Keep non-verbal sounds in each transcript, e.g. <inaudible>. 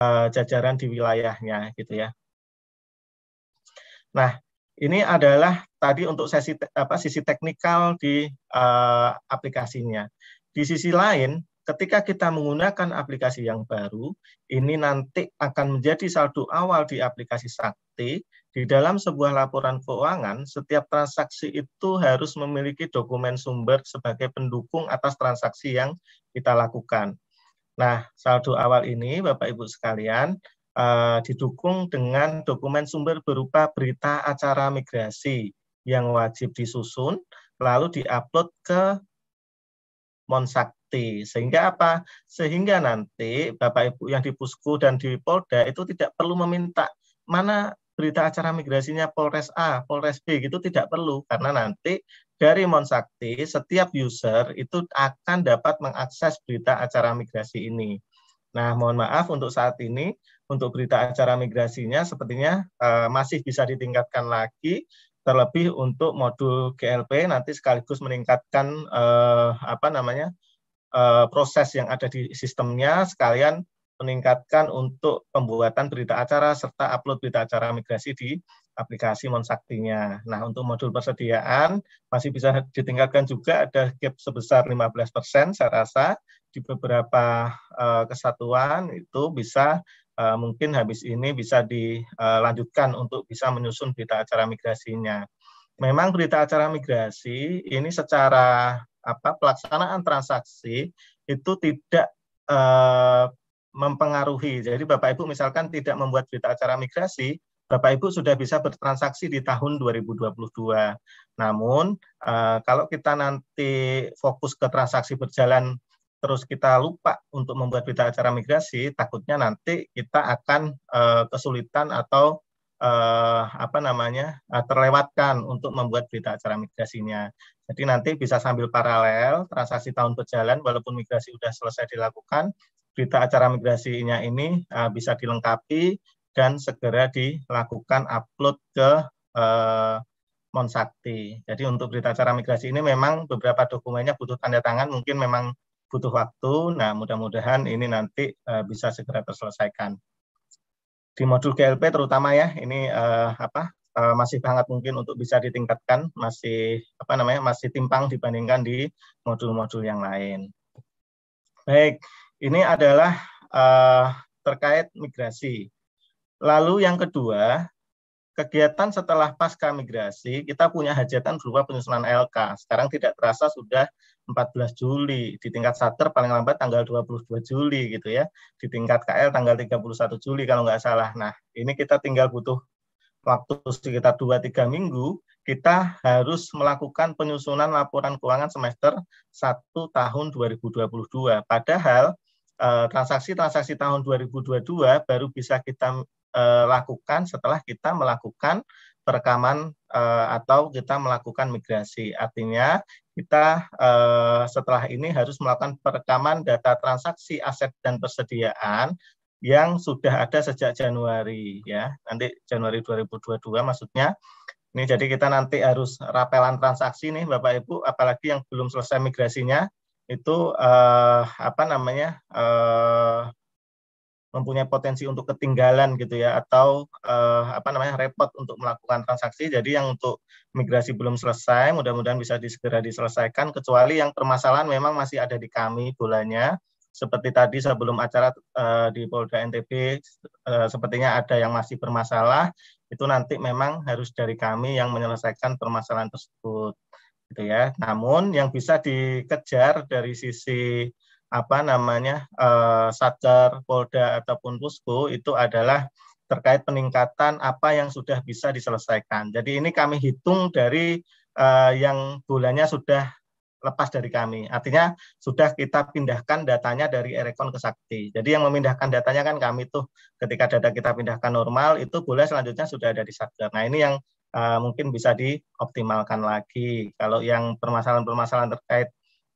uh, jajaran di wilayahnya gitu ya. Nah, ini adalah tadi untuk sesi apa sisi teknikal di uh, aplikasinya. Di sisi lain, ketika kita menggunakan aplikasi yang baru, ini nanti akan menjadi saldo awal di aplikasi Sakti. Di dalam sebuah laporan keuangan, setiap transaksi itu harus memiliki dokumen sumber sebagai pendukung atas transaksi yang kita lakukan. Nah, saldo awal ini, Bapak Ibu sekalian, uh, didukung dengan dokumen sumber berupa berita acara migrasi yang wajib disusun, lalu diupload ke Monsakti. Sehingga apa? Sehingga nanti Bapak Ibu yang di Pusku dan di Polda itu tidak perlu meminta mana berita acara migrasinya Polres A, Polres B gitu tidak perlu karena nanti dari Monsakti setiap user itu akan dapat mengakses berita acara migrasi ini. Nah, mohon maaf untuk saat ini untuk berita acara migrasinya sepertinya uh, masih bisa ditingkatkan lagi terlebih untuk modul GLP nanti sekaligus meningkatkan uh, apa namanya uh, proses yang ada di sistemnya sekalian meningkatkan untuk pembuatan berita acara serta upload berita acara migrasi di aplikasi Monsaktinya. Nah, untuk modul persediaan masih bisa ditingkatkan juga ada gap sebesar 15% saya rasa di beberapa uh, kesatuan itu bisa uh, mungkin habis ini bisa dilanjutkan untuk bisa menyusun berita acara migrasinya. Memang berita acara migrasi ini secara apa pelaksanaan transaksi itu tidak uh, mempengaruhi. Jadi Bapak Ibu misalkan tidak membuat berita acara migrasi, Bapak Ibu sudah bisa bertransaksi di tahun 2022. Namun uh, kalau kita nanti fokus ke transaksi berjalan terus kita lupa untuk membuat berita acara migrasi, takutnya nanti kita akan uh, kesulitan atau uh, apa namanya terlewatkan untuk membuat berita acara migrasinya. Jadi nanti bisa sambil paralel transaksi tahun berjalan, walaupun migrasi sudah selesai dilakukan, berita acara migrasinya ini bisa dilengkapi dan segera dilakukan upload ke uh, Monsakti. Jadi untuk berita acara migrasi ini memang beberapa dokumennya butuh tanda tangan, mungkin memang butuh waktu. Nah, mudah-mudahan ini nanti uh, bisa segera terselesaikan. Di modul GLP terutama ya, ini uh, apa masih sangat mungkin untuk bisa ditingkatkan, masih apa namanya masih timpang dibandingkan di modul-modul yang lain. Baik, ini adalah uh, terkait migrasi. Lalu yang kedua, kegiatan setelah pasca migrasi, kita punya hajatan berupa penyusunan LK. Sekarang tidak terasa sudah 14 Juli, di tingkat Sater paling lambat tanggal 22 Juli gitu ya, di tingkat KL tanggal 31 Juli kalau nggak salah. Nah, ini kita tinggal butuh waktu sekitar 2-3 minggu, kita harus melakukan penyusunan laporan keuangan semester 1 tahun 2022. Padahal eh, transaksi-transaksi tahun 2022 baru bisa kita eh, lakukan setelah kita melakukan perekaman eh, atau kita melakukan migrasi. Artinya kita eh, setelah ini harus melakukan perekaman data transaksi aset dan persediaan yang sudah ada sejak Januari ya. Nanti Januari 2022 maksudnya. Ini jadi kita nanti harus rapelan transaksi nih Bapak Ibu apalagi yang belum selesai migrasinya itu eh, apa namanya eh, mempunyai potensi untuk ketinggalan gitu ya atau uh, apa namanya repot untuk melakukan transaksi. Jadi yang untuk migrasi belum selesai, mudah-mudahan bisa disegera diselesaikan kecuali yang permasalahan memang masih ada di kami bolanya. Seperti tadi sebelum acara uh, di Polda NTB uh, sepertinya ada yang masih bermasalah, itu nanti memang harus dari kami yang menyelesaikan permasalahan tersebut gitu ya. Namun yang bisa dikejar dari sisi apa namanya uh, satker polda ataupun pusko itu adalah terkait peningkatan apa yang sudah bisa diselesaikan. Jadi ini kami hitung dari uh, yang bulannya sudah lepas dari kami. Artinya sudah kita pindahkan datanya dari Erekon ke Sakti. Jadi yang memindahkan datanya kan kami tuh ketika data kita pindahkan normal itu boleh selanjutnya sudah ada di Satker. Nah ini yang uh, mungkin bisa dioptimalkan lagi. Kalau yang permasalahan-permasalahan terkait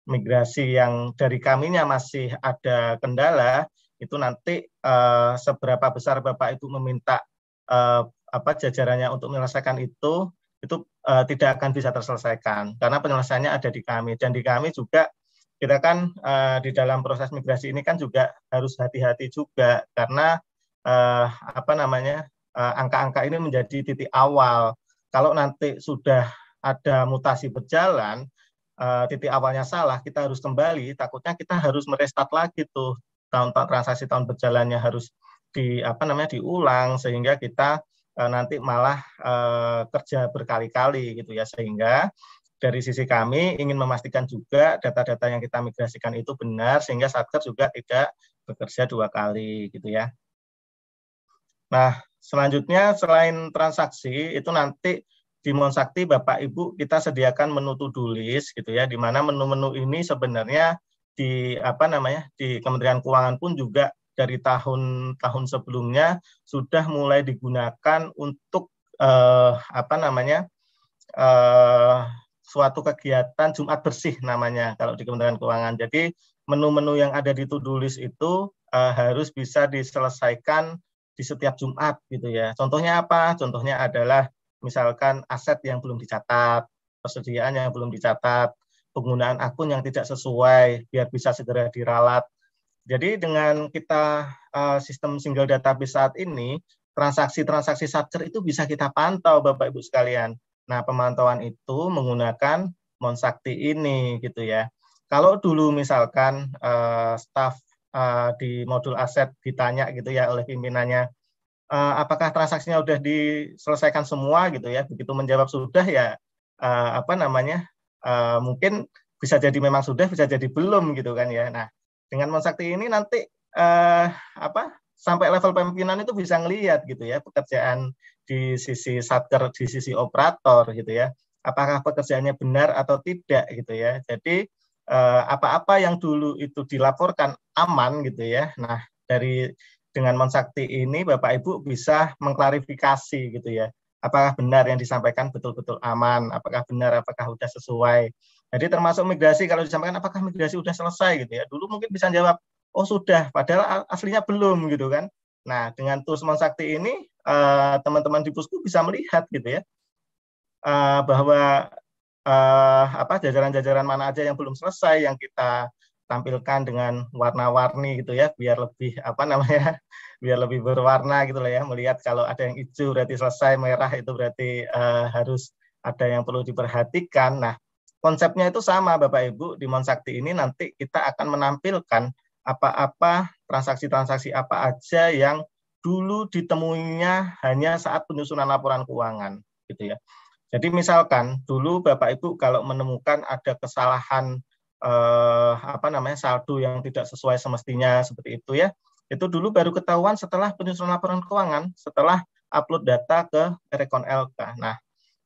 migrasi yang dari kaminya masih ada kendala, itu nanti uh, seberapa besar Bapak Ibu meminta uh, apa jajarannya untuk menyelesaikan itu, itu uh, tidak akan bisa terselesaikan karena penyelesaiannya ada di kami dan di kami juga kita kan uh, di dalam proses migrasi ini kan juga harus hati-hati juga karena uh, apa namanya angka-angka uh, ini menjadi titik awal. Kalau nanti sudah ada mutasi berjalan, uh, titik awalnya salah, kita harus kembali. Takutnya kita harus merestart lagi tuh tahun transaksi tahun berjalannya harus di apa namanya diulang sehingga kita uh, nanti malah uh, kerja berkali-kali gitu ya sehingga dari sisi kami ingin memastikan juga data-data yang kita migrasikan itu benar sehingga Satker juga tidak bekerja dua kali gitu ya. Nah, selanjutnya selain transaksi itu nanti di Monsakti Bapak Ibu kita sediakan menu to-do gitu ya di mana menu-menu ini sebenarnya di apa namanya di Kementerian Keuangan pun juga dari tahun-tahun sebelumnya sudah mulai digunakan untuk eh, apa namanya eh, suatu kegiatan Jumat bersih namanya kalau di Kementerian Keuangan. Jadi menu-menu yang ada di to-do itu uh, harus bisa diselesaikan di setiap Jumat gitu ya. Contohnya apa? Contohnya adalah misalkan aset yang belum dicatat, persediaan yang belum dicatat, penggunaan akun yang tidak sesuai biar bisa segera diralat. Jadi dengan kita uh, sistem single database saat ini, transaksi-transaksi satker itu bisa kita pantau Bapak Ibu sekalian. Nah, pemantauan itu menggunakan Monsakti ini gitu ya. Kalau dulu misalkan uh, staf uh, di modul aset ditanya gitu ya oleh pimpinannya, uh, apakah transaksinya sudah diselesaikan semua gitu ya? Begitu menjawab sudah ya uh, apa namanya? Uh, mungkin bisa jadi memang sudah, bisa jadi belum gitu kan ya. Nah, dengan Monsakti ini nanti uh, apa sampai level pimpinan itu bisa ngelihat gitu ya pekerjaan di sisi satker di sisi operator gitu ya apakah pekerjaannya benar atau tidak gitu ya jadi apa-apa yang dulu itu dilaporkan aman gitu ya nah dari dengan mensakti ini Bapak Ibu bisa mengklarifikasi gitu ya apakah benar yang disampaikan betul-betul aman apakah benar apakah sudah sesuai. Jadi termasuk migrasi kalau disampaikan apakah migrasi sudah selesai gitu ya? Dulu mungkin bisa jawab oh sudah padahal aslinya belum gitu kan. Nah dengan tools mensakti ini Eh, teman-teman di pusku bisa melihat gitu ya uh, bahwa uh, apa jajaran-jajaran mana aja yang belum selesai yang kita tampilkan dengan warna-warni gitu ya biar lebih apa namanya <laughs> biar lebih berwarna gitu lah ya. Melihat kalau ada yang hijau berarti selesai merah itu berarti uh, harus ada yang perlu diperhatikan. Nah konsepnya itu sama Bapak Ibu. Di Monsakti ini nanti kita akan menampilkan apa-apa transaksi-transaksi apa aja yang dulu ditemuinya hanya saat penyusunan laporan keuangan gitu ya. Jadi misalkan dulu Bapak Ibu kalau menemukan ada kesalahan eh, apa namanya saldo yang tidak sesuai semestinya seperti itu ya, itu dulu baru ketahuan setelah penyusunan laporan keuangan, setelah upload data ke Recon LK. Nah,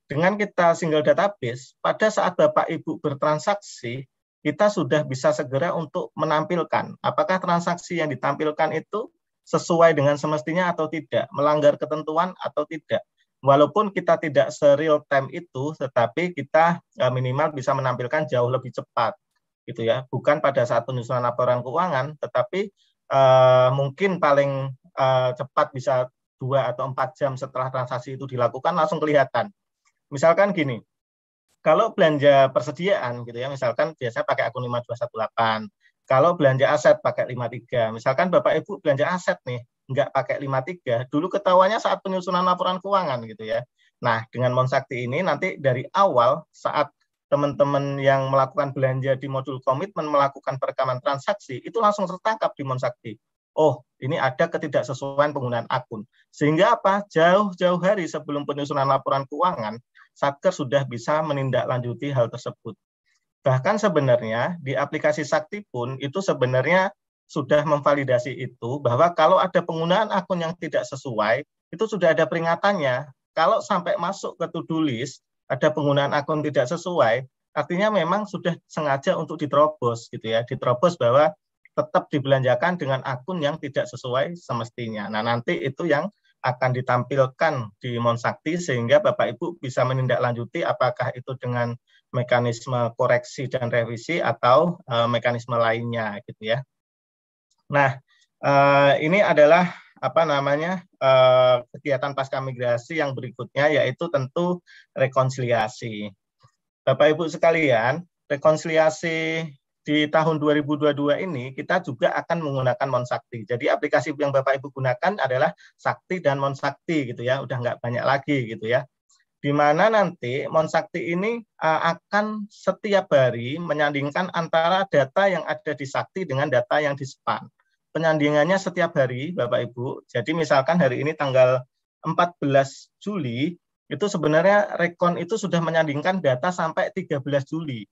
dengan kita single database, pada saat Bapak Ibu bertransaksi, kita sudah bisa segera untuk menampilkan apakah transaksi yang ditampilkan itu sesuai dengan semestinya atau tidak, melanggar ketentuan atau tidak. Walaupun kita tidak se-real time itu, tetapi kita e, minimal bisa menampilkan jauh lebih cepat, gitu ya. Bukan pada saat penyusunan laporan keuangan, tetapi uh, mungkin paling uh, cepat bisa dua atau empat jam setelah transaksi itu dilakukan langsung kelihatan. Misalkan gini, kalau belanja persediaan gitu ya, misalkan biasa pakai akun 5218, kalau belanja aset pakai 53, misalkan Bapak Ibu belanja aset nih, nggak pakai 53, dulu ketahuannya saat penyusunan laporan keuangan gitu ya. Nah, dengan Monsakti ini nanti dari awal saat teman-teman yang melakukan belanja di modul komitmen melakukan perekaman transaksi, itu langsung tertangkap di Monsakti. Oh, ini ada ketidaksesuaian penggunaan akun. Sehingga apa? Jauh-jauh hari sebelum penyusunan laporan keuangan, Satker sudah bisa menindaklanjuti hal tersebut. Bahkan sebenarnya di aplikasi Sakti pun itu sebenarnya sudah memvalidasi itu bahwa kalau ada penggunaan akun yang tidak sesuai, itu sudah ada peringatannya. Kalau sampai masuk ke to-do list, ada penggunaan akun tidak sesuai, artinya memang sudah sengaja untuk diterobos gitu ya, diterobos bahwa tetap dibelanjakan dengan akun yang tidak sesuai semestinya. Nah, nanti itu yang akan ditampilkan di Monsakti sehingga Bapak Ibu bisa menindaklanjuti apakah itu dengan mekanisme koreksi dan revisi atau uh, mekanisme lainnya gitu ya. Nah, uh, ini adalah apa namanya uh, kegiatan pasca migrasi yang berikutnya yaitu tentu rekonsiliasi. Bapak Ibu sekalian, rekonsiliasi di tahun 2022 ini kita juga akan menggunakan Monsakti. Jadi aplikasi yang Bapak Ibu gunakan adalah Sakti dan Monsakti gitu ya, udah nggak banyak lagi gitu ya. Di mana nanti Monsakti ini uh, akan setiap hari menyandingkan antara data yang ada di Sakti dengan data yang di Span. Penyandingannya setiap hari, Bapak Ibu. Jadi misalkan hari ini tanggal 14 Juli, itu sebenarnya Rekon itu sudah menyandingkan data sampai 13 Juli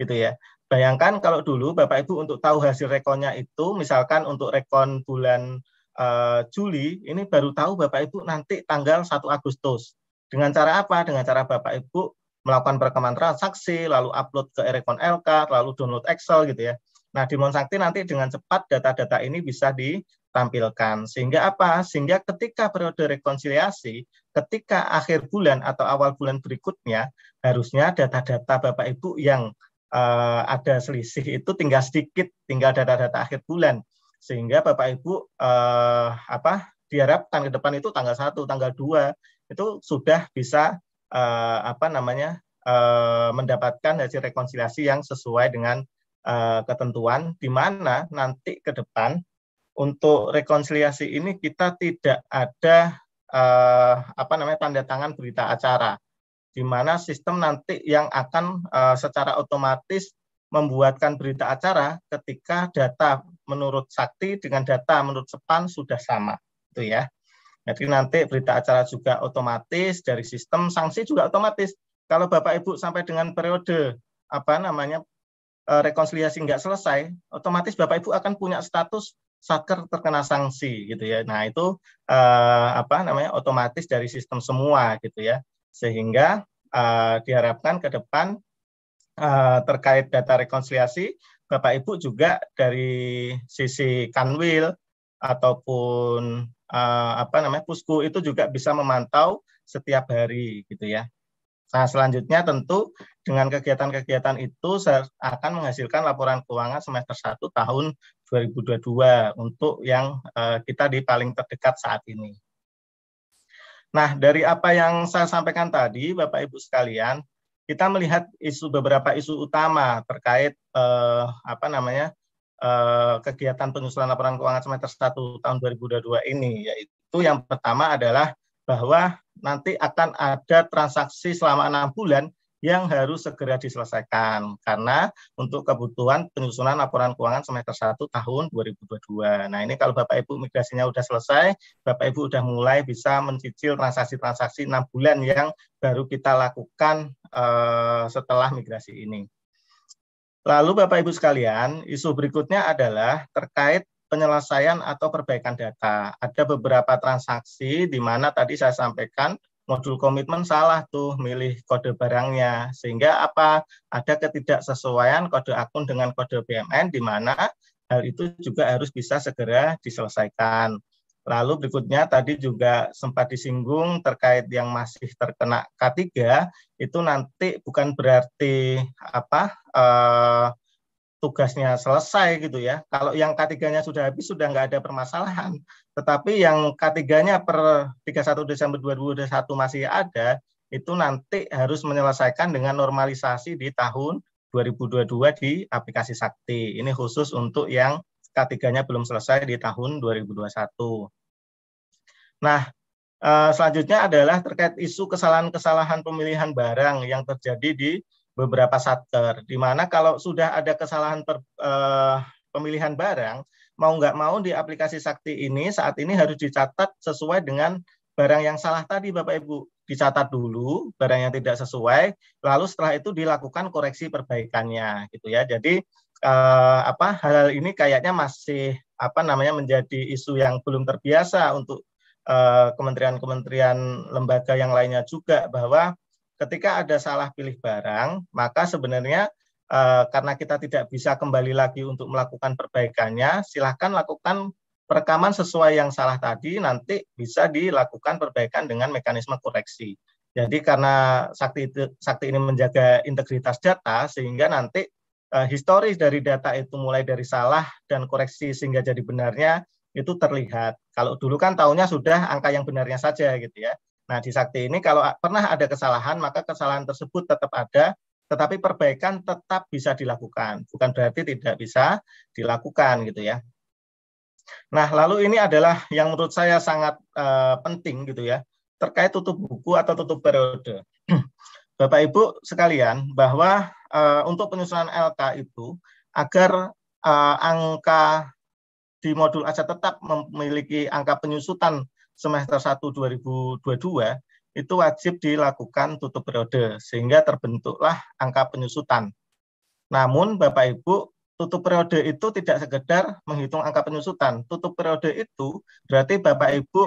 gitu ya. Bayangkan kalau dulu Bapak Ibu untuk tahu hasil rekonnya itu, misalkan untuk rekon bulan uh, Juli, ini baru tahu Bapak Ibu nanti tanggal 1 Agustus. Dengan cara apa? Dengan cara Bapak Ibu melakukan perekaman transaksi, lalu upload ke Erecon LK, lalu download Excel gitu ya. Nah, di Monsakti nanti dengan cepat data-data ini bisa ditampilkan. Sehingga apa? Sehingga ketika periode rekonsiliasi, ketika akhir bulan atau awal bulan berikutnya, harusnya data-data Bapak Ibu yang uh, ada selisih itu tinggal sedikit, tinggal data-data akhir bulan. Sehingga Bapak Ibu uh, apa diharapkan ke depan itu tanggal 1, tanggal 2 itu sudah bisa uh, apa namanya mendapatkan hasil rekonsiliasi yang sesuai dengan uh, ketentuan di mana nanti ke depan untuk rekonsiliasi ini kita tidak ada uh, apa namanya tanda tangan berita acara di mana sistem nanti yang akan uh, secara otomatis membuatkan berita acara ketika data menurut Sakti dengan data menurut Sepan sudah sama, itu ya. Jadi nanti berita acara juga otomatis dari sistem, sanksi juga otomatis. Kalau Bapak Ibu sampai dengan periode apa namanya rekonsiliasi nggak selesai, otomatis Bapak Ibu akan punya status satker terkena sanksi gitu ya. Nah itu uh, apa namanya otomatis dari sistem semua gitu ya sehingga uh, diharapkan ke depan uh, terkait data rekonsiliasi Bapak Ibu juga dari sisi Kanwil ataupun uh, apa namanya Pusku itu juga bisa memantau setiap hari gitu ya. Nah, selanjutnya tentu dengan kegiatan-kegiatan itu akan menghasilkan laporan keuangan semester 1 tahun 2022 untuk yang uh, kita di paling terdekat saat ini. Nah, dari apa yang saya sampaikan tadi, Bapak Ibu sekalian, kita melihat isu beberapa isu utama terkait eh, apa namanya eh, kegiatan penyusunan laporan keuangan semester 1 tahun 2022 ini, yaitu yang pertama adalah bahwa nanti akan ada transaksi selama enam bulan yang harus segera diselesaikan karena untuk kebutuhan penyusunan laporan keuangan semester 1 tahun 2022. Nah, ini kalau Bapak Ibu migrasinya sudah selesai, Bapak Ibu sudah mulai bisa mencicil transaksi-transaksi 6 bulan yang baru kita lakukan uh, setelah migrasi ini. Lalu Bapak Ibu sekalian, isu berikutnya adalah terkait penyelesaian atau perbaikan data. Ada beberapa transaksi di mana tadi saya sampaikan modul komitmen salah tuh milih kode barangnya sehingga apa ada ketidaksesuaian kode akun dengan kode BMN di mana hal itu juga harus bisa segera diselesaikan. Lalu berikutnya tadi juga sempat disinggung terkait yang masih terkena K3 itu nanti bukan berarti apa eh, tugasnya selesai gitu ya. Kalau yang K3-nya sudah habis sudah nggak ada permasalahan. Tetapi yang K3-nya per 31 Desember 2021 masih ada, itu nanti harus menyelesaikan dengan normalisasi di tahun 2022 di aplikasi Sakti. Ini khusus untuk yang K3-nya belum selesai di tahun 2021. Nah, eh, selanjutnya adalah terkait isu kesalahan-kesalahan pemilihan barang yang terjadi di beberapa satker, di mana kalau sudah ada kesalahan per, eh, pemilihan barang, mau nggak mau di aplikasi Sakti ini saat ini harus dicatat sesuai dengan barang yang salah tadi Bapak Ibu. Dicatat dulu barang yang tidak sesuai, lalu setelah itu dilakukan koreksi perbaikannya gitu ya. Jadi eh, apa hal-hal ini kayaknya masih apa namanya menjadi isu yang belum terbiasa untuk eh, kementerian-kementerian lembaga yang lainnya juga bahwa ketika ada salah pilih barang, maka sebenarnya eh, karena kita tidak bisa kembali lagi untuk melakukan perbaikannya, silahkan lakukan perekaman sesuai yang salah tadi, nanti bisa dilakukan perbaikan dengan mekanisme koreksi. Jadi karena Sakti, itu, Sakti ini menjaga integritas data, sehingga nanti eh, historis dari data itu mulai dari salah dan koreksi sehingga jadi benarnya itu terlihat. Kalau dulu kan tahunya sudah angka yang benarnya saja gitu ya. Nah, di Sakti ini kalau pernah ada kesalahan, maka kesalahan tersebut tetap ada, tetapi perbaikan tetap bisa dilakukan, bukan berarti tidak bisa dilakukan gitu ya. Nah, lalu ini adalah yang menurut saya sangat uh, penting gitu ya, terkait tutup buku atau tutup periode. <clears throat> Bapak Ibu sekalian, bahwa uh, untuk penyusunan LK itu agar uh, angka di modul aset tetap memiliki angka penyusutan semester 1 2022 itu wajib dilakukan tutup periode sehingga terbentuklah angka penyusutan. Namun Bapak Ibu tutup periode itu tidak sekedar menghitung angka penyusutan. Tutup periode itu berarti Bapak Ibu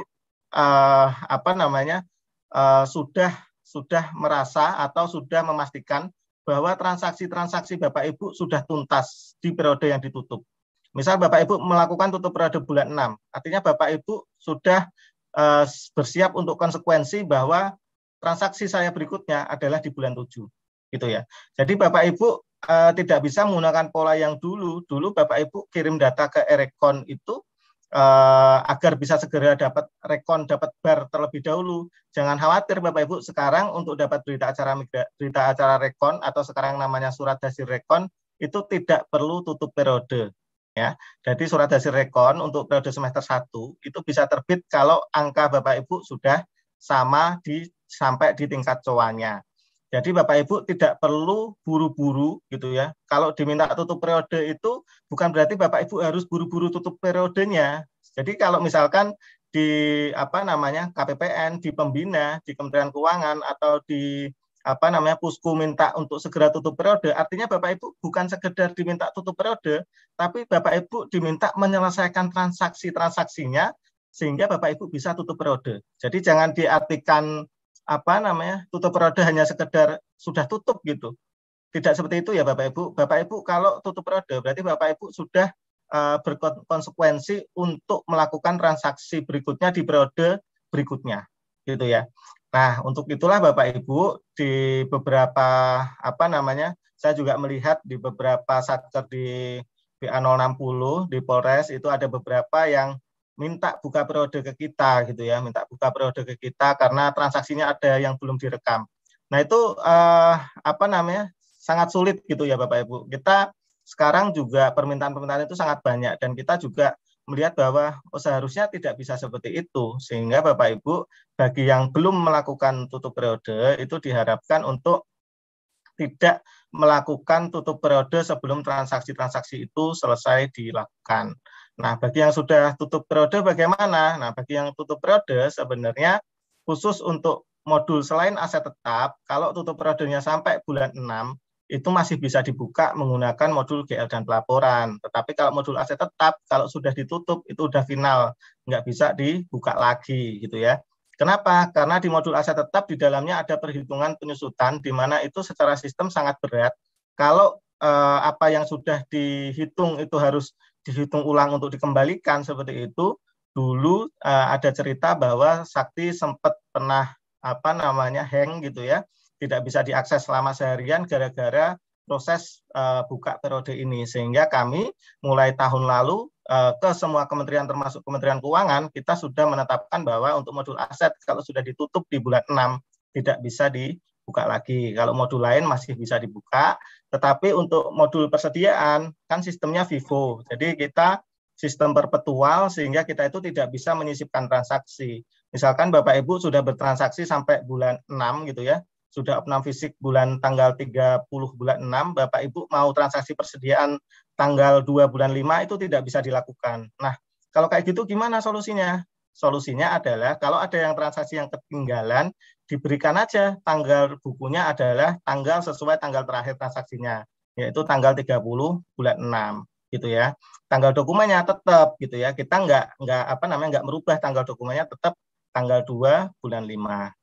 uh, apa namanya uh, sudah sudah merasa atau sudah memastikan bahwa transaksi-transaksi Bapak Ibu sudah tuntas di periode yang ditutup. Misal Bapak Ibu melakukan tutup periode bulan 6, artinya Bapak Ibu sudah uh, bersiap untuk konsekuensi bahwa transaksi saya berikutnya adalah di bulan 7 gitu ya. Jadi Bapak Ibu uh, tidak bisa menggunakan pola yang dulu. Dulu Bapak Ibu kirim data ke Erekon itu uh, agar bisa segera dapat rekon, dapat bar terlebih dahulu. Jangan khawatir Bapak Ibu, sekarang untuk dapat berita acara berita acara rekon atau sekarang namanya surat hasil rekon itu tidak perlu tutup periode ya. Jadi surat hasil rekon untuk periode semester 1 itu bisa terbit kalau angka Bapak Ibu sudah sama di sampai di tingkat coanya. Jadi Bapak Ibu tidak perlu buru-buru gitu ya. Kalau diminta tutup periode itu bukan berarti Bapak Ibu harus buru-buru tutup periodenya. Jadi kalau misalkan di apa namanya KPPN, di pembina, di Kementerian Keuangan atau di apa namanya pusku minta untuk segera tutup periode, artinya Bapak Ibu bukan sekedar diminta tutup periode, tapi Bapak Ibu diminta menyelesaikan transaksi-transaksinya sehingga Bapak Ibu bisa tutup periode. Jadi jangan diartikan apa namanya tutup periode hanya sekedar sudah tutup gitu. Tidak seperti itu ya Bapak Ibu. Bapak Ibu kalau tutup periode berarti Bapak Ibu sudah uh, berkonsekuensi untuk melakukan transaksi berikutnya di periode berikutnya gitu ya. Nah, untuk itulah Bapak Ibu di beberapa apa namanya, saya juga melihat di beberapa satker di BA060 di Polres itu ada beberapa yang minta buka periode ke kita gitu ya, minta buka periode ke kita karena transaksinya ada yang belum direkam. Nah, itu eh, apa namanya? sangat sulit gitu ya Bapak Ibu. Kita sekarang juga permintaan-permintaan itu sangat banyak dan kita juga melihat bahwa oh, seharusnya tidak bisa seperti itu sehingga Bapak Ibu bagi yang belum melakukan tutup periode itu diharapkan untuk tidak melakukan tutup periode sebelum transaksi-transaksi itu selesai dilakukan. Nah, bagi yang sudah tutup periode bagaimana? Nah, bagi yang tutup periode sebenarnya khusus untuk modul selain aset tetap, kalau tutup periodenya sampai bulan 6, itu masih bisa dibuka menggunakan modul GL dan pelaporan. Tetapi kalau modul aset tetap, kalau sudah ditutup itu sudah final, nggak bisa dibuka lagi gitu ya. Kenapa? Karena di modul aset tetap di dalamnya ada perhitungan penyusutan di mana itu secara sistem sangat berat. Kalau eh, apa yang sudah dihitung itu harus dihitung ulang untuk dikembalikan seperti itu, dulu eh, ada cerita bahwa Sakti sempat pernah apa namanya hang gitu ya tidak bisa diakses selama seharian gara-gara proses uh, buka periode ini sehingga kami mulai tahun lalu uh, ke semua kementerian termasuk Kementerian Keuangan kita sudah menetapkan bahwa untuk modul aset kalau sudah ditutup di bulan 6 tidak bisa dibuka lagi. Kalau modul lain masih bisa dibuka, tetapi untuk modul persediaan kan sistemnya Vivo. Jadi kita sistem perpetual sehingga kita itu tidak bisa menyisipkan transaksi. Misalkan Bapak Ibu sudah bertransaksi sampai bulan 6 gitu ya, sudah opnam fisik bulan tanggal 30 bulan 6, Bapak Ibu mau transaksi persediaan tanggal 2 bulan 5 itu tidak bisa dilakukan. Nah, kalau kayak gitu gimana solusinya? Solusinya adalah kalau ada yang transaksi yang ketinggalan, diberikan aja tanggal bukunya adalah tanggal sesuai tanggal terakhir transaksinya, yaitu tanggal 30 bulan 6 gitu ya. Tanggal dokumennya tetap gitu ya. Kita nggak nggak apa namanya nggak merubah tanggal dokumennya tetap tanggal 2 bulan 5.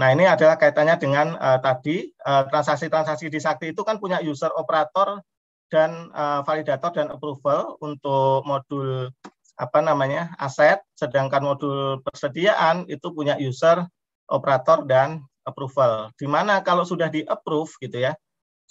Nah, ini adalah kaitannya dengan uh, tadi uh, transaksi-transaksi di Sakti itu kan punya user operator dan uh, validator dan approval untuk modul apa namanya aset, sedangkan modul persediaan itu punya user operator dan approval. Di mana kalau sudah di approve gitu ya,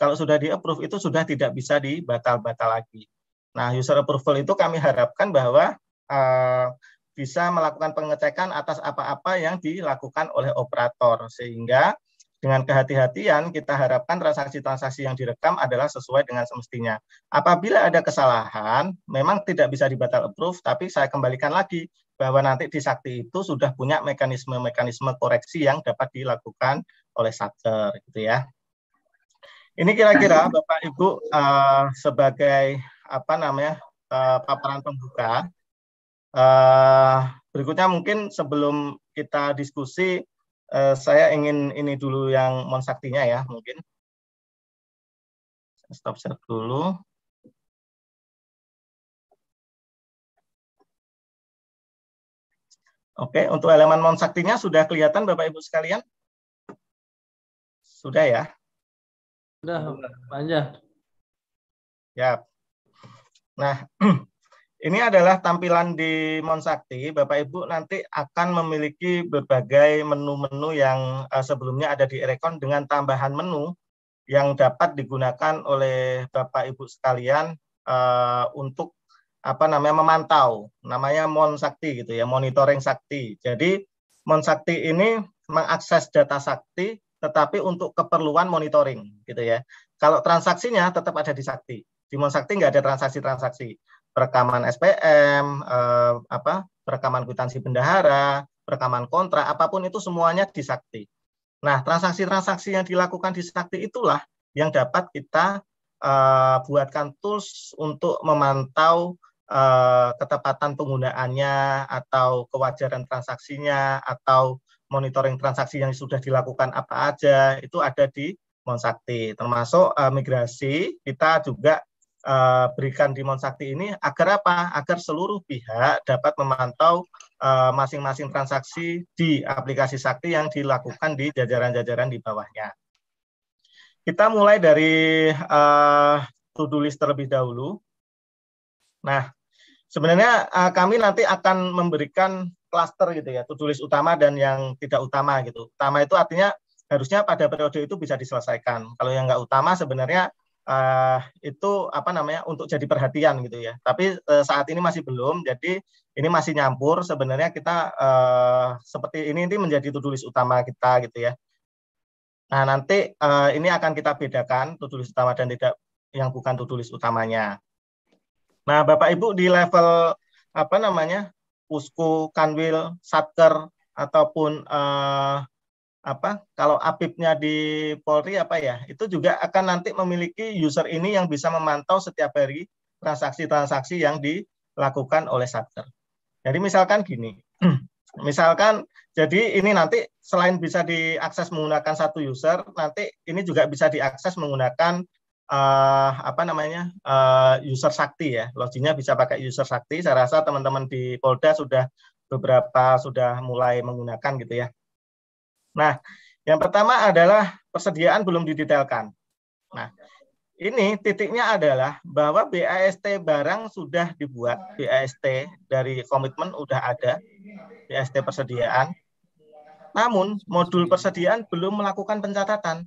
kalau sudah di approve itu sudah tidak bisa dibatal-batal lagi. Nah, user approval itu kami harapkan bahwa uh, bisa melakukan pengecekan atas apa-apa yang dilakukan oleh operator sehingga dengan kehati-hatian kita harapkan transaksi-transaksi yang direkam adalah sesuai dengan semestinya. Apabila ada kesalahan, memang tidak bisa dibatal approve, tapi saya kembalikan lagi bahwa nanti di Sakti itu sudah punya mekanisme-mekanisme koreksi yang dapat dilakukan oleh Satker gitu ya. Ini kira-kira Bapak Ibu uh, sebagai apa namanya uh, paparan pembuka. Uh, berikutnya mungkin sebelum kita diskusi uh, saya ingin ini dulu yang monsaktinya ya mungkin. Stop share dulu. Oke, untuk elemen monsaktinya sudah kelihatan Bapak Ibu sekalian? Sudah ya? Sudah, banyak. Ya. Nah, <clears throat> Ini adalah tampilan di Monsakti. Bapak Ibu nanti akan memiliki berbagai menu-menu yang uh, sebelumnya ada di Erekon dengan tambahan menu yang dapat digunakan oleh Bapak Ibu sekalian uh, untuk apa namanya memantau. Namanya Monsakti gitu ya, monitoring sakti. Jadi Monsakti ini mengakses data sakti tetapi untuk keperluan monitoring gitu ya. Kalau transaksinya tetap ada di sakti. Di Monsakti nggak ada transaksi-transaksi rekaman SPM, eh, apa, rekaman kwitansi bendahara, rekaman kontrak, apa pun itu semuanya di Sakti. Nah, transaksi-transaksi yang dilakukan di Sakti itulah yang dapat kita eh, buatkan tools untuk memantau eh, ketepatan penggunaannya atau kewajaran transaksinya atau monitoring transaksi yang sudah dilakukan apa aja itu ada di Monsakti termasuk uh, migrasi kita juga uh, berikan di Monsakti ini agar apa? Agar seluruh pihak dapat memantau eh, masing-masing uh, transaksi di aplikasi Sakti yang dilakukan di jajaran-jajaran di bawahnya. Kita mulai dari uh, to-do list terlebih dahulu. Nah, sebenarnya uh, kami nanti akan memberikan klaster gitu ya, to-do list utama dan yang tidak utama gitu. Utama itu artinya harusnya pada periode itu bisa diselesaikan. Kalau yang nggak utama sebenarnya uh, itu apa namanya untuk jadi perhatian gitu ya. Tapi uh, saat ini masih belum, jadi ini masih nyampur. Sebenarnya kita uh, seperti ini ini menjadi tulis utama kita gitu ya. Nah nanti uh, ini akan kita bedakan tulis utama dan tidak yang bukan tulis utamanya. Nah Bapak Ibu di level apa namanya pusku, kanwil, satker ataupun uh, apa kalau apipnya di Polri apa ya itu juga akan nanti memiliki user ini yang bisa memantau setiap hari transaksi-transaksi yang dilakukan oleh Satker. Jadi misalkan gini, <clears throat> misalkan jadi ini nanti selain bisa diakses menggunakan satu user, nanti ini juga bisa diakses menggunakan uh, apa namanya uh, user sakti ya. Loginya bisa pakai user sakti. Saya rasa teman-teman di Polda sudah beberapa sudah mulai menggunakan gitu ya. Nah, yang pertama adalah persediaan belum didetailkan. Nah, ini titiknya adalah bahwa BAST barang sudah dibuat, BAST dari komitmen sudah ada, BAST persediaan. Namun modul persediaan belum melakukan pencatatan.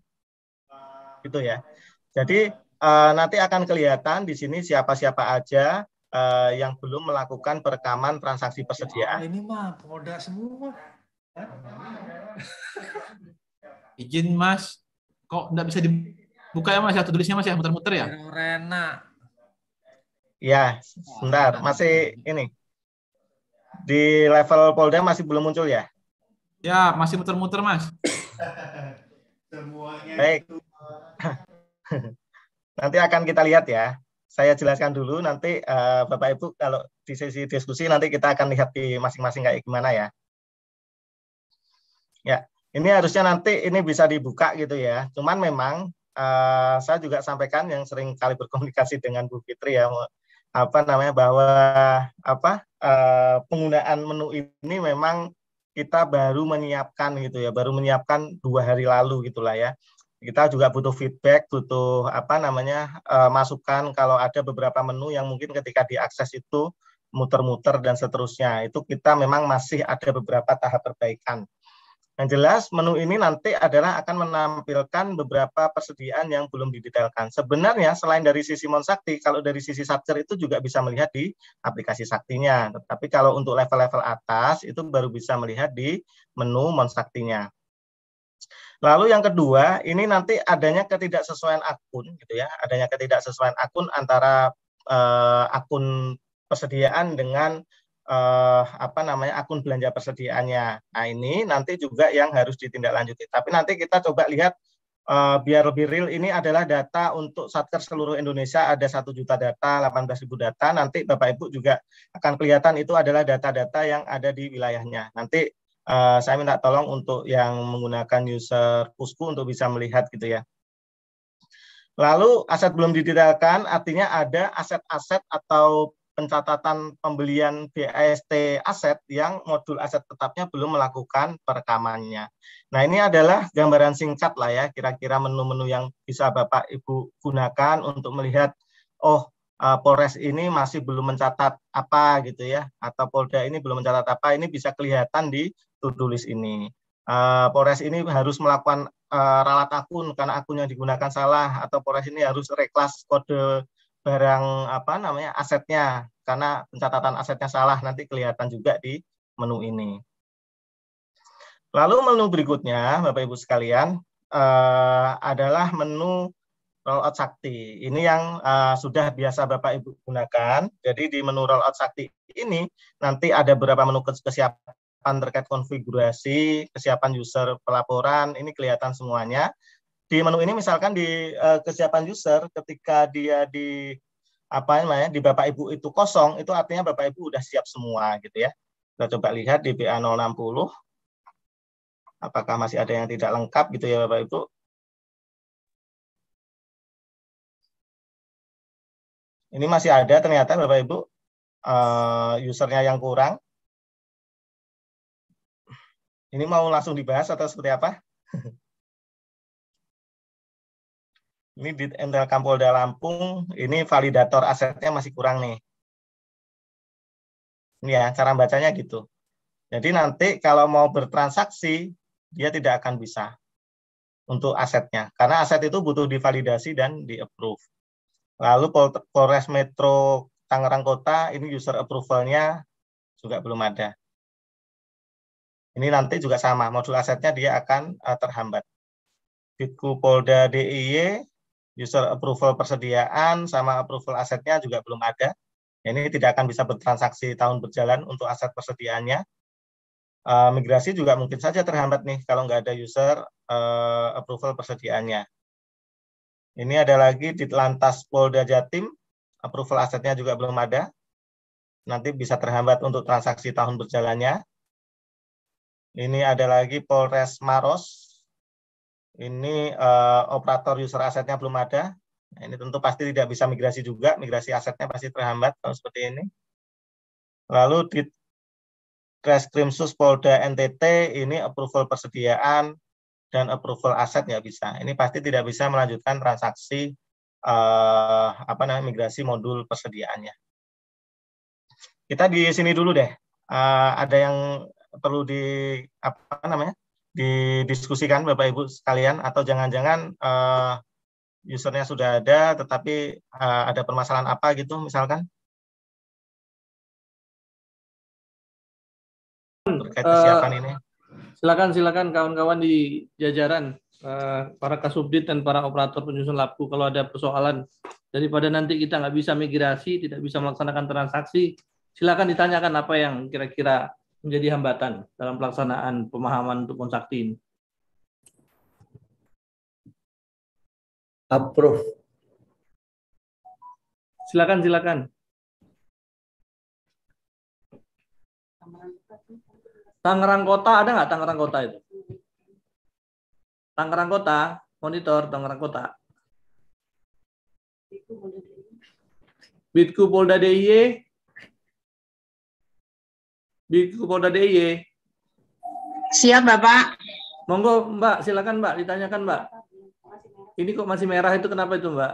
Gitu ya. Jadi uh, nanti akan kelihatan di sini siapa-siapa aja uh, yang belum melakukan perekaman transaksi persediaan. Ini mah semua. <laughs> Izin Mas, kok nggak bisa dibuka ya Mas ya tulisnya Mas ya muter-muter ya? Rena. Ya, sebentar, masih ini. Di level Polda masih belum muncul ya? Ya, masih muter-muter Mas. Semuanya Baik. <laughs> nanti akan kita lihat ya. Saya jelaskan dulu nanti uh, Bapak Ibu kalau di sesi diskusi nanti kita akan lihat di masing-masing kayak gimana ya. Ya, ini harusnya nanti ini bisa dibuka gitu ya. Cuman memang uh, saya juga sampaikan yang sering kali berkomunikasi dengan Bu Fitri ya, apa namanya bahwa apa uh, penggunaan menu ini memang kita baru menyiapkan gitu ya, baru menyiapkan dua hari lalu gitulah ya. Kita juga butuh feedback, butuh apa namanya uh, masukan kalau ada beberapa menu yang mungkin ketika diakses itu muter-muter dan seterusnya. Itu kita memang masih ada beberapa tahap perbaikan. Yang jelas menu ini nanti adalah akan menampilkan beberapa persediaan yang belum didetailkan. Sebenarnya selain dari sisi Monsakti, kalau dari sisi Satker itu juga bisa melihat di aplikasi Saktinya. Tetapi kalau untuk level-level atas itu baru bisa melihat di menu Monsaktinya. Lalu yang kedua, ini nanti adanya ketidaksesuaian akun gitu ya, adanya ketidaksesuaian akun antara uh, akun persediaan dengan uh, apa namanya akun belanja persediaannya. Nah, ini nanti juga yang harus ditindaklanjuti. Tapi nanti kita coba lihat uh, biar lebih real ini adalah data untuk Satker seluruh Indonesia ada satu juta data, 18 ribu data. Nanti Bapak Ibu juga akan kelihatan itu adalah data-data yang ada di wilayahnya. Nanti uh, saya minta tolong untuk yang menggunakan user Pusku untuk bisa melihat gitu ya. Lalu aset belum didetailkan artinya ada aset-aset atau pencatatan pembelian BAST aset yang modul aset tetapnya belum melakukan perekamannya. Nah ini adalah gambaran singkat lah ya kira-kira menu-menu yang bisa Bapak Ibu gunakan untuk melihat oh uh, Polres ini masih belum mencatat apa gitu ya, atau Polda ini belum mencatat apa, ini bisa kelihatan di to-do ini. Uh, Polres ini harus melakukan uh, ralat akun karena akun yang digunakan salah, atau Polres ini harus reklas kode barang apa namanya asetnya karena pencatatan asetnya salah nanti kelihatan juga di menu ini. Lalu menu berikutnya, Bapak Ibu sekalian, uh, adalah menu rollout sakti. Ini yang uh, sudah biasa Bapak Ibu gunakan. Jadi di menu rollout sakti ini nanti ada beberapa menu kesiapan terkait konfigurasi, kesiapan user pelaporan, ini kelihatan semuanya. Di menu ini misalkan di uh, kesiapan user ketika dia di apa namanya di Bapak Ibu itu kosong, itu artinya Bapak Ibu udah siap semua gitu ya. Kita coba lihat di BA 060 apakah masih ada yang tidak lengkap gitu ya Bapak Ibu. Ini masih ada ternyata Bapak Ibu uh, usernya yang kurang. Ini mau langsung dibahas atau seperti apa? <laughs> ini di Entel Kampolda Lampung, ini validator asetnya masih kurang nih. Ini ya, cara bacanya gitu. Jadi nanti kalau mau bertransaksi, dia tidak akan bisa untuk asetnya. Karena aset itu butuh divalidasi dan di-approve. Lalu Polres Metro Tangerang Kota ini user approval-nya juga belum ada. Ini nanti juga sama, modul asetnya dia akan uh, terhambat. Bitku Polda DIY, user approval persediaan sama approval asetnya juga belum ada. Ini tidak akan bisa bertransaksi tahun berjalan untuk aset persediaannya. Uh, migrasi juga mungkin saja terhambat nih kalau nggak ada user uh, approval persediaannya. Ini ada lagi di Lantas Polda Jatim, approval asetnya juga belum ada. Nanti bisa terhambat untuk transaksi tahun berjalannya. Ini ada lagi Polres Maros. Ini uh, operator user asetnya belum ada. Nah, ini tentu pasti tidak bisa migrasi juga, migrasi asetnya pasti terhambat kalau seperti ini. Lalu di Reskrimsus Polda NTT ini approval persediaan dan approval aset nggak bisa. Ini pasti tidak bisa melanjutkan transaksi uh, apa namanya migrasi modul persediaannya. Kita di sini dulu deh. Uh, ada yang perlu di apa namanya didiskusikan Bapak Ibu sekalian atau jangan-jangan uh, usernya sudah ada tetapi uh, ada permasalahan apa gitu misalkan terkait kesiapan uh, ini. Silakan silakan kawan-kawan di jajaran uh, para kasubdit dan para operator penyusun labu kalau ada persoalan daripada nanti kita nggak bisa migrasi, tidak bisa melaksanakan transaksi, silakan ditanyakan apa yang kira-kira menjadi hambatan dalam pelaksanaan pemahaman untuk konsakti ini. Approve. Silakan, silakan. Tangerang Kota ada nggak Tangerang Kota itu? Tangerang Kota, monitor Tangerang Kota. Bitku Polda DIY. Bitku Polda DIY. Siap, Bapak. Monggo, Mbak, silakan Mbak, ditanyakan Mbak. Ini kok masih merah itu kenapa itu, Mbak?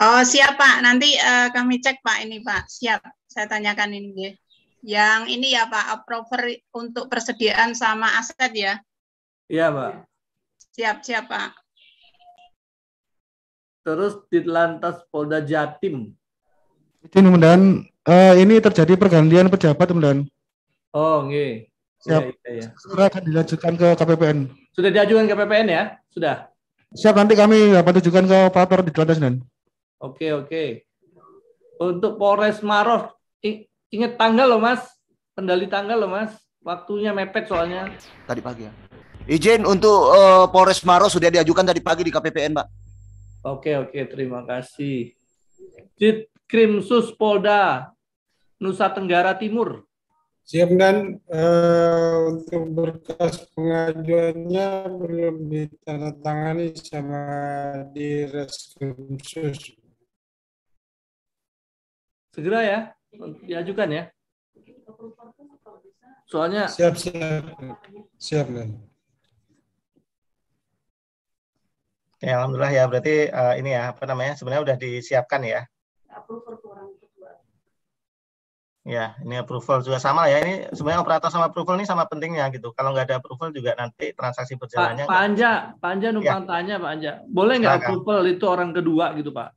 Oh, siap, Pak. Nanti uh, kami cek, Pak, ini, Pak. Siap. Saya tanyakan ini, ya. Yang ini ya Pak, approver untuk persediaan sama aset ya? Iya Pak. Siap, siap Pak. Terus di Lantas Polda Jatim. Izin kemudian uh, ini terjadi pergantian pejabat kemudian. Oh, nggih. Siap. Iya, iya, iya. Segera akan dilanjutkan ke KPPN. Sudah diajukan ke PPN ya? Sudah. Siap nanti kami dapat tunjukkan ke operator di Kelantan Senin. Oke, oke. Untuk Polres Maros, ingat tanggal loh Mas. Kendali tanggal loh Mas. Waktunya mepet soalnya. Tadi pagi ya. Izin untuk eh, Polres Maros sudah diajukan tadi pagi di KPPN, Pak. Oke, oke. Terima kasih. Dit Krimsus Polda Nusa Tenggara Timur. Siap dan eh, untuk berkas pengajuannya belum ditandatangani sama di Reskrimsus. Segera ya. Diajukan ya. Soalnya Siap siap siap dan. Ya, alhamdulillah ya. Berarti eh, ini ya apa namanya? Sebenarnya udah disiapkan ya. Ya, ini approval juga sama ya. Ini sebenarnya operator sama approval ini sama pentingnya gitu. Kalau nggak ada approval juga nanti transaksi Pak, berjalannya Pak nggak- Anja, Pak Anja numpang tanya Pak Anja. Boleh nggak approval itu orang kedua gitu Pak?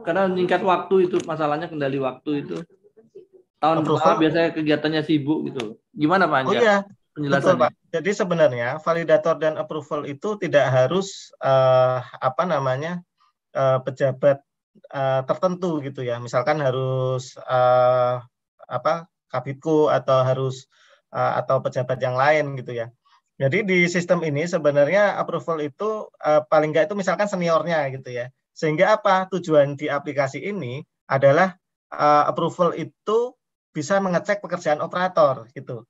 Karena meningkat waktu itu masalahnya kendali waktu itu. Tahun pertama biasanya kegiatannya sibuk gitu. Gimana Pak Oh Anja? iya, betul Penjelasannya. Pak. Jadi sebenarnya validator dan approval itu tidak harus eh, apa namanya eh, pejabat eh, tertentu gitu ya. Misalkan harus eh, apa kabitku atau harus eh, atau pejabat yang lain gitu ya. Jadi di sistem ini sebenarnya approval itu eh, paling nggak itu misalkan seniornya gitu ya. Sehingga apa tujuan di aplikasi ini adalah eh, approval itu bisa mengecek pekerjaan operator gitu.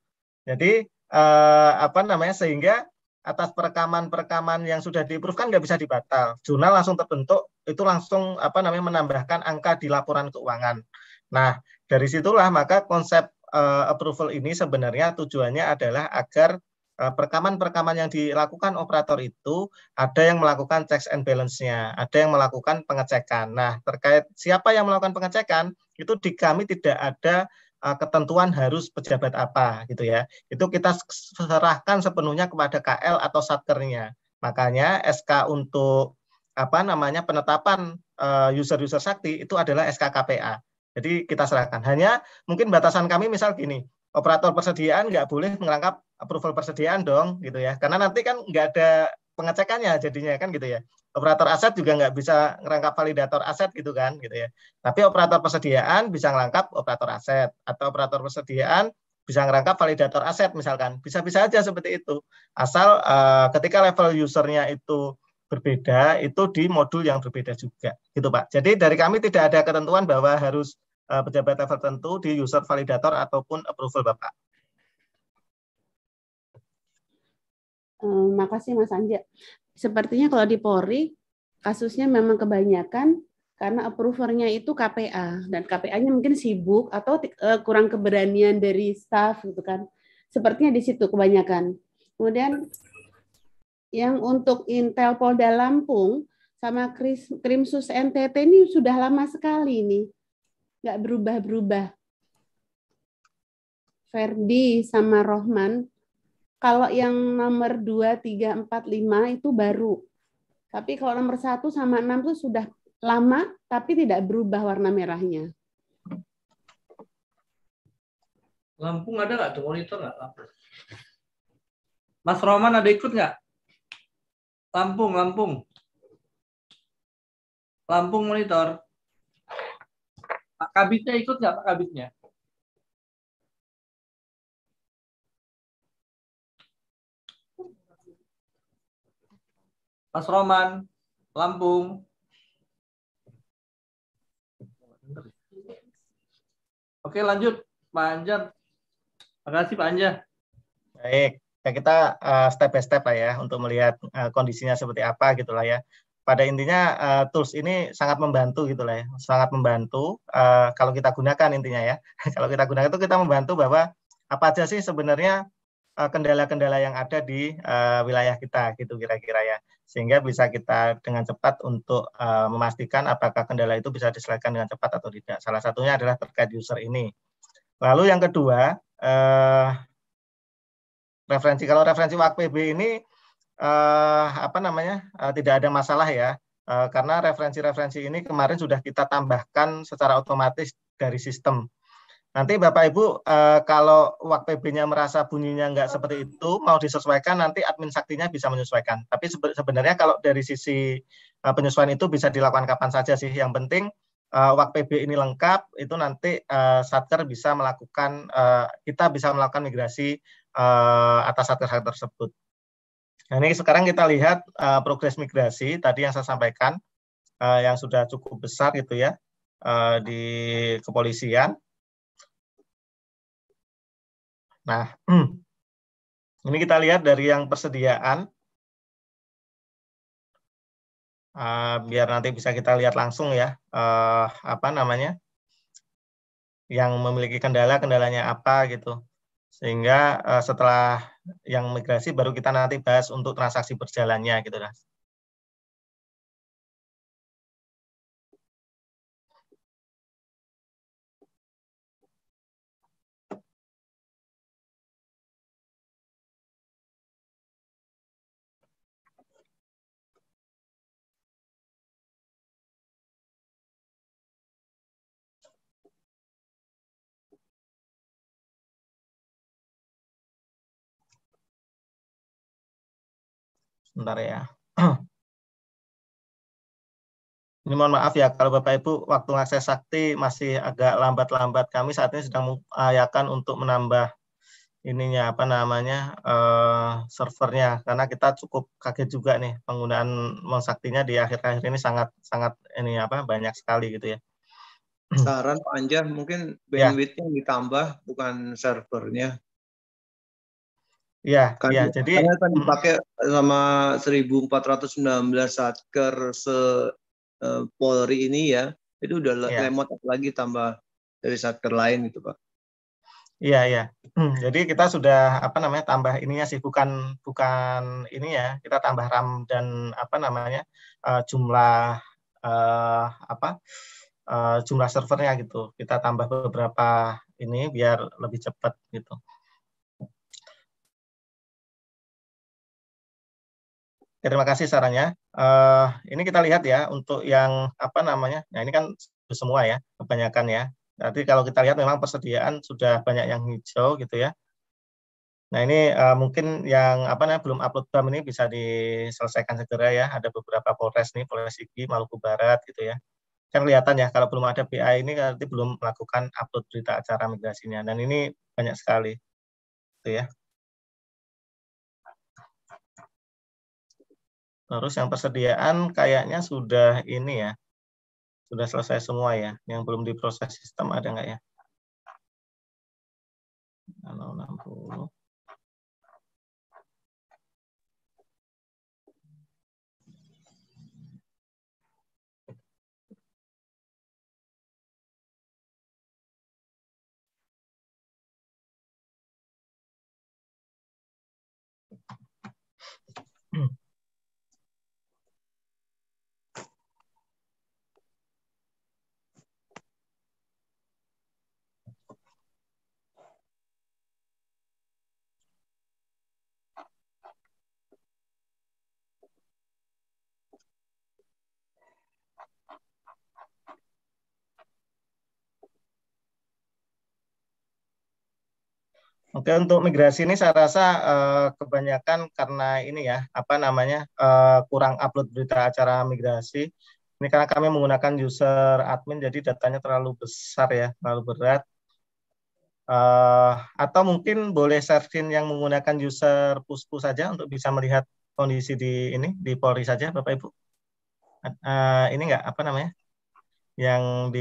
Jadi eh, apa namanya sehingga atas perekaman-perekaman yang sudah di-approve kan nggak bisa dibatal. Jurnal langsung terbentuk, itu langsung apa namanya menambahkan angka di laporan keuangan. Nah, dari situlah maka konsep eh, approval ini sebenarnya tujuannya adalah agar eh, perekaman-perekaman yang dilakukan operator itu ada yang melakukan checks and balance-nya, ada yang melakukan pengecekan. Nah, terkait siapa yang melakukan pengecekan, itu di kami tidak ada eh, ketentuan harus pejabat apa gitu ya. Itu kita serahkan sepenuhnya kepada KL atau satkernya. Makanya SK untuk apa namanya penetapan user-user sakti itu adalah SK KPA. Jadi kita serahkan. Hanya mungkin batasan kami misal gini, operator persediaan nggak boleh merangkap approval persediaan dong gitu ya. Karena nanti kan nggak ada pengecekannya jadinya kan gitu ya. Operator aset juga nggak bisa ngerangkap validator aset gitu kan gitu ya. Tapi operator persediaan bisa ngerangkap operator aset atau operator persediaan bisa ngerangkap validator aset misalkan. Bisa-bisa aja seperti itu. Asal eh, ketika level usernya itu berbeda, itu di modul yang berbeda juga. Gitu Pak. Jadi dari kami tidak ada ketentuan bahwa harus eh, pejabat tertentu di user validator ataupun approval Bapak. Eh, makasih Mas Anja. Sepertinya kalau di Polri kasusnya memang kebanyakan karena approvernya itu KPA dan KPA-nya mungkin sibuk atau eh, kurang keberanian dari staff gitu kan. Sepertinya di situ kebanyakan. Kemudian yang untuk Intel Polda Lampung sama Krimsus NTT ini sudah lama sekali nih. Nggak berubah-berubah. Ferdi sama Rohman kalau yang nomor 2, 3, 4, 5 itu baru. Tapi kalau nomor 1 sama 6 itu sudah lama, tapi tidak berubah warna merahnya. Lampung ada nggak tuh monitor nggak? Mas Roman ada ikut nggak? Lampung, Lampung. Lampung monitor. Pak Kabitnya ikut nggak Pak Kabitnya? Mas Roman, Lampung. Oke lanjut, Pak Anjar. Makasih Pak Anja. Baik, ya kita eh, step by step lah ya untuk melihat eh, kondisinya seperti apa gitu lah ya. Pada intinya eh, tools ini sangat membantu gitu lah ya, sangat membantu eh, kalau kita gunakan intinya ya. <laughs> kalau kita gunakan itu kita membantu bahwa apa aja sih sebenarnya kendala-kendala yang ada di eh, wilayah kita gitu kira-kira ya. Sehingga bisa kita dengan cepat untuk eh, memastikan apakah kendala itu bisa diselesaikan dengan cepat atau tidak. Salah satunya adalah terkait user ini. Lalu yang kedua, eh, referensi kalau referensi WAKPB ini eh, apa namanya eh, tidak ada masalah ya Eh, karena referensi-referensi ini kemarin sudah kita tambahkan secara otomatis dari sistem Nanti Bapak Ibu eh, kalau WAK PB-nya merasa bunyinya nggak seperti itu, mau disesuaikan nanti admin saktinya bisa menyesuaikan. Tapi sebe- sebenarnya kalau dari sisi eh, penyesuaian itu bisa dilakukan kapan saja sih. Yang penting eh, WAK PB ini lengkap, itu nanti eh, Satker bisa melakukan, eh, kita bisa melakukan migrasi eh, atas Satker tersebut. Nah ini sekarang kita lihat eh, progres migrasi tadi yang saya sampaikan eh, yang sudah cukup besar gitu ya eh, di kepolisian. Nah, <clears throat> ini kita lihat dari yang persediaan, Eh, biar nanti bisa kita lihat langsung ya, eh, apa namanya, yang memiliki kendala, kendalanya apa gitu. Sehingga eh, setelah yang migrasi baru kita nanti bahas untuk transaksi berjalannya gitu. Mas. Sebentar ya. <clears throat> Ini mohon maaf ya kalau Bapak Ibu waktu akses sakti masih agak lambat-lambat. Kami saat ini sedang mengupayakan untuk menambah ininya apa namanya eh, servernya karena kita cukup kaget juga nih penggunaan Monsaktinya di akhir-akhir ini sangat sangat ini apa banyak sekali gitu ya. Saran Pak Anjar mungkin Ya. bandwidth-nya ditambah bukan servernya. Iya, iya. Jadi karena kan dipakai sama 1419 satker se eh, Polri ini ya, itu udah Iya. lemot lagi tambah dari satker lain gitu Pak. Iya, iya. Hmm, Jadi kita sudah apa namanya tambah ininya sih bukan bukan ini ya. Kita tambah RAM dan apa namanya eh, jumlah eh, apa jumlah servernya gitu. Kita tambah beberapa ini biar lebih cepat gitu. Terima kasih sarannya. Eh, ini kita lihat ya untuk yang apa namanya. Nah ini kan semua ya kebanyakan ya. Nanti kalau kita lihat memang persediaan sudah banyak yang hijau gitu ya. Nah ini eh, mungkin yang apa namanya belum upload BAM ini bisa diselesaikan segera ya. Ada beberapa Polres nih, Polres Sigi, Maluku Barat gitu ya. Kan kelihatan ya kalau belum ada PA ini nanti belum melakukan upload berita acara migrasinya. Dan ini banyak sekali. Gitu ya. Terus yang persediaan kayaknya sudah ini ya. Sudah selesai semua ya. Yang belum diproses sistem ada nggak ya? 60. Oke, untuk migrasi ini saya rasa eh, kebanyakan karena ini ya, apa namanya, eh, kurang upload berita acara migrasi. Ini karena kami menggunakan user admin, jadi datanya terlalu besar ya, terlalu berat. Eh, atau mungkin boleh screen yang menggunakan user Pusku saja untuk bisa melihat kondisi di ini di Polri saja, Bapak Ibu. Eh, ini enggak apa namanya? Yang di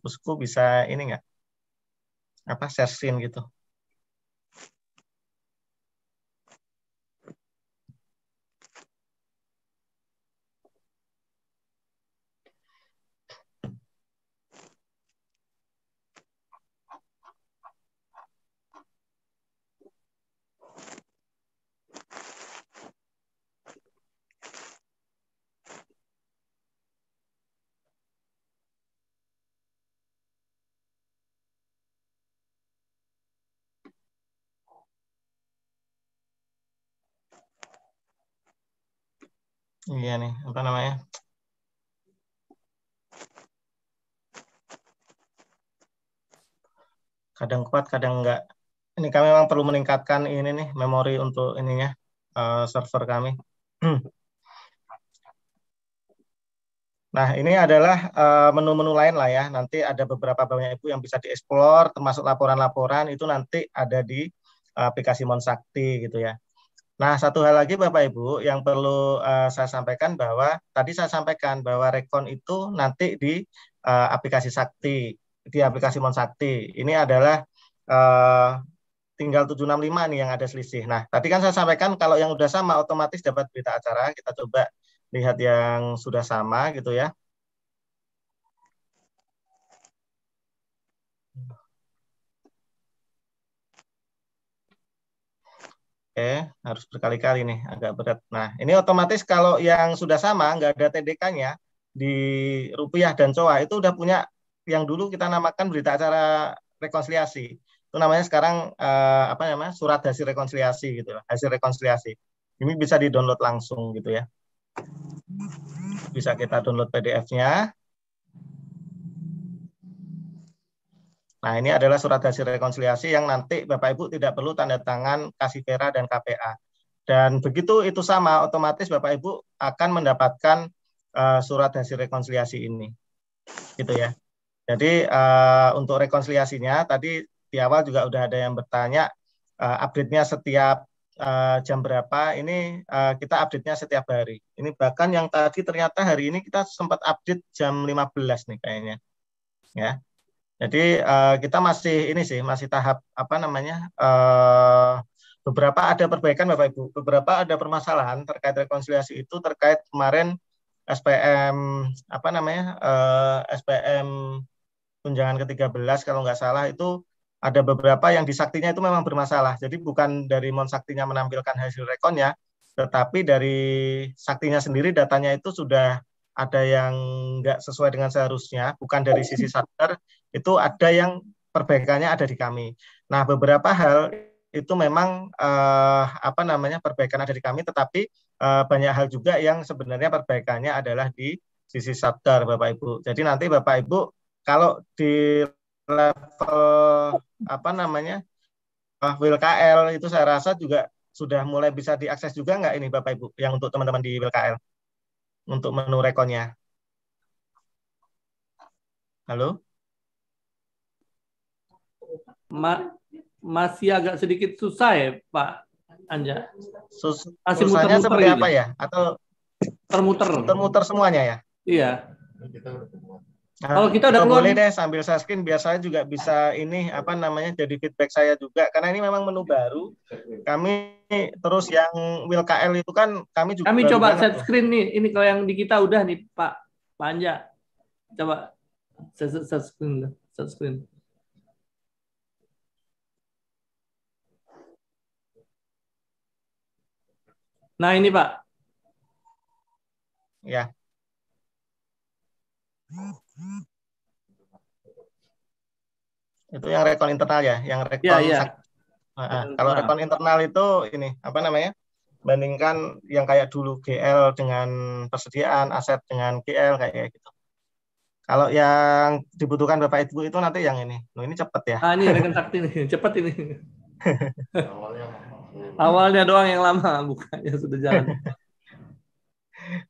Pusku bisa ini enggak? Apa screen gitu. Iya nih, apa namanya? kadang kuat, kadang enggak. Ini kami memang perlu meningkatkan ini nih memori untuk ininya uh, server kami. <clears throat> Nah, ini adalah eh, menu-menu lain lah ya. Nanti ada beberapa banyak ibu yang bisa dieksplor, termasuk laporan-laporan itu nanti ada di aplikasi Monsakti gitu ya. Nah, satu hal lagi Bapak Ibu yang perlu uh, saya sampaikan bahwa tadi saya sampaikan bahwa rekon itu nanti di uh, aplikasi Sakti, di aplikasi Monsakti. Ini adalah uh, tinggal 765 nih yang ada selisih. Nah, tadi kan saya sampaikan kalau yang sudah sama otomatis dapat berita acara. Kita coba lihat yang sudah sama gitu ya. Oke, harus berkali-kali nih, agak berat. Nah, ini otomatis kalau yang sudah sama, nggak ada TDK-nya di rupiah dan coa, itu udah punya yang dulu kita namakan berita acara rekonsiliasi. Itu namanya sekarang eh, apa namanya surat hasil rekonsiliasi gitu, hasil rekonsiliasi. Ini bisa di-download langsung gitu ya. Bisa kita download PDF-nya. Nah, ini adalah surat hasil rekonsiliasi yang nanti Bapak Ibu tidak perlu tanda tangan kasih Vera dan KPA. Dan begitu itu sama, otomatis Bapak Ibu akan mendapatkan uh, surat hasil rekonsiliasi ini. Gitu ya. Jadi uh, untuk rekonsiliasinya tadi di awal juga udah ada yang bertanya uh, update-nya setiap uh, jam berapa. Ini uh, kita update-nya setiap hari. Ini bahkan yang tadi ternyata hari ini kita sempat update jam 15 nih kayaknya. Ya. Jadi uh, kita masih ini sih masih tahap apa namanya uh, beberapa ada perbaikan Bapak Ibu, beberapa ada permasalahan terkait rekonsiliasi itu terkait kemarin SPM apa namanya uh, eh, SPM tunjangan ke-13 kalau nggak salah itu ada beberapa yang di saktinya itu memang bermasalah. Jadi bukan dari mon saktinya menampilkan hasil rekonnya, tetapi dari saktinya sendiri datanya itu sudah ada yang nggak sesuai dengan seharusnya, bukan dari sisi satker, itu ada yang perbaikannya ada di kami. Nah, beberapa hal itu memang eh, apa namanya perbaikan ada di kami, tetapi eh, banyak hal juga yang sebenarnya perbaikannya adalah di sisi satker, Bapak Ibu. Jadi nanti Bapak Ibu kalau di level apa namanya uh, WilKL itu saya rasa juga sudah mulai bisa diakses juga nggak ini Bapak Ibu yang untuk teman-teman di WilKL? Untuk menu rekonnya. Halo? Ma masih agak sedikit susah ya, Pak Anja. Sus masih muter seperti apa ya? Atau termuter? Termuter semuanya ya? Iya. Kalau kita udah keluar boleh deh sambil saya screen biar saya juga bisa ini apa namanya jadi feedback saya juga karena ini memang menu baru. Kami terus yang Will KL itu kan kami juga Kami coba set screen nih. Ini kalau yang di kita udah nih Pak Panja. Coba set, set screen set screen. Nah, ini Pak. Ya. Itu yang rekon internal ya, yang rekon. Ya, ya. Nah, kalau rekon internal itu ini apa namanya? Bandingkan yang kayak dulu GL dengan persediaan, aset dengan GL kayak gitu. Kalau yang dibutuhkan Bapak Ibu itu nanti yang ini. Loh, ini cepet ya. Ah, ini <laughs> rekon sakti nih, cepet ini. Awalnya doang yang lama, bukannya sudah jalan.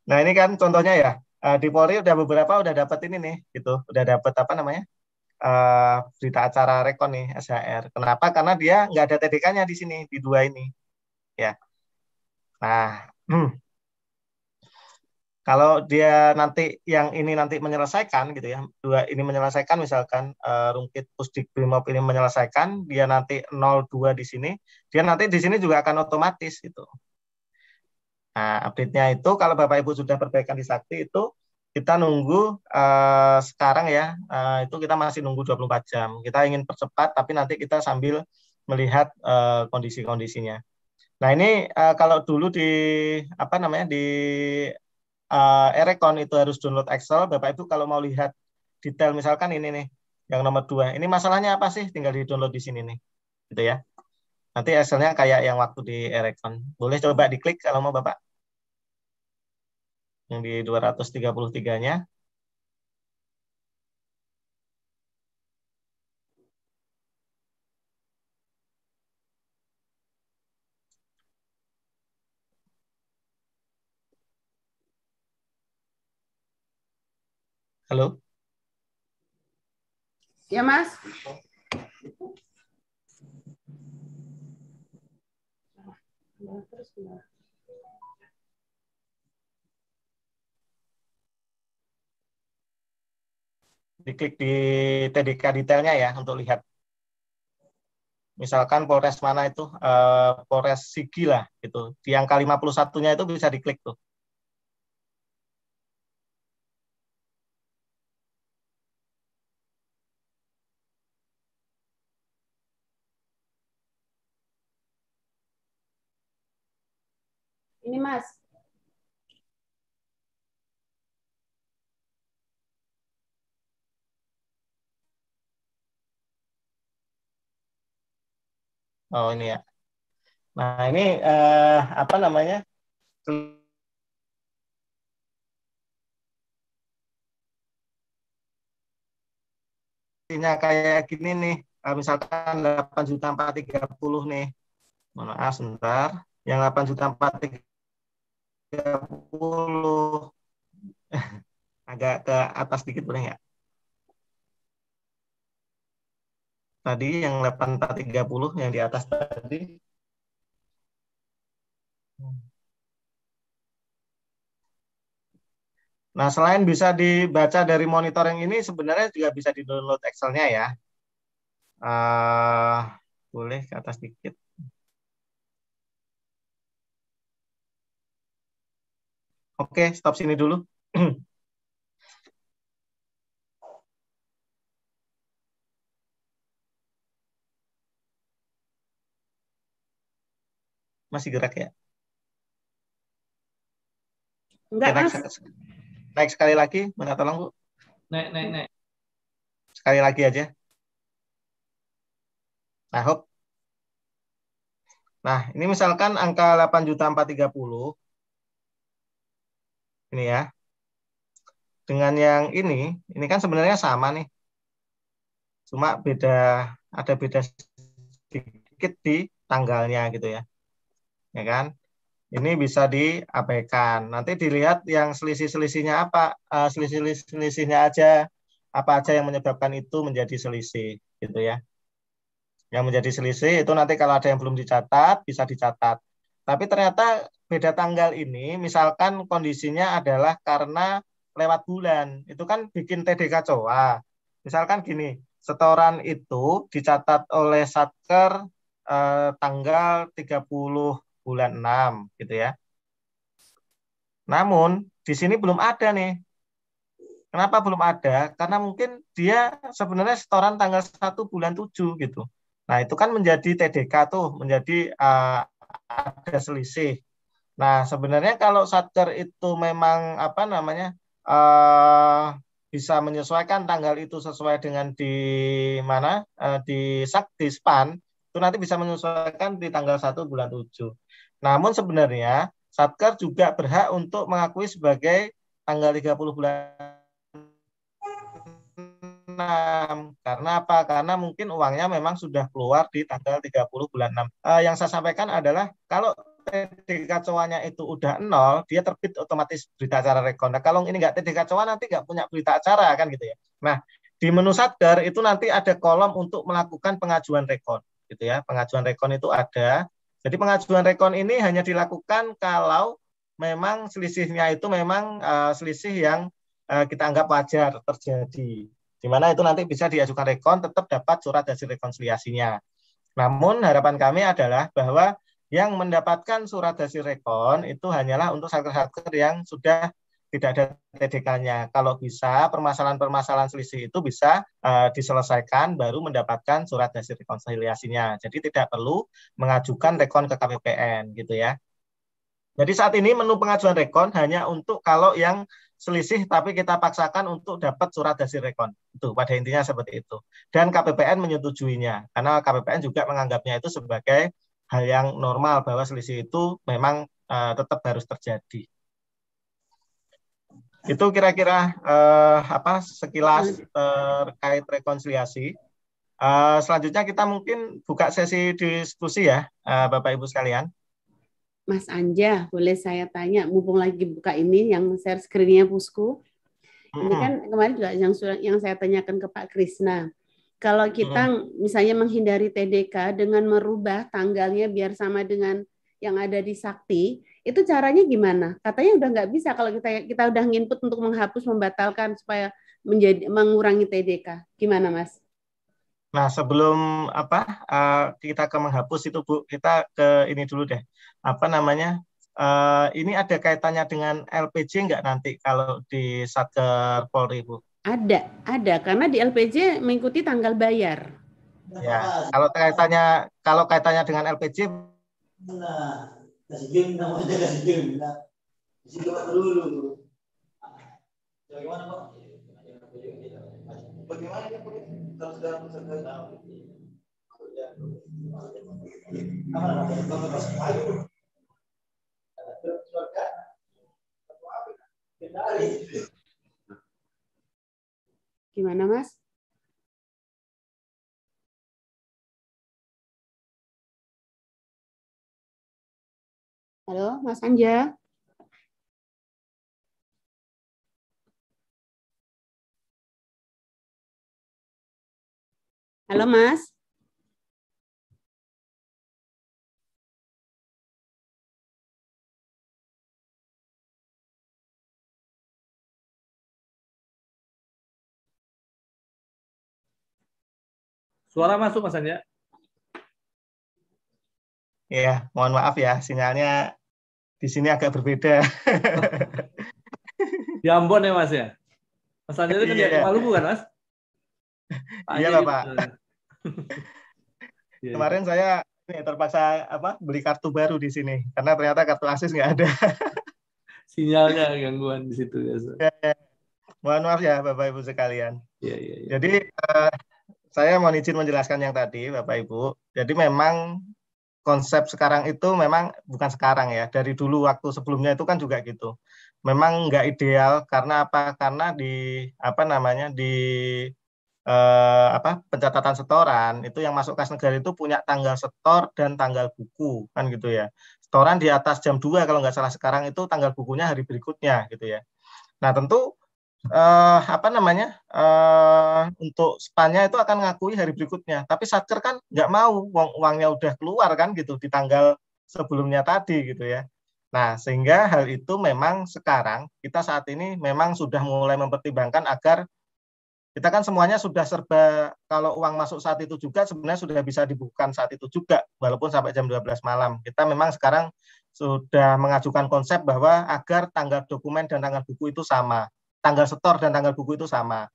nah, ini kan contohnya ya uh, di Polri udah beberapa udah dapat ini nih gitu. Udah dapat apa namanya? Uh, berita acara rekon nih SHR kenapa? Karena dia nggak ada TDK-nya di sini di dua ini. Ya. Nah hmm. kalau dia nanti yang ini nanti menyelesaikan gitu ya dua ini menyelesaikan misalkan uh, Rungkit Pusdik Brimob ini menyelesaikan dia nanti 02 di sini dia nanti di sini juga akan otomatis gitu Nah, update-nya itu kalau Bapak Ibu sudah perbaikan di Sakti itu kita nunggu uh, sekarang ya, uh, itu kita masih nunggu 24 jam. Kita ingin percepat tapi nanti kita sambil melihat uh, kondisi-kondisinya. Nah, ini uh, kalau dulu di apa namanya di uh, Erecon itu harus download Excel. Bapak Ibu kalau mau lihat detail misalkan ini nih yang nomor dua. Ini masalahnya apa sih? Tinggal di download di sini nih. Gitu ya. Nanti Excelnya kayak yang waktu di Erecon. Boleh coba diklik kalau mau Bapak yang di 233-nya. Halo. Ya, Mas. Terus Diklik di TDK detailnya ya untuk lihat. Misalkan Polres mana itu, eh, Polres Sigi lah gitu. Di angka 51-nya itu bisa diklik tuh. Ini, Mas. Oh ini ya. Nah ini eh, apa namanya? Ini kayak gini nih, misalkan 8 juta 430 nih. Mohon maaf sebentar. Yang 8 juta 430 <laughs> agak ke atas dikit boleh nggak? Tadi yang 8430 yang di atas tadi. Nah, selain bisa dibaca dari monitor yang ini, sebenarnya juga bisa di-download Excel-nya ya. Eh, boleh ke atas dikit. Oke, stop sini dulu. <clears throat> Masih gerak ya? Enggak, Oke, Mas. naik, naik sekali lagi, minta tolong Bu. Naik, naik, naik. Sekali lagi aja. Nah, hop. Nah, ini misalkan angka 8.430. Ini ya. Dengan yang ini, ini kan sebenarnya sama nih. Cuma beda ada beda sedikit di tanggalnya gitu ya. Ya kan? Ini bisa diabaikan. Nanti dilihat yang selisih-selisihnya apa, Eh, selisih-selisihnya aja apa aja yang menyebabkan itu menjadi selisih gitu ya yang menjadi selisih itu nanti kalau ada yang belum dicatat bisa dicatat. Tapi ternyata beda tanggal ini misalkan kondisinya adalah karena lewat bulan. Itu kan bikin TDK COA. Misalkan gini, setoran itu dicatat oleh Satker eh, tanggal 30 bulan 6 gitu ya. Namun di sini belum ada nih. Kenapa belum ada? Karena mungkin dia sebenarnya setoran tanggal 1 bulan 7 gitu. Nah, itu kan menjadi TDK tuh, menjadi uh, ada selisih. Nah, sebenarnya kalau Satker itu memang apa namanya uh, bisa menyesuaikan tanggal itu sesuai dengan di mana uh, di Sakti Span itu nanti bisa menyesuaikan di tanggal 1 bulan 7. Namun sebenarnya Satker juga berhak untuk mengakui sebagai tanggal 30 bulan 6. Karena apa? Karena mungkin uangnya memang sudah keluar di tanggal 30 bulan 6. Uh, yang saya sampaikan adalah kalau TDK COA-nya itu udah nol, dia terbit otomatis berita acara rekon. Nah, kalau ini nggak TDK COA nanti nggak punya berita acara kan gitu ya. Nah, di menu sadar itu nanti ada kolom untuk melakukan pengajuan rekon gitu ya. Pengajuan rekon itu ada. Jadi pengajuan rekon ini hanya dilakukan kalau memang selisihnya itu memang uh, selisih yang uh, kita anggap wajar terjadi di mana itu nanti bisa diajukan rekon tetap dapat surat hasil rekonsiliasinya. Namun harapan kami adalah bahwa yang mendapatkan surat hasil rekon itu hanyalah untuk satker-satker yang sudah tidak ada TDK-nya. Kalau bisa permasalahan-permasalahan selisih itu bisa uh, diselesaikan baru mendapatkan surat hasil rekonsiliasinya. Jadi tidak perlu mengajukan rekon ke KPPN gitu ya. Jadi saat ini menu pengajuan rekon hanya untuk kalau yang selisih tapi kita paksakan untuk dapat surat hasil rekon. Itu pada intinya seperti itu. Dan KPPN menyetujuinya karena KPPN juga menganggapnya itu sebagai hal yang normal bahwa selisih itu memang uh, tetap harus terjadi. Itu kira-kira uh, apa sekilas terkait rekonsiliasi. Uh, selanjutnya kita mungkin buka sesi diskusi ya, uh, Bapak Ibu sekalian. Mas Anja, boleh saya tanya, mumpung lagi buka ini yang share screen-nya Pusku. Ini kan kemarin juga yang yang saya tanyakan ke Pak Krisna. Kalau kita misalnya menghindari TDK dengan merubah tanggalnya biar sama dengan yang ada di Sakti, itu caranya gimana? Katanya udah nggak bisa kalau kita kita udah nginput untuk menghapus, membatalkan supaya menjadi mengurangi TDK. Gimana, Mas? Nah, sebelum apa uh, kita ke menghapus itu Bu, kita ke ini dulu deh. Apa namanya? Uh, ini ada kaitannya dengan LPJ nggak nanti kalau di Satker Polri, Bu? Ada, ada karena di LPJ mengikuti tanggal bayar. Ya, kalau kaitannya kalau kaitannya dengan LPJ Nah, kasih game namanya kasih game. Nah, kasih game dulu. Bagaimana Pak? Bagaimana ya? Kalau sudah. Apa namanya? Ayu. Gimana, Mas? Halo, Mas Anja. Halo, Mas. Suara masuk Mas Anja. Ya, mohon maaf ya, sinyalnya di sini agak berbeda. <laughs> Di Ambon ya Mas ya? Mas Anja itu kan Iya. di Maluku kan Mas? <laughs> Iya, Anja Bapak. gitu. Iya, Kemarin saya ini terpaksa apa beli kartu baru di sini karena ternyata kartu Asis nggak ada. <laughs> Sinyalnya gangguan di situ ya. Ya, ya. Mohon maaf ya Bapak Ibu sekalian. Iya, iya, iya. Jadi eh, saya mohon izin menjelaskan yang tadi Bapak Ibu. Jadi memang konsep sekarang itu memang bukan sekarang ya. Dari dulu waktu sebelumnya itu kan juga gitu. Memang nggak ideal karena apa? Karena di apa namanya di eh, apa pencatatan setoran itu yang masuk kas negara itu punya tanggal setor dan tanggal buku kan gitu ya. Setoran di atas jam 2 kalau nggak salah sekarang itu tanggal bukunya hari berikutnya gitu ya. Nah tentu eh, apa namanya eh, untuk spannya itu akan ngakui hari berikutnya. Tapi satker kan nggak mau uang uangnya udah keluar kan gitu di tanggal sebelumnya tadi gitu ya. Nah sehingga hal itu memang sekarang kita saat ini memang sudah mulai mempertimbangkan agar kita kan semuanya sudah serba kalau uang masuk saat itu juga sebenarnya sudah bisa dibukukan saat itu juga walaupun sampai jam 12 malam. Kita memang sekarang sudah mengajukan konsep bahwa agar tanggal dokumen dan tanggal buku itu sama tanggal setor dan tanggal buku itu sama.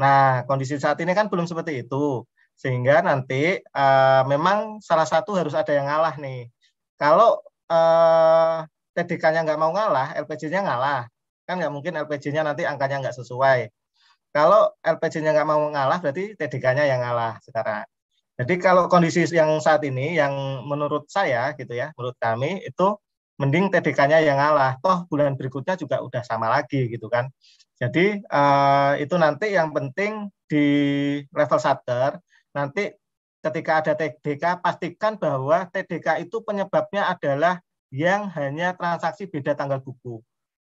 Nah, kondisi saat ini kan belum seperti itu. Sehingga nanti uh, memang salah satu harus ada yang ngalah nih. Kalau uh, TDK-nya nggak mau ngalah, LPJ-nya ngalah. Kan nggak mungkin LPJ-nya nanti angkanya nggak sesuai. Kalau LPJ-nya nggak mau ngalah, berarti TDK-nya yang ngalah sekarang. Jadi kalau kondisi yang saat ini, yang menurut saya gitu ya, menurut kami itu mending TDK-nya yang ngalah. Toh bulan berikutnya juga udah sama lagi gitu kan. Jadi uh, itu nanti yang penting di level satker nanti ketika ada TDK pastikan bahwa TDK itu penyebabnya adalah yang hanya transaksi beda tanggal buku.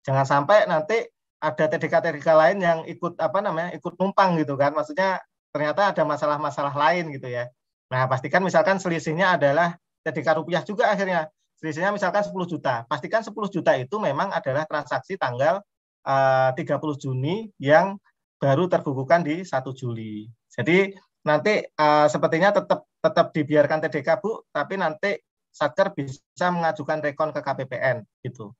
Jangan sampai nanti ada TDK-TDK lain yang ikut apa namanya ikut numpang gitu kan. Maksudnya ternyata ada masalah-masalah lain gitu ya. Nah pastikan misalkan selisihnya adalah TDK rupiah juga akhirnya. Selisihnya misalkan 10 juta. Pastikan 10 juta itu memang adalah transaksi tanggal uh, 30 Juni yang baru terbukukan di 1 Juli. Jadi nanti uh, sepertinya tetap tetap dibiarkan TDK Bu, tapi nanti Satker bisa mengajukan rekon ke KPPN gitu.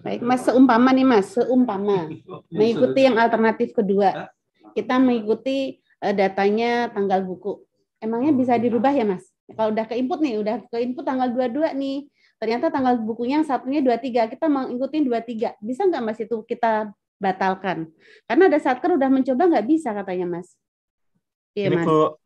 Baik, Mas, seumpama nih Mas, seumpama <laughs> mengikuti yang alternatif kedua. Kita mengikuti uh, datanya tanggal buku. Emangnya bisa dirubah ya, Mas? Kalau udah ke input nih, udah ke input tanggal 22 nih, ternyata tanggal bukunya satunya 23, kita mau ngikutin 23. Bisa nggak Mas itu kita batalkan? Karena ada satker udah mencoba nggak bisa katanya Mas. Iya Mas. Bu,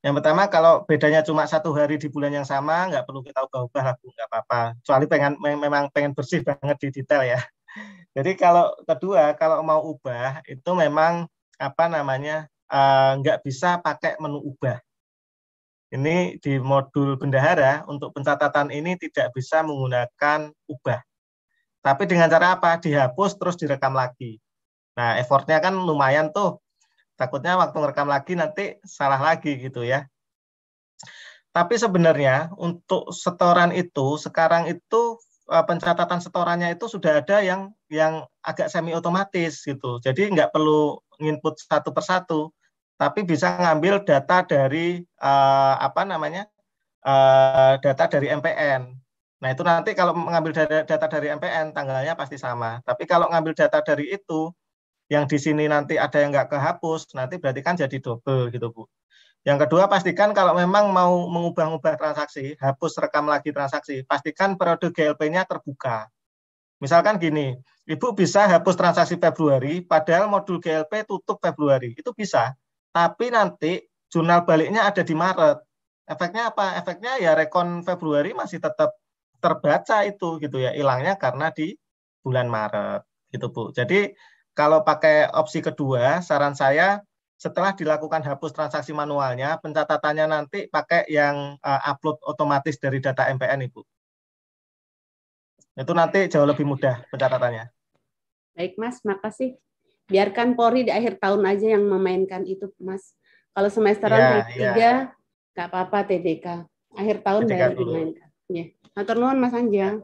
yang pertama kalau bedanya cuma satu hari di bulan yang sama, nggak perlu kita ubah-ubah lah Bu, nggak apa-apa. Kecuali pengen memang pengen bersih banget di detail ya. <laughs> Jadi kalau kedua, kalau mau ubah itu memang apa namanya uh, nggak bisa pakai menu ubah. Ini di modul bendahara untuk pencatatan ini tidak bisa menggunakan ubah. Tapi dengan cara apa? Dihapus terus direkam lagi. Nah, effortnya kan lumayan tuh. Takutnya waktu ngerekam lagi nanti salah lagi gitu ya. Tapi sebenarnya untuk setoran itu sekarang itu eh, pencatatan setorannya itu sudah ada yang yang agak semi otomatis gitu. Jadi nggak perlu input satu persatu, tapi bisa ngambil data dari uh, apa namanya uh, data dari MPN. Nah itu nanti kalau mengambil data, dari MPN tanggalnya pasti sama. Tapi kalau ngambil data dari itu yang di sini nanti ada yang nggak kehapus, nanti berarti kan jadi double gitu bu. Yang kedua pastikan kalau memang mau mengubah-ubah transaksi, hapus rekam lagi transaksi, pastikan periode GLP-nya terbuka. Misalkan gini, Ibu bisa hapus transaksi Februari, padahal modul GLP tutup Februari. Itu bisa. Tapi nanti jurnal baliknya ada di Maret. Efeknya apa? Efeknya ya rekon Februari masih tetap terbaca itu gitu ya. Hilangnya karena di bulan Maret gitu Bu. Jadi kalau pakai opsi kedua, saran saya setelah dilakukan hapus transaksi manualnya, pencatatannya nanti pakai yang uh, upload otomatis dari data MPN Ibu. Itu nanti jauh lebih mudah pencatatannya. Baik Mas, makasih. Biarkan Polri di akhir tahun aja yang memainkan itu Mas. Kalau semesteran Ya, tiga ya. nggak apa-apa TDK. Akhir tahun TDK baru dimainkan. Ya. Matur nuwun Mas Anja.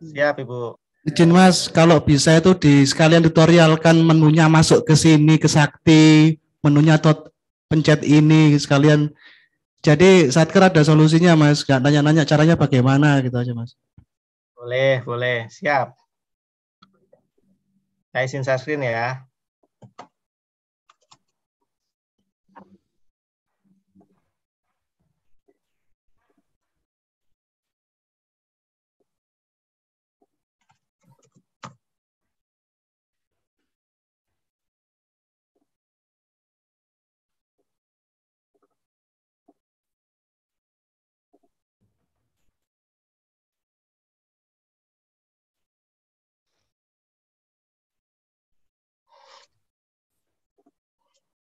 Siap Ibu. Izin Mas, kalau bisa itu di sekalian tutorialkan menunya masuk ke sini ke Sakti, menunya atau pencet ini sekalian. Jadi saat kira ada solusinya Mas, nggak nanya-nanya caranya bagaimana gitu aja Mas. Boleh, boleh. Siap. Saya izin share screen ya.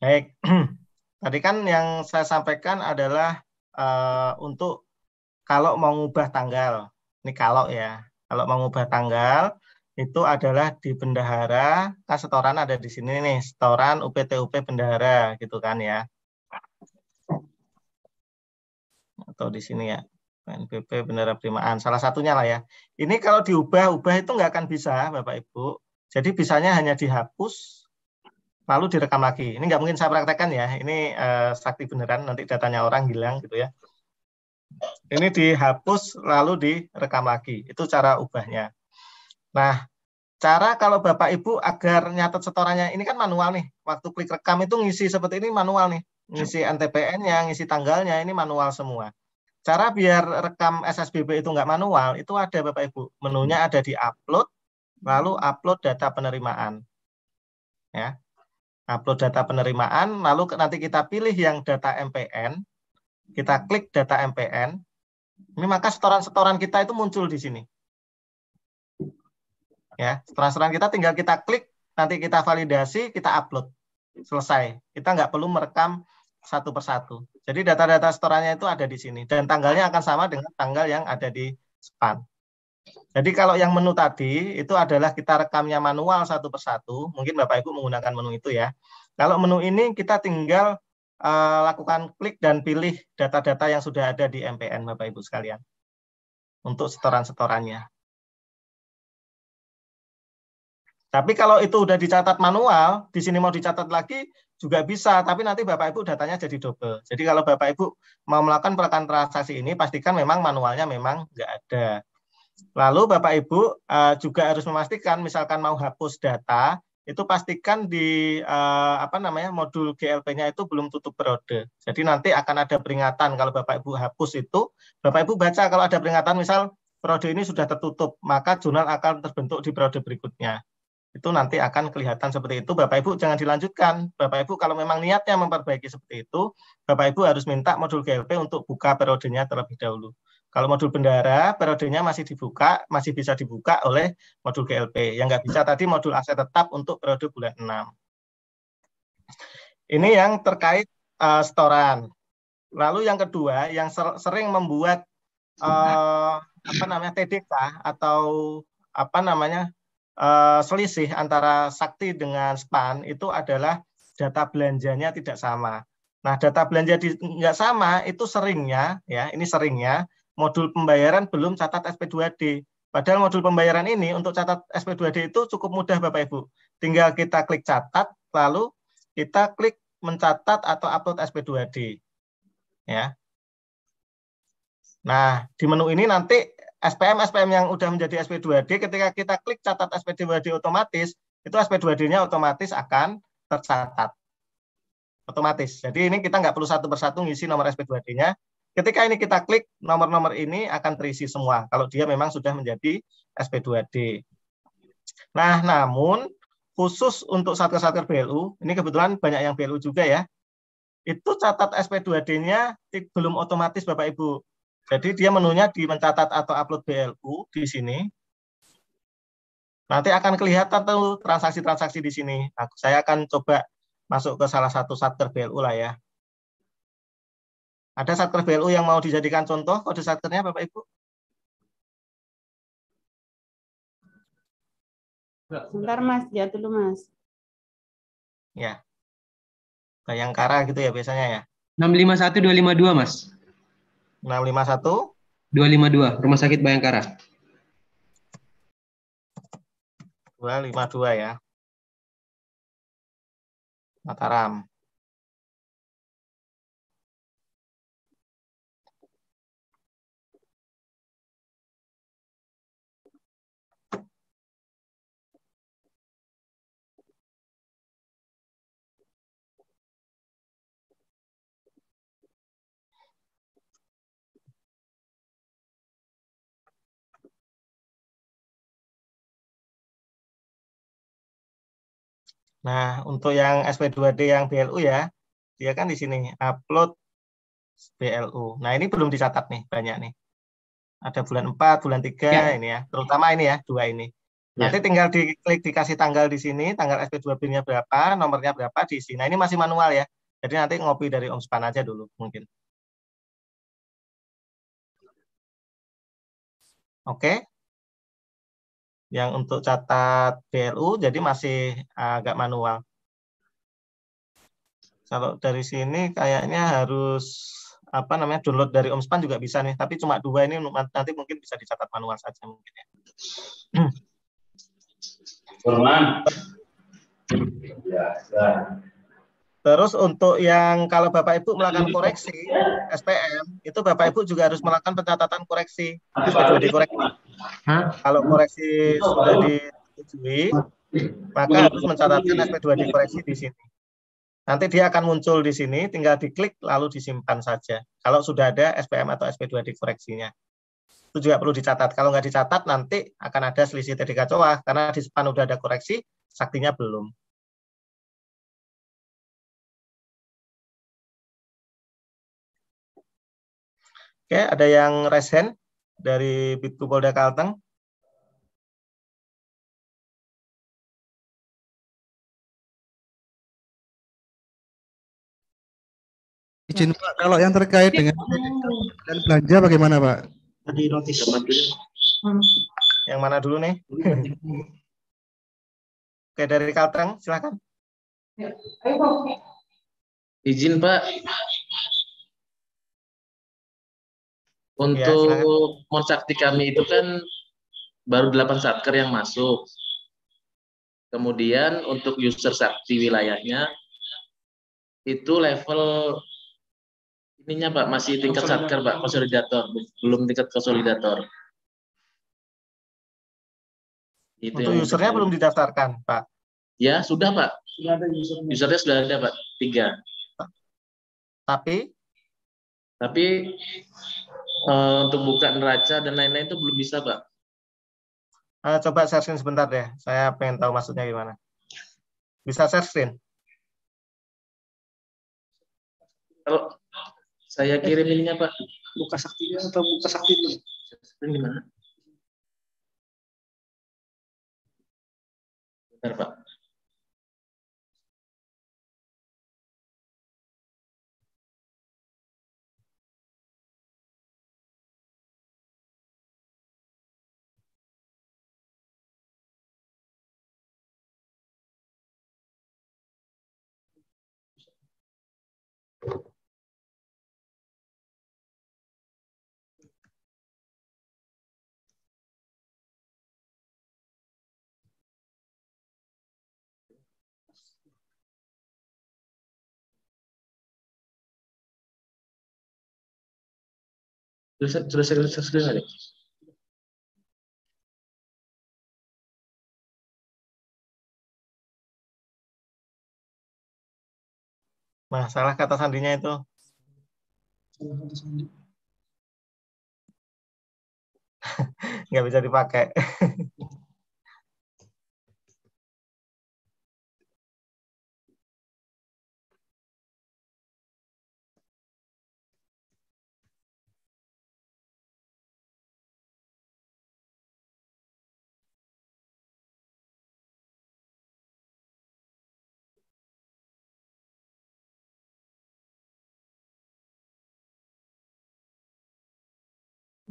Baik, <clears throat> tadi kan yang saya sampaikan adalah eh, untuk kalau mau ngubah tanggal. Ini kalau ya, kalau mau ngubah tanggal itu adalah di bendahara, kan setoran ada di sini nih, setoran UPTUP bendahara gitu kan ya. Atau di sini ya, PNBP bendahara primaan, salah satunya lah ya. Ini kalau diubah-ubah itu nggak akan bisa Bapak Ibu. Jadi bisanya hanya dihapus lalu direkam lagi. Ini nggak mungkin saya praktekkan ya. Ini eh, sakti beneran nanti datanya orang hilang gitu ya. Ini dihapus lalu direkam lagi. Itu cara ubahnya. Nah, cara kalau Bapak Ibu agar nyatet setorannya ini kan manual nih. Waktu klik rekam itu ngisi seperti ini manual nih. Ngisi NTPN-nya, ngisi tanggalnya ini manual semua. Cara biar rekam SSBB itu nggak manual, itu ada Bapak Ibu. Menunya ada di upload, lalu upload data penerimaan. Ya, upload data penerimaan, lalu nanti kita pilih yang data MPN, kita klik data MPN, ini maka setoran-setoran kita itu muncul di sini. Ya, setoran-setoran kita tinggal kita klik, nanti kita validasi, kita upload. Selesai. Kita nggak perlu merekam satu persatu. Jadi data-data setorannya itu ada di sini. Dan tanggalnya akan sama dengan tanggal yang ada di span. Jadi kalau yang menu tadi itu adalah kita rekamnya manual satu persatu, mungkin Bapak Ibu menggunakan menu itu ya. Kalau menu ini kita tinggal eh, lakukan klik dan pilih data-data yang sudah ada di MPN Bapak Ibu sekalian untuk setoran-setorannya. Tapi kalau itu udah dicatat manual, di sini mau dicatat lagi juga bisa, tapi nanti Bapak Ibu datanya jadi double. Jadi kalau Bapak Ibu mau melakukan perekaman transaksi ini, pastikan memang manualnya memang nggak ada. Lalu Bapak Ibu eh, juga harus memastikan misalkan mau hapus data itu pastikan di eh, apa namanya modul GLP-nya itu belum tutup periode. Jadi nanti akan ada peringatan kalau Bapak Ibu hapus itu, Bapak Ibu baca kalau ada peringatan misal periode ini sudah tertutup, maka jurnal akan terbentuk di periode berikutnya. Itu nanti akan kelihatan seperti itu. Bapak Ibu jangan dilanjutkan. Bapak Ibu kalau memang niatnya memperbaiki seperti itu, Bapak Ibu harus minta modul GLP untuk buka periodenya terlebih dahulu. Kalau modul bendara, periodenya masih dibuka, masih bisa dibuka oleh modul GLP. Yang nggak bisa tadi modul aset tetap untuk periode bulan 6. Ini yang terkait eh, setoran. Lalu yang kedua, yang ser- sering membuat eh, apa namanya TDK atau apa namanya eh, selisih antara sakti dengan span itu adalah data belanjanya tidak sama. Nah, data belanja nggak sama itu seringnya ya, ini seringnya modul pembayaran belum catat SP2D. Padahal modul pembayaran ini untuk catat SP2D itu cukup mudah Bapak Ibu. Tinggal kita klik catat, lalu kita klik mencatat atau upload SP2D. Ya. Nah, di menu ini nanti SPM SPM yang udah menjadi SP2D ketika kita klik catat SP2D otomatis, itu SP2D-nya otomatis akan tercatat. Otomatis. Jadi ini kita nggak perlu satu persatu ngisi nomor SP2D-nya. Ketika ini kita klik, nomor-nomor ini akan terisi semua kalau dia memang sudah menjadi SP2D. Nah, namun khusus untuk satker-satker BLU, ini kebetulan banyak yang BLU juga ya, itu catat SP2D-nya belum otomatis Bapak Ibu. Jadi dia menunya di mencatat atau upload BLU di sini. Nanti akan kelihatan tuh transaksi-transaksi di sini. Nah, saya akan coba masuk ke salah satu satker BLU lah ya. Ada satker BLU yang mau dijadikan contoh kode satkernya Bapak Ibu? Sebentar Mas, lihat dulu Mas. Ya. Bayangkara gitu ya biasanya ya. 651 252 Mas. 651 252 Rumah Sakit Bayangkara. 252 ya. Mataram. Nah, untuk yang SP2D yang BLU ya, dia kan di sini upload BLU. Nah, ini belum dicatat nih, banyak nih. Ada bulan 4, bulan 3 ya. ini ya, terutama ini ya, dua ini. Ya. Nanti tinggal diklik dikasih tanggal di sini, tanggal SP2B-nya berapa, nomornya berapa di sini. Nah, ini masih manual ya. Jadi nanti ngopi dari Om Span aja dulu mungkin. Oke yang untuk catat BLU jadi masih agak manual. Kalau dari sini kayaknya harus apa namanya download dari Omspan juga bisa nih, tapi cuma dua ini nanti mungkin bisa dicatat manual saja mungkin ya. <clears throat> Ya, ya. Terus untuk yang kalau Bapak Ibu melakukan koreksi SPM, itu Bapak Ibu juga harus melakukan pencatatan koreksi. Sudah dikoreksi. Kalau koreksi sudah disetujui, maka harus mencatatkan SP2 dikoreksi di sini. Nanti dia akan muncul di sini, tinggal diklik lalu disimpan saja. Kalau sudah ada SPM atau SP2 dikoreksinya. Itu juga perlu dicatat. Kalau nggak dicatat, nanti akan ada selisih TDK COA, karena di depan udah ada koreksi, saktinya belum. Oke, ada yang resen dari Bitku Polda Kalteng. Izin Pak, kalau yang terkait dengan dan belanja bagaimana Pak? Tadi notis. Yang mana dulu nih? Oke, dari Kalteng, silakan. Izin Pak, Untuk ya, Monsakti kami itu kan baru 8 satker yang masuk. Kemudian untuk user sakti wilayahnya itu level ininya Pak masih tingkat satker Pak konsolidator belum tingkat konsolidator. Itu untuk usernya belum didaftarkan Pak. Ya sudah Pak. Sudah ada usernya. Usernya sudah ada Pak tiga. Tapi tapi uh, untuk buka neraca dan lain-lain itu belum bisa, Pak. Uh, coba share screen sebentar deh. Saya pengen tahu maksudnya gimana. Bisa share screen? Kalau saya kirim ininya, Pak. Buka saktinya atau buka sakti dulu? Gimana? Bentar, Pak. Sudah sudah sudah Dek? Masalah kata sandinya itu. <laughs> Nggak bisa dipakai. <laughs>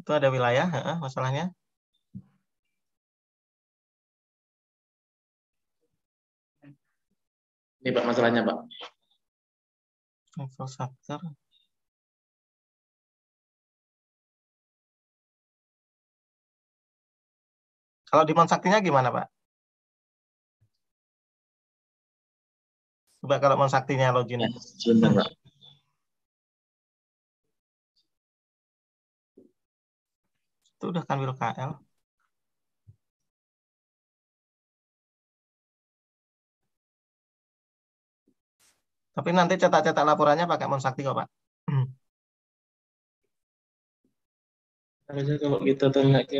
Itu ada wilayah, heeh, masalahnya. Ini Pak masalahnya, Pak. Satker. Kalau di Monsaktinya gimana, Pak? Coba kalau Monsaktinya login. Sebentar, Pak. Itu udah kan Will KL. Tapi nanti cetak-cetak laporannya pakai Monsakti kok, Pak. Harusnya kalau kita tanya ke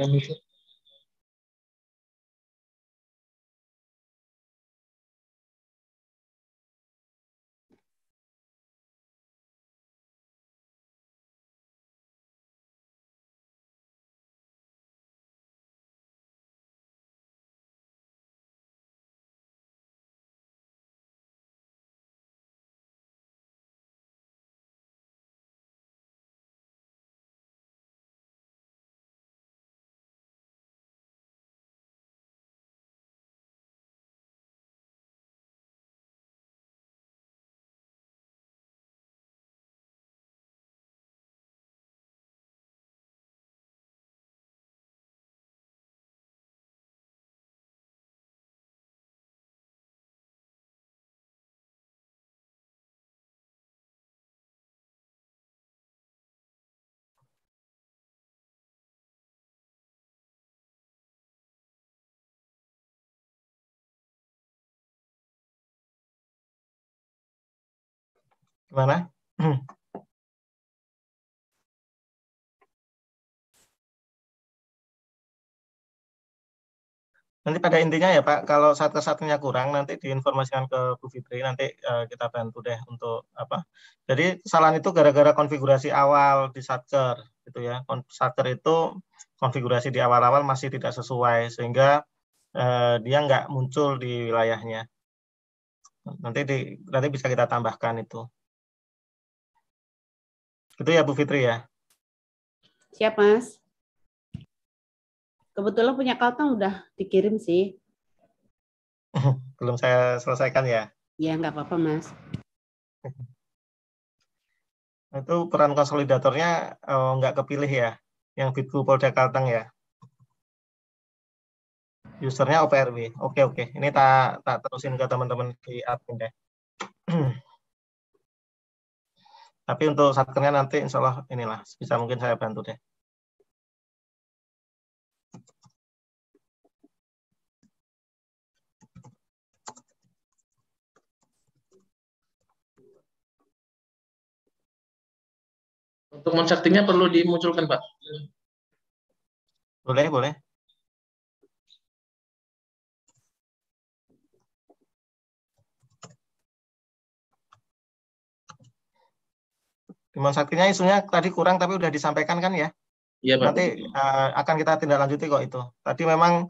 Gimana? Nanti pada intinya ya Pak, kalau saat kesatunya kurang nanti diinformasikan ke Bu Fitri, nanti eh, kita bantu deh untuk apa. Jadi kesalahan itu gara-gara konfigurasi awal di Satker gitu ya. Satker itu konfigurasi di awal-awal masih tidak sesuai sehingga eh, dia nggak muncul di wilayahnya. Nanti di nanti bisa kita tambahkan itu. Itu ya Bu Fitri ya. Siap, Mas. Kebetulan punya Kalteng udah dikirim sih. <laughs> Belum saya selesaikan ya. Ya, nggak apa-apa, Mas. Itu peran konsolidatornya eh, nggak kepilih ya, yang Bitku Polda Kalteng ya. Usernya OPRW. Oke oke, ini tak tak terusin ke teman-teman di admin deh. <clears throat> Tapi untuk satkernya nanti insya Allah inilah bisa mungkin saya bantu deh. Untuk monsaktinya perlu dimunculkan, Pak. Boleh boleh. Di mana saktinya isunya tadi kurang tapi udah disampaikan kan ya? Iya, Pak. Nanti eh, akan kita tindak lanjuti kok itu. Tadi memang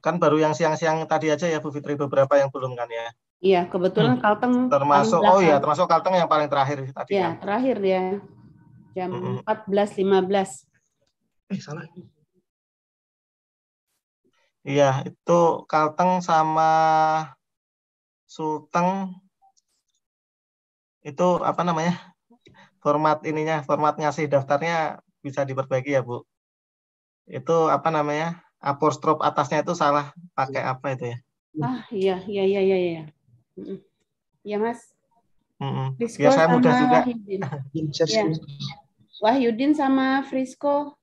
kan baru yang siang-siang tadi aja ya Bu Fitri beberapa yang belum kan ya. Iya, kebetulan Kalteng paling Termasuk oh ya belakang. termasuk Kalteng yang paling terakhir tadi Ya, kan. terakhir dia jam 14.15. Eh salah. Iya, itu Kalteng sama Sulteng itu apa namanya? Format ininya, formatnya sih daftarnya bisa diperbaiki ya, Bu. Itu apa namanya? Apostrof atasnya itu salah pakai apa itu ya? Ah, iya, iya, iya, iya, iya. Iya, Mas. Mm-mm. Disco Biar saya mudah sama juga. Hidin. Share Iya. screen. Wahyudin sama Frisco.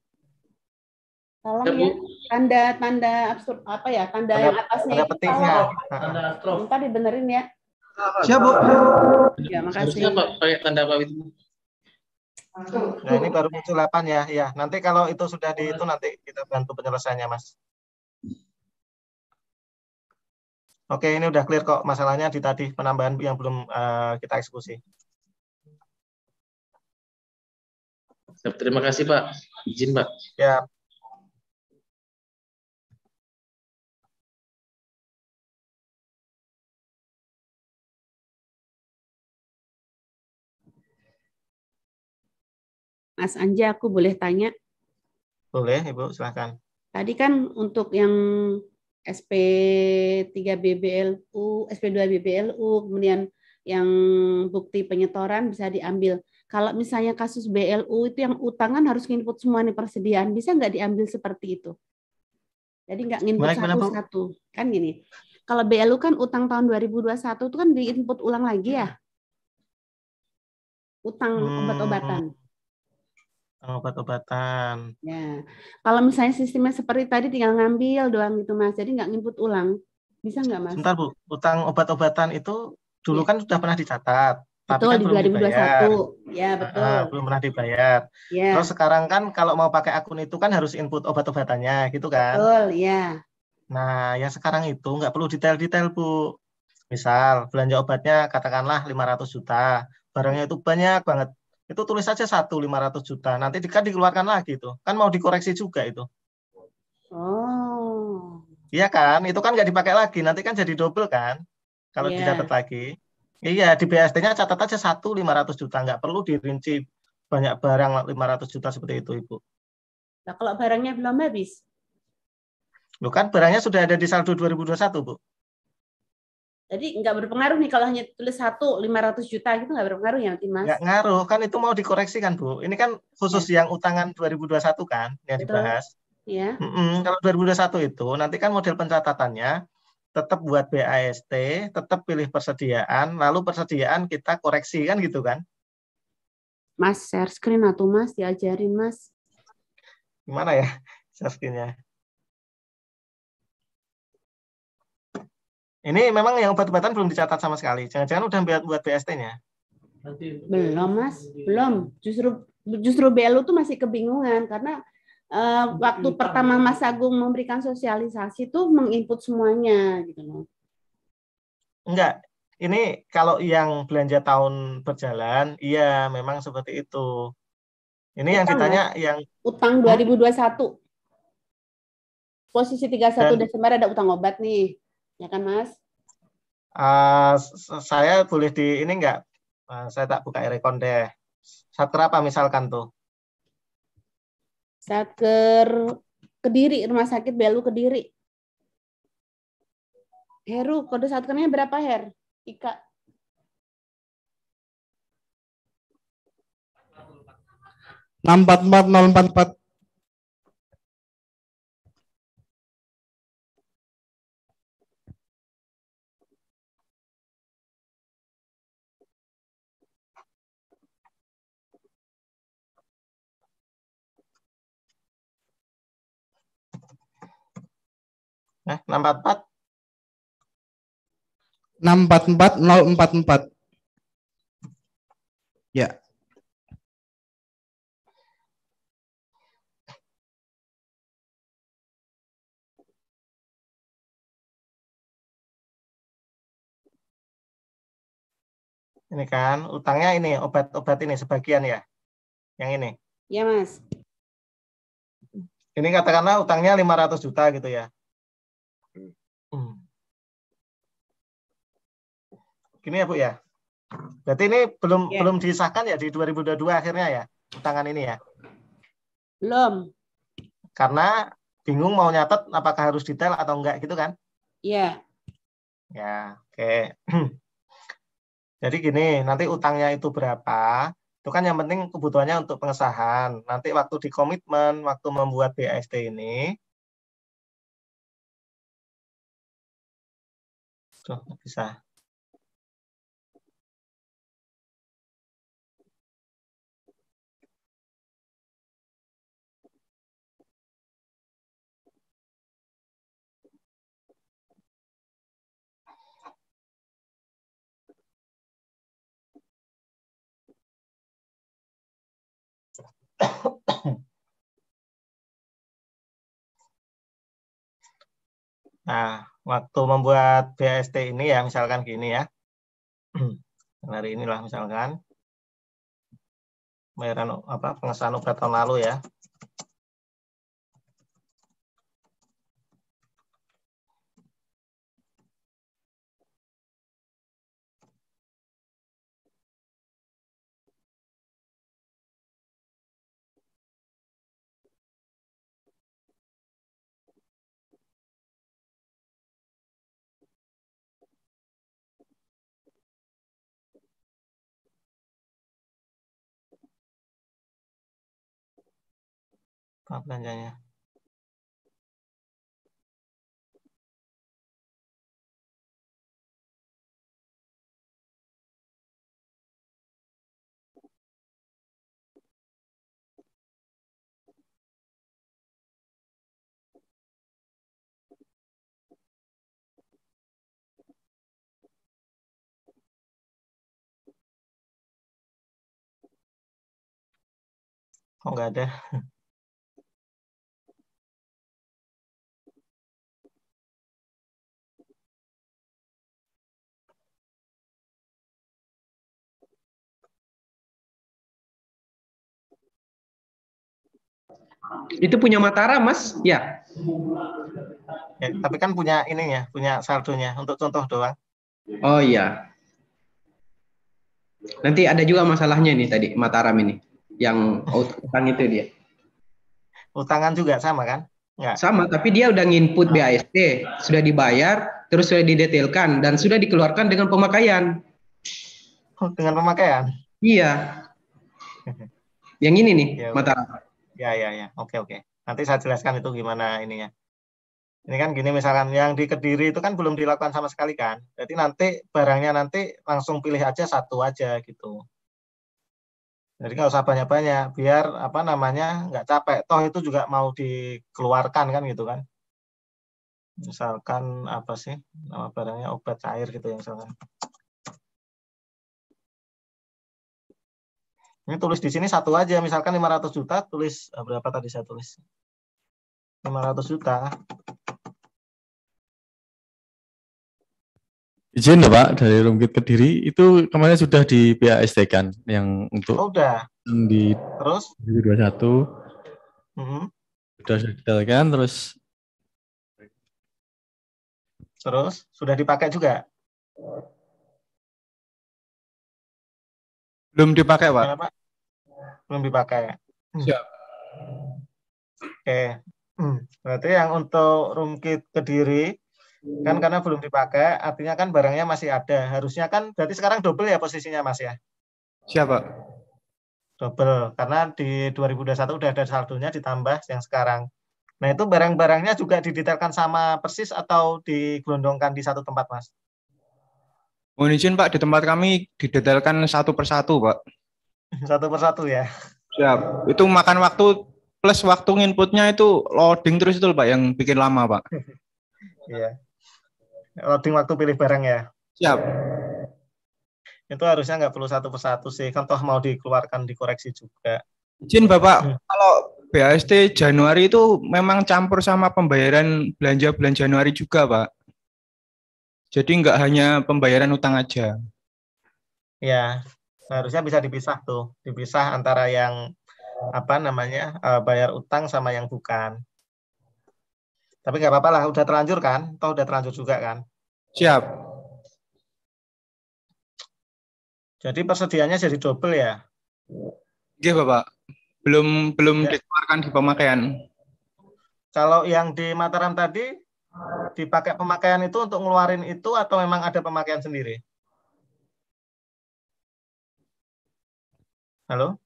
Tolong Ya, Bu. ya, tanda tanda absurd apa ya, tanda, Tanda- yang atasnya tanda itu petiknya. Tanda. Bentar dibenerin ya. Siap, Bu. Ya, makasih. Harusnya Pak pakai tanda apa itu? Nah, ini baru muncul 8 ya. Ya, nanti kalau itu sudah di itu nanti kita bantu penyelesaiannya, Mas. Oke, ini udah clear kok masalahnya di tadi penambahan yang belum eh, kita eksekusi. Terima kasih Pak. Izin Pak. Ya, Mas Anja, aku boleh tanya. boleh Ibu, silakan. Tadi kan untuk yang SP3 BBLU, SP2 BBLU, kemudian yang bukti penyetoran bisa diambil. Kalau misalnya kasus BLU itu yang utangan harus nginput semua nih persediaan, bisa nggak diambil seperti itu? Jadi nggak nginput satu-satu. Kan gini, kalau BLU kan utang tahun 2021 itu kan diinput ulang lagi ya? Utang Hmm. obat-obatan. Obat-obatan. Ya, kalau misalnya sistemnya seperti tadi tinggal ngambil doang gitu mas, jadi nggak nginput ulang, bisa nggak mas? Sebentar Bu, utang obat-obatan itu dulu Iya. kan sudah pernah dicatat, tapi Betul kan di belum 2021, dibayar. ya betul. Ah, belum pernah dibayar. Ya, Terus sekarang kan kalau mau pakai akun itu kan harus input obat-obatannya gitu kan. betul, ya. Nah, yang sekarang itu nggak perlu detail-detail, Bu. Misal, belanja obatnya katakanlah 500 juta. Barangnya itu banyak banget. Itu tulis saja satu 500 juta. Nanti kan dikeluarkan lagi itu. Kan mau dikoreksi juga itu. Oh, Iya kan? Itu kan nggak dipakai lagi. Nanti kan jadi double kan? Kalau Iya. dicatat lagi. Iya, di BST-nya catat aja satu 500 juta. Nggak perlu dirinci banyak barang 500 juta seperti itu, Ibu. nah kalau barangnya belum habis, Loh kan barangnya sudah ada di saldo 2021, Bu. Jadi nggak berpengaruh nih kalau hanya tulis satu 500 juta gitu nggak berpengaruh ya nanti mas? Nggak ngaruh, kan itu mau dikoreksi kan, Bu. Ini kan khusus yang utangan 2021 kan yang Betul. dibahas. Ya, Mm-mm, kalau 2021 itu nanti kan model pencatatannya tetap buat BAST, tetap pilih persediaan, lalu persediaan kita koreksi kan gitu kan. mas share screen atau mas diajarin mas. Gimana ya <laughs> share screen-nya? Ini memang yang obat-obatan belum dicatat sama sekali. Jangan-jangan udah buat buat BST-nya. Belum mas, belum. Justru justru BLU tuh masih kebingungan karena eh, waktu pertama Mas Agung memberikan sosialisasi tuh menginput semuanya gitu loh. Enggak. Ini kalau yang belanja tahun berjalan, iya memang seperti itu. Ini yang Utang, ditanya yang Utang 2021. Posisi 31 Dan- Desember ada utang obat nih. Ya kan Mas? s- saya boleh di ini enggak? Ah, saya tak buka rekon deh. Satker apa misalkan tuh? Satker Kediri, Rumah Sakit BLU Kediri. Heru, kode satkernya berapa Her? Ika. enam empat empat nol empat empat Eh, 644 enam empat empat nol empat empat ya ini kan utangnya ini obat-obat ini sebagian ya. Yang ini. Ya Mas. Ini katakanlah utangnya 500 juta gitu ya. Hmm. Gini ya Bu ya. Berarti ini belum Ya. belum disahkan ya di 2022 akhirnya ya utangan ini ya. Belum. Karena bingung mau nyatet apakah harus detail atau enggak gitu kan? Ya. Ya, oke. <clears throat> Jadi gini, nanti utangnya itu berapa? Itu kan yang penting kebutuhannya untuk pengesahan. Nanti waktu di komitmen, waktu membuat BAST ini, stock visa <coughs> à. Waktu membuat BST ini ya misalkan gini ya. <clears throat> Hari inilah misalkan pengesahan obat tahun lalu ya. Apa belanjanya? Kok nggak ada? <laughs> Itu punya Mataram, Mas? Ya. Ya, tapi kan punya ininya, punya saldonya untuk contoh doang. Oh iya. Nanti ada juga masalahnya nih tadi Mataram ini, yang utang itu dia. Utangan juga sama kan? Enggak. Sama, tapi dia udah nginput BAST, sudah dibayar, terus sudah didetailkan dan sudah dikeluarkan dengan pemakaian. Oh, dengan pemakaian? Iya. <laughs> Yang ini nih, Ya, Mataram. Ya, ya, ya. Oke, oke. Nanti saya jelaskan itu gimana ininya. Ini kan gini misalkan yang di Kediri itu kan belum dilakukan sama sekali kan. Jadi nanti barangnya nanti langsung pilih aja satu aja gitu. Jadi nggak usah banyak-banyak, biar apa namanya nggak capek. Toh itu juga mau dikeluarkan kan gitu kan. Misalkan apa sih nama barangnya obat cair gitu ya misalkan. Ini tulis di sini satu aja, misalkan 500 juta, tulis eh, berapa tadi saya tulis? 500 juta. Izin ya Pak dari Rumkit Kediri itu kemarin sudah di PAST kan yang untuk Oh, udah. yang di Terus? 2021 Mhm. sudah didetailkan terus Terus sudah dipakai juga? belum dipakai Pak. Kenapa? Belum dipakai. Siap. Oke. Hmm. Berarti yang untuk Rumkit Kediri kan karena belum dipakai, artinya kan barangnya masih ada. Harusnya kan berarti sekarang double ya posisinya Mas ya? Siapa? Double karena di 2021 udah ada saldonya ditambah yang sekarang. Nah, itu barang-barangnya juga didetailkan sama persis atau digelondongkan di satu tempat, Mas? Mohon izin Pak, di tempat kami didetailkan satu persatu Pak. Satu persatu ya. Siap. Itu makan waktu plus waktu inputnya itu loading terus itu Pak yang bikin lama Pak. <laughs> Iya. Loading waktu pilih barang ya. Siap. Itu harusnya nggak perlu satu persatu sih. Kan toh mau dikeluarkan, dikoreksi juga. Izin Bapak, kalau BAST Januari itu memang campur sama pembayaran belanja bulan Januari juga Pak. Jadi nggak hanya pembayaran utang aja. Ya, harusnya bisa dipisah tuh. Dipisah antara yang apa namanya eh, bayar utang sama yang bukan. Tapi nggak apa-apa lah, udah terlanjur kan? Toh udah terlanjur juga kan? Siap. Jadi persediaannya jadi double ya? Oke Bapak. Belum belum dikeluarkan di pemakaian. Kalau yang di Mataram tadi dipakai pemakaian itu untuk ngeluarin itu atau memang ada pemakaian sendiri? Halo?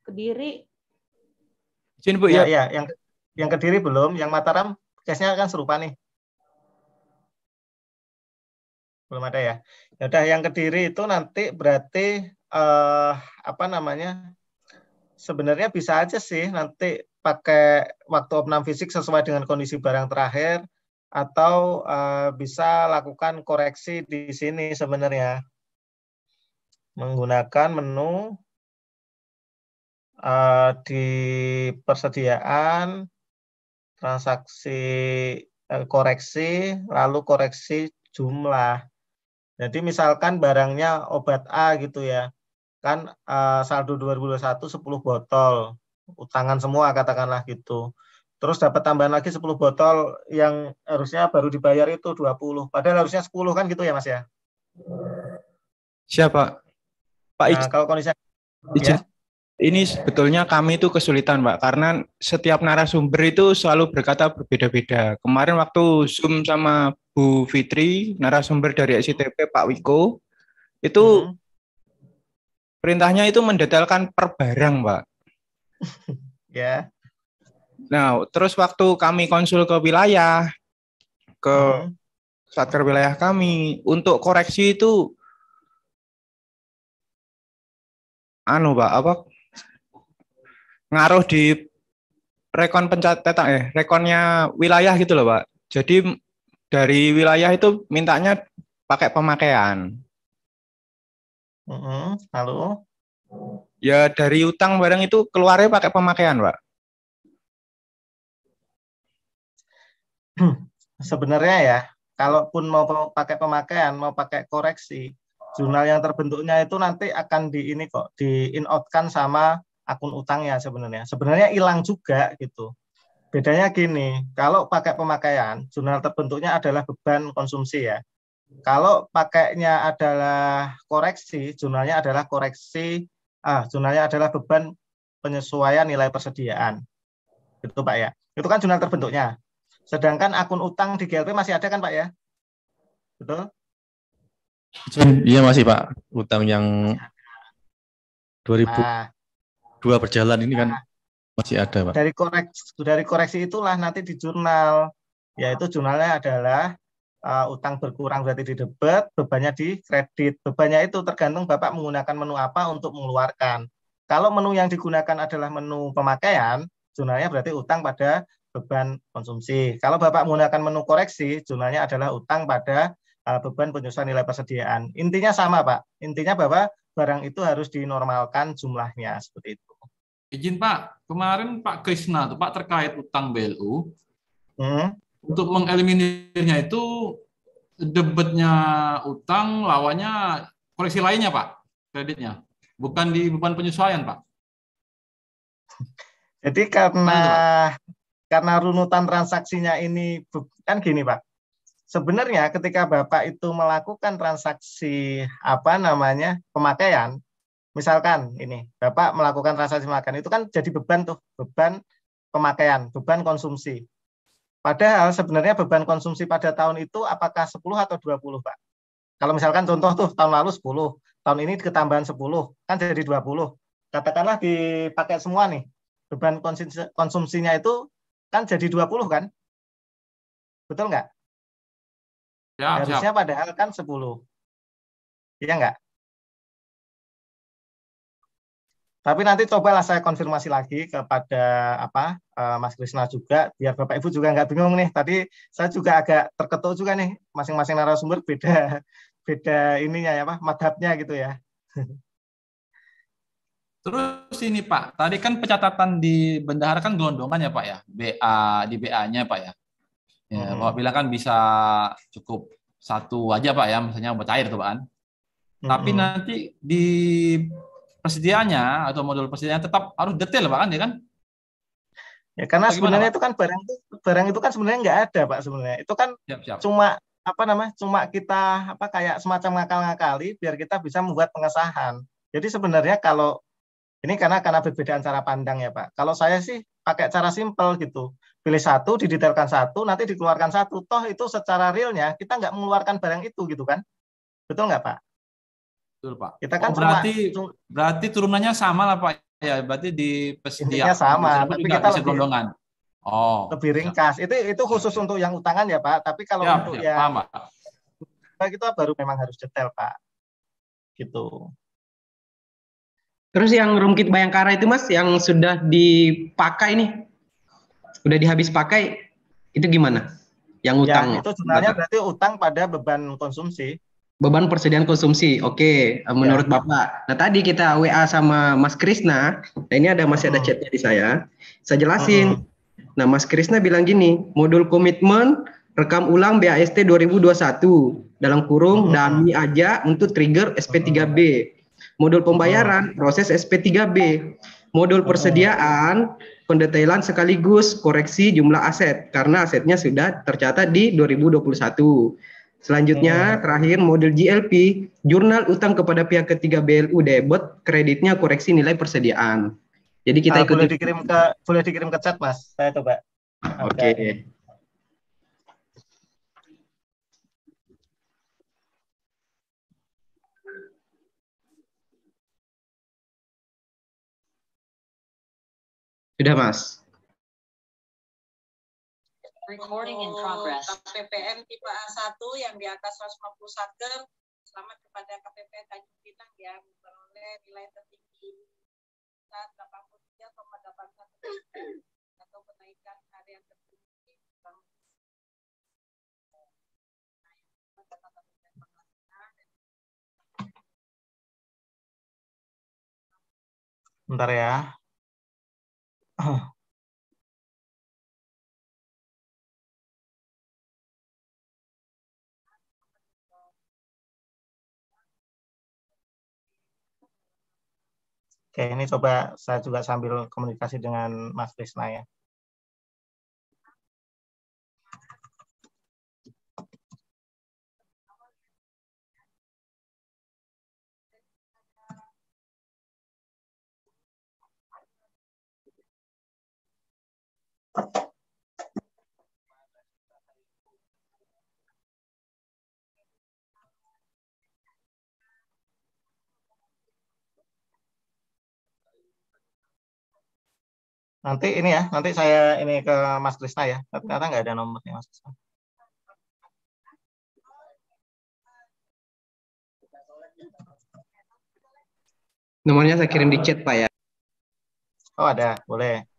Kediri Izin Bu ya, ya. ya, yang yang Kediri belum, yang Mataram case-nya kan serupa nih. Belum ada ya. Ya udah yang Kediri itu nanti berarti eh apa namanya? Sebenarnya bisa aja sih nanti pakai waktu opnam fisik sesuai dengan kondisi barang terakhir atau eh, bisa lakukan koreksi di sini sebenarnya menggunakan menu eh, di persediaan transaksi eh, koreksi lalu koreksi jumlah. Jadi misalkan barangnya obat A gitu ya. Kan eh, saldo 2021 10 botol, utangan semua katakanlah gitu. Terus dapat tambahan lagi 10 botol yang harusnya baru dibayar itu 20. Padahal harusnya 10 kan gitu ya Mas ya. Siapa? Pak Nah, kalau kondisi ya. ini sebetulnya kami itu kesulitan, Pak, karena setiap narasumber itu selalu berkata berbeda-beda. Kemarin waktu Zoom sama Bu Fitri, narasumber dari SITP Pak Wiko, itu Hmm. perintahnya itu mendetailkan per barang, Pak. <laughs> ya. Nah, terus waktu kami konsul ke wilayah, ke satker wilayah kami, untuk koreksi itu, anu Pak, apa, ngaruh di rekon pencatatan, eh, rekonnya wilayah gitu loh Pak. Jadi dari wilayah itu mintanya pakai pemakaian. Mm-mm. Lalu Ya dari utang barang itu keluarnya pakai pemakaian Pak. <clears throat> sebenarnya ya, kalaupun mau pakai pemakaian, mau pakai koreksi, jurnal yang terbentuknya itu nanti akan di ini kok, di in outkan sama akun utangnya sebenarnya. Sebenarnya hilang juga gitu. Bedanya gini, kalau pakai pemakaian, jurnal terbentuknya adalah beban konsumsi ya. Kalau pakainya adalah koreksi, jurnalnya adalah koreksi, ah, jurnalnya adalah beban penyesuaian nilai persediaan. Itu Pak ya. Itu kan jurnal terbentuknya. Sedangkan akun utang di GLP masih ada kan Pak ya? Betul? Iya masih Pak, utang yang 2002 Nah, berjalan ini kan masih ada Pak. dari koreksi dari koreksi itulah nanti di jurnal, yaitu jurnalnya adalah uh, utang berkurang berarti di debit, bebannya di kredit. Bebannya itu tergantung Bapak menggunakan menu apa untuk mengeluarkan. Kalau menu yang digunakan adalah menu pemakaian, jurnalnya berarti utang pada beban konsumsi. Kalau Bapak menggunakan menu koreksi, jurnalnya adalah utang pada beban penyesuaian nilai persediaan. Intinya sama, Pak. Intinya bahwa barang itu harus dinormalkan jumlahnya seperti itu. Izin Pak, kemarin Pak Krisna tuh Pak terkait utang BLU, Hmm. untuk mengeliminirnya itu debetnya utang lawannya koreksi lainnya Pak, kreditnya. Bukan di beban penyesuaian Pak. Jadi karena karena runutan transaksinya ini kan gini Pak. Sebenarnya ketika Bapak itu melakukan transaksi apa namanya pemakaian, misalkan ini Bapak melakukan transaksi pemakaian itu kan jadi beban tuh, beban pemakaian, beban konsumsi. Padahal sebenarnya beban konsumsi pada tahun itu apakah 10 atau 20 Pak? Kalau misalkan contoh tuh tahun lalu 10, tahun ini ketambahan 10, kan jadi 20. Katakanlah dipakai semua nih, beban konsumsi, konsumsinya itu kan jadi 20 kan? Betul nggak? Ya, Harusnya siap. padahal kan 10. Iya nggak? Tapi nanti cobalah saya konfirmasi lagi kepada apa eh, Mas Krisna juga, biar Bapak Ibu juga nggak bingung nih. Tadi saya juga agak terketuk juga nih, masing-masing narasumber beda <laughs> beda ininya ya, Pak, madhabnya gitu ya. Terus ini Pak, tadi kan pencatatan di bendahara kan gelondongan ya Pak ya, BA di BA-nya Pak ya. Ya, Hmm. Bapak bilang kan bisa cukup satu aja Pak ya, misalnya obat cair tuh Pak kan. Tapi Mm-mm. nanti di persediaannya atau modul persediaannya tetap harus detail Pak kan ya kan? Ya karena sebenarnya Pak? itu kan barang itu barang itu kan sebenarnya nggak ada Pak sebenarnya. Itu kan Siap, siap. cuma apa namanya? Cuma kita apa kayak semacam ngakal-ngakali biar kita bisa membuat pengesahan. Jadi sebenarnya kalau ini karena karena perbedaan cara pandang ya Pak. Kalau saya sih pakai cara simpel gitu. Pilih satu, didetailkan satu, nanti dikeluarkan satu. Toh itu secara realnya kita nggak mengeluarkan barang itu gitu kan. Betul nggak Pak? Betul Pak. Kita kan Oh, cuma berarti berarti turunannya sama lah Pak ya, berarti di Intinya persediaan sama, tapi kita bisa lebih-. Oh, lebih ringkas. Itu itu khusus untuk yang utangan ya Pak. Tapi kalau Siap, untuk siap. yang Paham, Pak. kita baru memang harus detail Pak. Gitu. Terus yang rumkit Bayangkara itu Mas yang sudah dipakai nih. Udah dihabis pakai itu gimana? Yang utang. Ya, itu jurnalnya berarti utang pada beban konsumsi. beban persediaan konsumsi. Oke, eh, menurut Bapak. Nah, tadi kita WA sama Mas Krisna. Nah, ini ada masih ada chatnya di saya. Saya jelasin. Nah, Mas Krisna bilang gini, modul komitmen rekam ulang BAST 2021 dalam kurung dami aja untuk trigger SP3B. Modul pembayaran proses SP3B. Modul persediaan pendetailan sekaligus koreksi jumlah aset karena asetnya sudah tercatat di 2021. Selanjutnya terakhir modul GLP jurnal utang kepada pihak ketiga BLU debit kreditnya koreksi nilai persediaan. Jadi kita boleh ikuti dikirim ke boleh dikirim ke chat mas saya coba Oke. Sudah, Mas. Recording in progress. KPPM tipe A1 yang di atas 150 satker, selamat kepada KPPM Tanjung Pinang yang memperoleh nilai tertinggi saat 83,81 atau kenaikan harian tertinggi. bentar ya Oke, ini coba saya juga sambil komunikasi dengan Mas Krisna ya. Nanti ini ya, nanti saya ini ke Mas Krisna ya. Ternyata nggak ada nomornya Mas Krisna. Nomornya saya kirim di chat, Pak ya. Oh ada, boleh.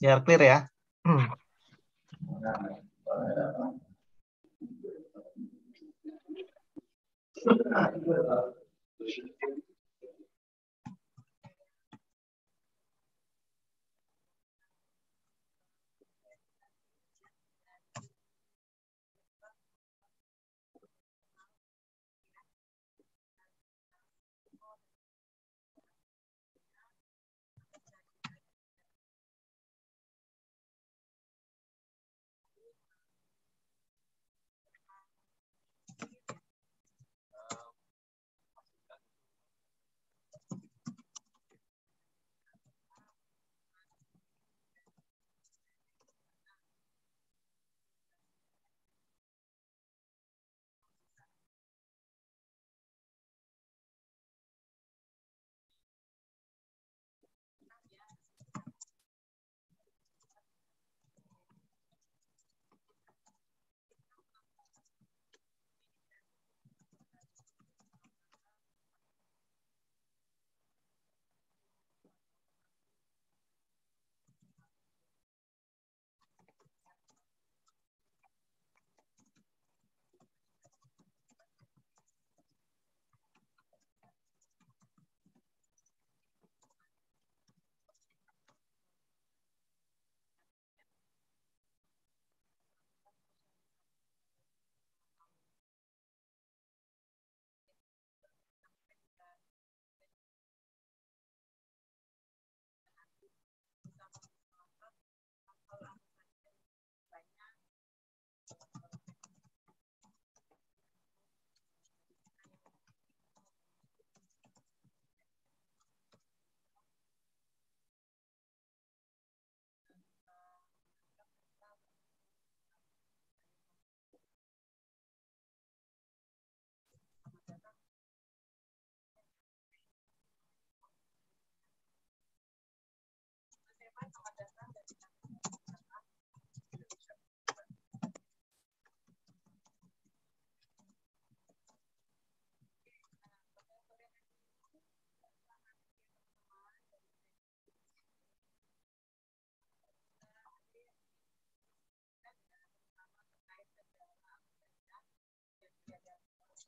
Biar clear ya. Hmm.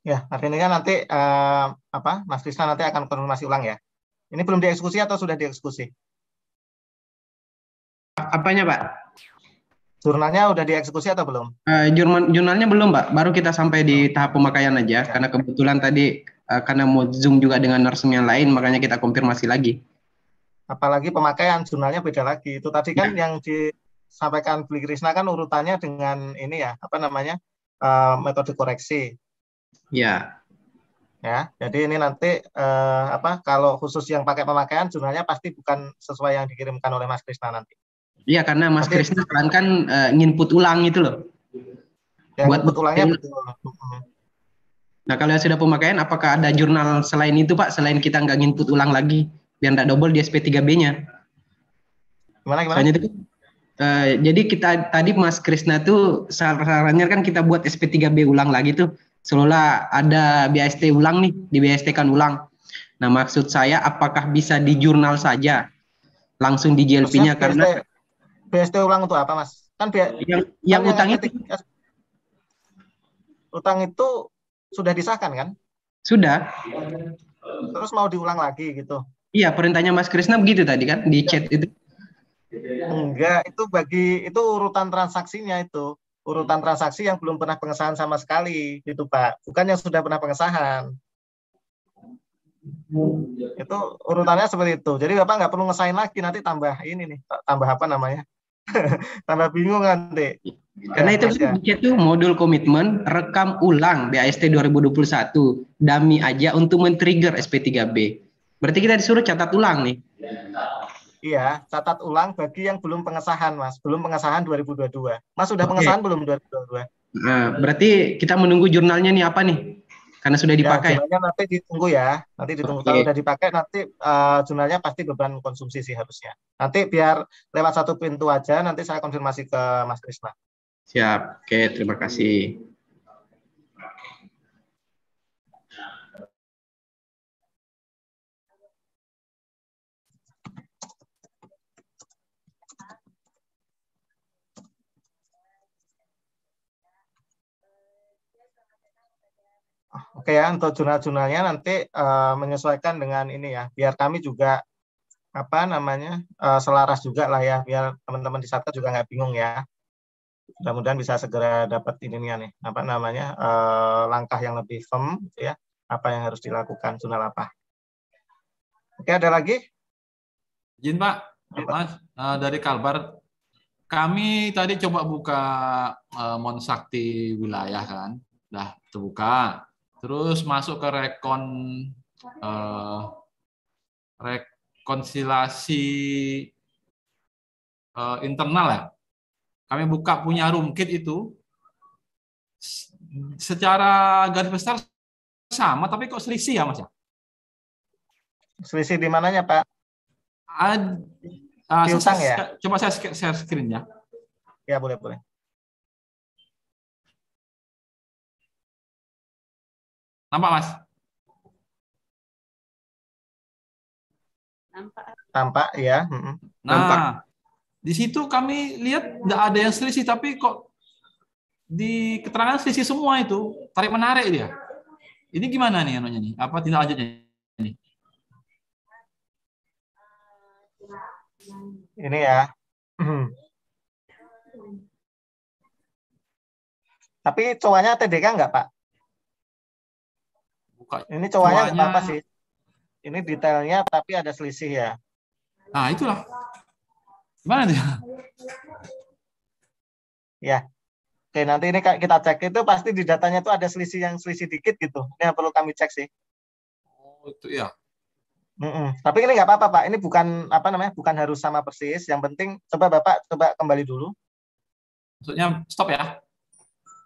Ya, artinya nanti eh, apa Mas Krisna nanti akan konfirmasi ulang ya. Ini belum dieksekusi atau sudah dieksekusi? Apanya, Pak? Jurnalnya udah dieksekusi atau belum? Eh, jurnal jurnalnya belum, Pak. Baru kita sampai di tahap pemakaian aja karena kebetulan tadi eh, karena mau Zoom juga dengan narsum yang lain makanya kita konfirmasi lagi. Apalagi pemakaian jurnalnya beda lagi. Itu tadi kan yang disampaikan Bli Krisna kan urutannya dengan ini ya, apa namanya? eh, metode koreksi. Ya. Ya, jadi ini nanti eh, apa kalau khusus yang pakai pemakaian jurnalnya pasti bukan sesuai yang dikirimkan oleh Mas Krisna nanti. Iya, karena Mas Tapi- Krisna kan eh, nginput ulang itu loh. Yang Buat input ulangnya betul. Nah, kalau yang sudah pemakaian, apakah ada jurnal selain itu, Pak? Selain kita nggak nginput ulang lagi, biar nggak double di SP3B-nya. Gimana gimana? Soalnya itu, eh, jadi kita tadi Mas Krisna tuh sar- sarannya kan kita buat SP3B ulang lagi tuh. Seolah ada BAST ulang nih, di BAST kan ulang. Nah, maksud saya apakah bisa di jurnal saja? Langsung di JLP-nya karena BST ulang untuk apa, Mas? Kan bi- yang yang kan utang itu ketika- utang itu sudah disahkan kan? sudah. Terus mau diulang lagi gitu. Iya, perintahnya Mas Krisna begitu tadi kan di chat itu. Enggak, itu bagi itu urutan transaksinya itu. Urutan transaksi yang belum pernah pengesahan sama sekali gitu, Pak. Bukan yang sudah pernah pengesahan. Itu urutannya seperti itu. Jadi Bapak nggak perlu ngesain lagi nanti tambah ini nih, tambah apa namanya? <laughs> tambah bingung nanti. Karena itu tuh modul komitmen rekam ulang BAST 2021 dami aja untuk men-trigger SP3B. Berarti kita disuruh catat ulang nih. Iya, catat ulang bagi yang belum pengesahan, Mas. Belum pengesahan 2022. Mas sudah Oke. pengesahan belum 2022? Nah, berarti kita menunggu jurnalnya nih apa nih? Karena sudah dipakai. Ya, jurnalnya nanti ditunggu ya. Nanti ditunggu. Oke. Kalau udah dipakai nanti eh, jurnalnya pasti beban konsumsi sih harusnya. Nanti biar lewat satu pintu aja. Nanti saya konfirmasi ke Mas Krisna. Siap. Oke, terima kasih. Oke ya, untuk jurnal-jurnalnya nanti eh, menyesuaikan dengan ini ya. Biar kami juga apa namanya eh, selaras juga lah ya. Biar teman-teman di Satker juga nggak bingung ya. Mudah-mudahan bisa segera dapat ininya nih. Apa namanya eh, langkah yang lebih firm gitu ya. Apa yang harus dilakukan jurnal apa. Oke, ada lagi? Izin Pak, Mas, eh, dari Kalbar, kami tadi coba buka eh, Monsakti wilayah kan, dah terbuka. Terus masuk ke rekon eh, rekonsilasi eh, internal ya. Kami buka punya roomkit itu secara garis besar sama, tapi kok selisih ya Mas ya? Selisih di mananya, Pak? Ad, Di saya- ya? Coba saya share screen ya. Ya, boleh, boleh. Nampak Mas? Tampak ya. mm-mm. Nah, di situ kami lihat tidak ada yang selisih, tapi kok di keterangan selisih semua itu tarik menarik dia. Ini gimana nih anunya nih? Apa tindak lanjutnya? Nih? Ini ya. <clears throat> Tapi cowoknya TDK enggak, Pak? Ini cowoknya Cowoknya- apa sih? Ini detailnya tapi ada selisih ya. Nah, itulah. Gimana dia? Ya. Oke, nanti ini kita cek itu pasti di datanya itu ada selisih yang selisih dikit gitu. Ini yang perlu kami cek sih. Oh, itu ya. Mm-mm. Tapi ini nggak apa-apa, Pak. Ini bukan apa namanya? Bukan harus sama persis. Yang penting coba Bapak coba kembali dulu. Maksudnya stop ya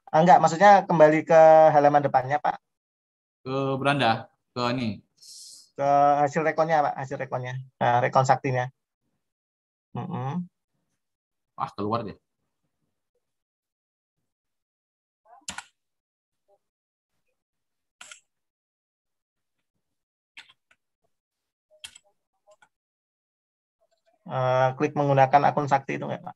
Ah, enggak, maksudnya kembali ke halaman depannya, Pak. Ke beranda ke ini. Ke hasil rekonnya, Pak. Hasil rekonnya. Nah, rekon saktinya. Mm-mm. Ah, keluar deh. Eh, klik menggunakan akun sakti itu nggak, Pak?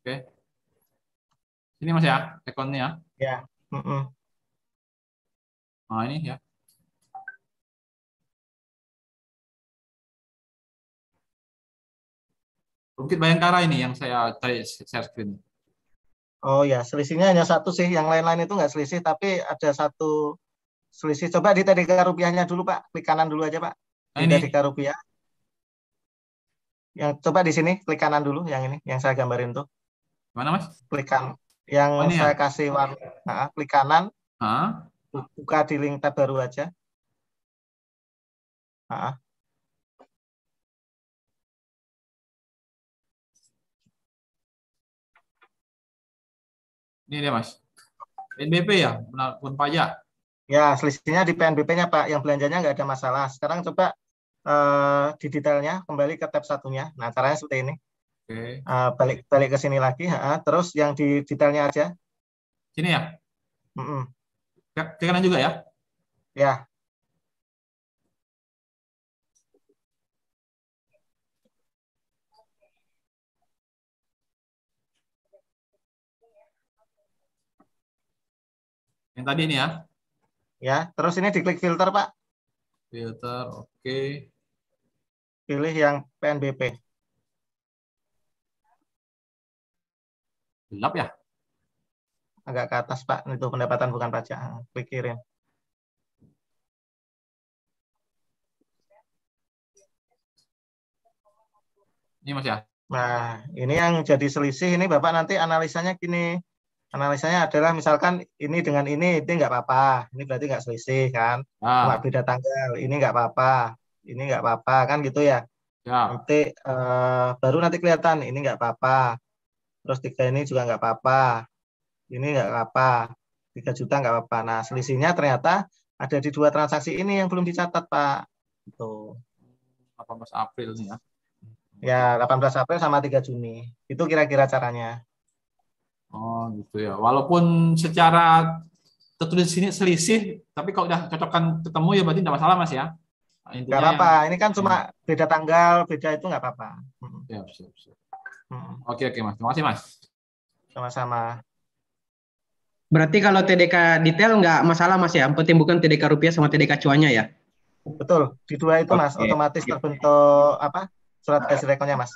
Oke. Ini Mas ya, akunnya. Ya. Mm-mm. Nah, ini ya. Bukit Bayangkara ini yang saya cari share screen. Oh ya, selisihnya hanya satu sih. Yang lain-lain itu nggak selisih, tapi ada satu selisih. Coba di TDK rupiahnya dulu, Pak. Klik kanan dulu aja, Pak. Di Ini. TDK rupiah. Yang coba di sini klik kanan dulu, yang ini, yang saya gambarin tuh. Mana Mas? Klik kanan. Yang Oh, ini ya? saya kasih warna, nah, klik kanan, Hah? buka di link tab baru aja. Nah, Ini dia Mas. NBP ya, penangguhan pajak. Ya, selisihnya di PNBP-nya, Pak. Yang belanjanya nggak ada masalah. Sekarang coba eh, di detailnya, kembali ke tab satunya. Nah, caranya seperti ini. Oke. Eh, balik balik ke sini lagi. ha, Terus yang di detailnya aja. Sini ya. Mm-mm. Ke kanan juga ya. Ya, Yang tadi ini ya. ya. Terus ini diklik filter, Pak. Filter, oke. Pilih yang PNBP. Gelap ya. Agak ke atas, Pak. Itu pendapatan bukan pajak. Klik kirim. Ini Mas ya. Nah, ini yang jadi selisih ini Bapak nanti analisanya gini. Analisanya adalah misalkan ini dengan ini, ini nggak apa-apa. Ini berarti nggak selisih kan. Ah, beda tanggal. Ini nggak apa-apa. Ini nggak apa-apa kan gitu ya. ya. Nanti eh, baru nanti kelihatan ini nggak apa-apa. Terus tiga ini juga nggak apa-apa. Ini nggak apa-apa. Tiga juta nggak apa-apa. Nah, selisihnya ternyata ada di dua transaksi ini yang belum dicatat, Pak. Gitu. 18 April nih ya. Ya, 18 April sama 3 Juni. Itu kira-kira caranya. Oh gitu ya. Walaupun secara tertulis sini selisih, tapi kalau udah cocokkan ketemu ya berarti tidak masalah mas ya. Intinya Nggak apa-apa. yang- Ini kan cuma beda tanggal, beda itu nggak apa-apa. Hmm, Siap, siap, siap. Hmm. Oke oke mas, terima kasih mas. Sama-sama. Berarti kalau TDK detail nggak masalah mas ya. Penting bukan TDK rupiah sama TDK cuannya ya. Betul. Di dua itu, Mas, Oke. otomatis terbentuk apa? Surat hasil rekonnya, Mas.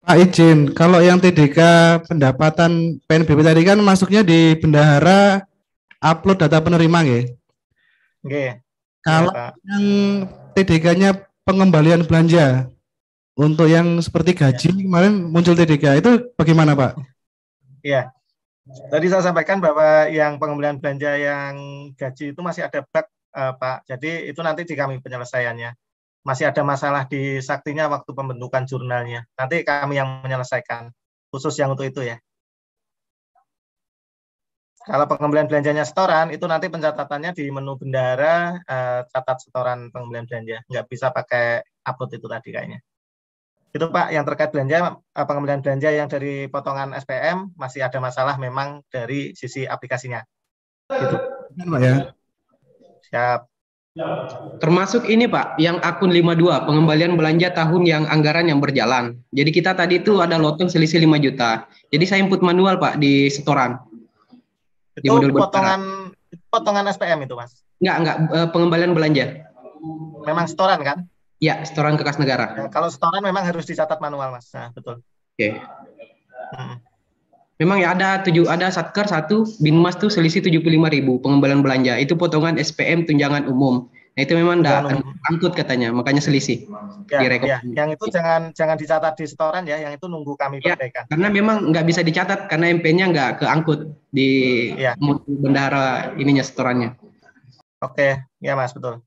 Pak izin, kalau yang TDK pendapatan PNBP tadi kan masuknya di bendahara upload data penerima nggih. Oke. Kalau Pak. yang TDK-nya pengembalian belanja untuk yang seperti gaji kemarin muncul TDK itu bagaimana Pak? Iya. Tadi saya sampaikan bahwa yang pengembalian belanja yang gaji itu masih ada bug, eh, Pak. Jadi itu nanti di kami penyelesaiannya. Masih ada masalah di saktinya waktu pembentukan jurnalnya. Nanti kami yang menyelesaikan. Khusus yang untuk itu ya. Kalau pengembalian belanjanya setoran, itu nanti pencatatannya di menu bendahara, eh, catat setoran pengembalian belanja. Nggak bisa pakai upload itu tadi kayaknya. Itu Pak, yang terkait belanja, eh, pengembalian belanja yang dari potongan SPM masih ada masalah memang dari sisi aplikasinya. Gitu. Pak ya. Siap. Termasuk ini Pak, yang akun 52, pengembalian belanja tahun yang anggaran yang berjalan. Jadi kita tadi itu ada lotong selisih 5 juta. Jadi saya input manual Pak di setoran. Di Itu modul potongan potongan SPM itu, Mas. Enggak, enggak, eh, pengembalian belanja. Memang setoran kan? Ya, setoran ke kas negara. Ya, kalau setoran memang harus dicatat manual, Mas. Nah, betul. Oke. Hmm. Memang ya ada tujuh ada satker satu binmas tuh selisih 75.000 pengembalian belanja itu potongan SPM tunjangan umum. Nah itu memang enggak angkut katanya makanya selisih. Ya, ya, yang itu jangan jangan dicatat di setoran ya, yang itu nunggu kami Ya, perbaikan. karena memang nggak bisa dicatat karena MP-nya nggak keangkut di Ya. bendahara ininya setorannya. Oke, ya Mas, betul.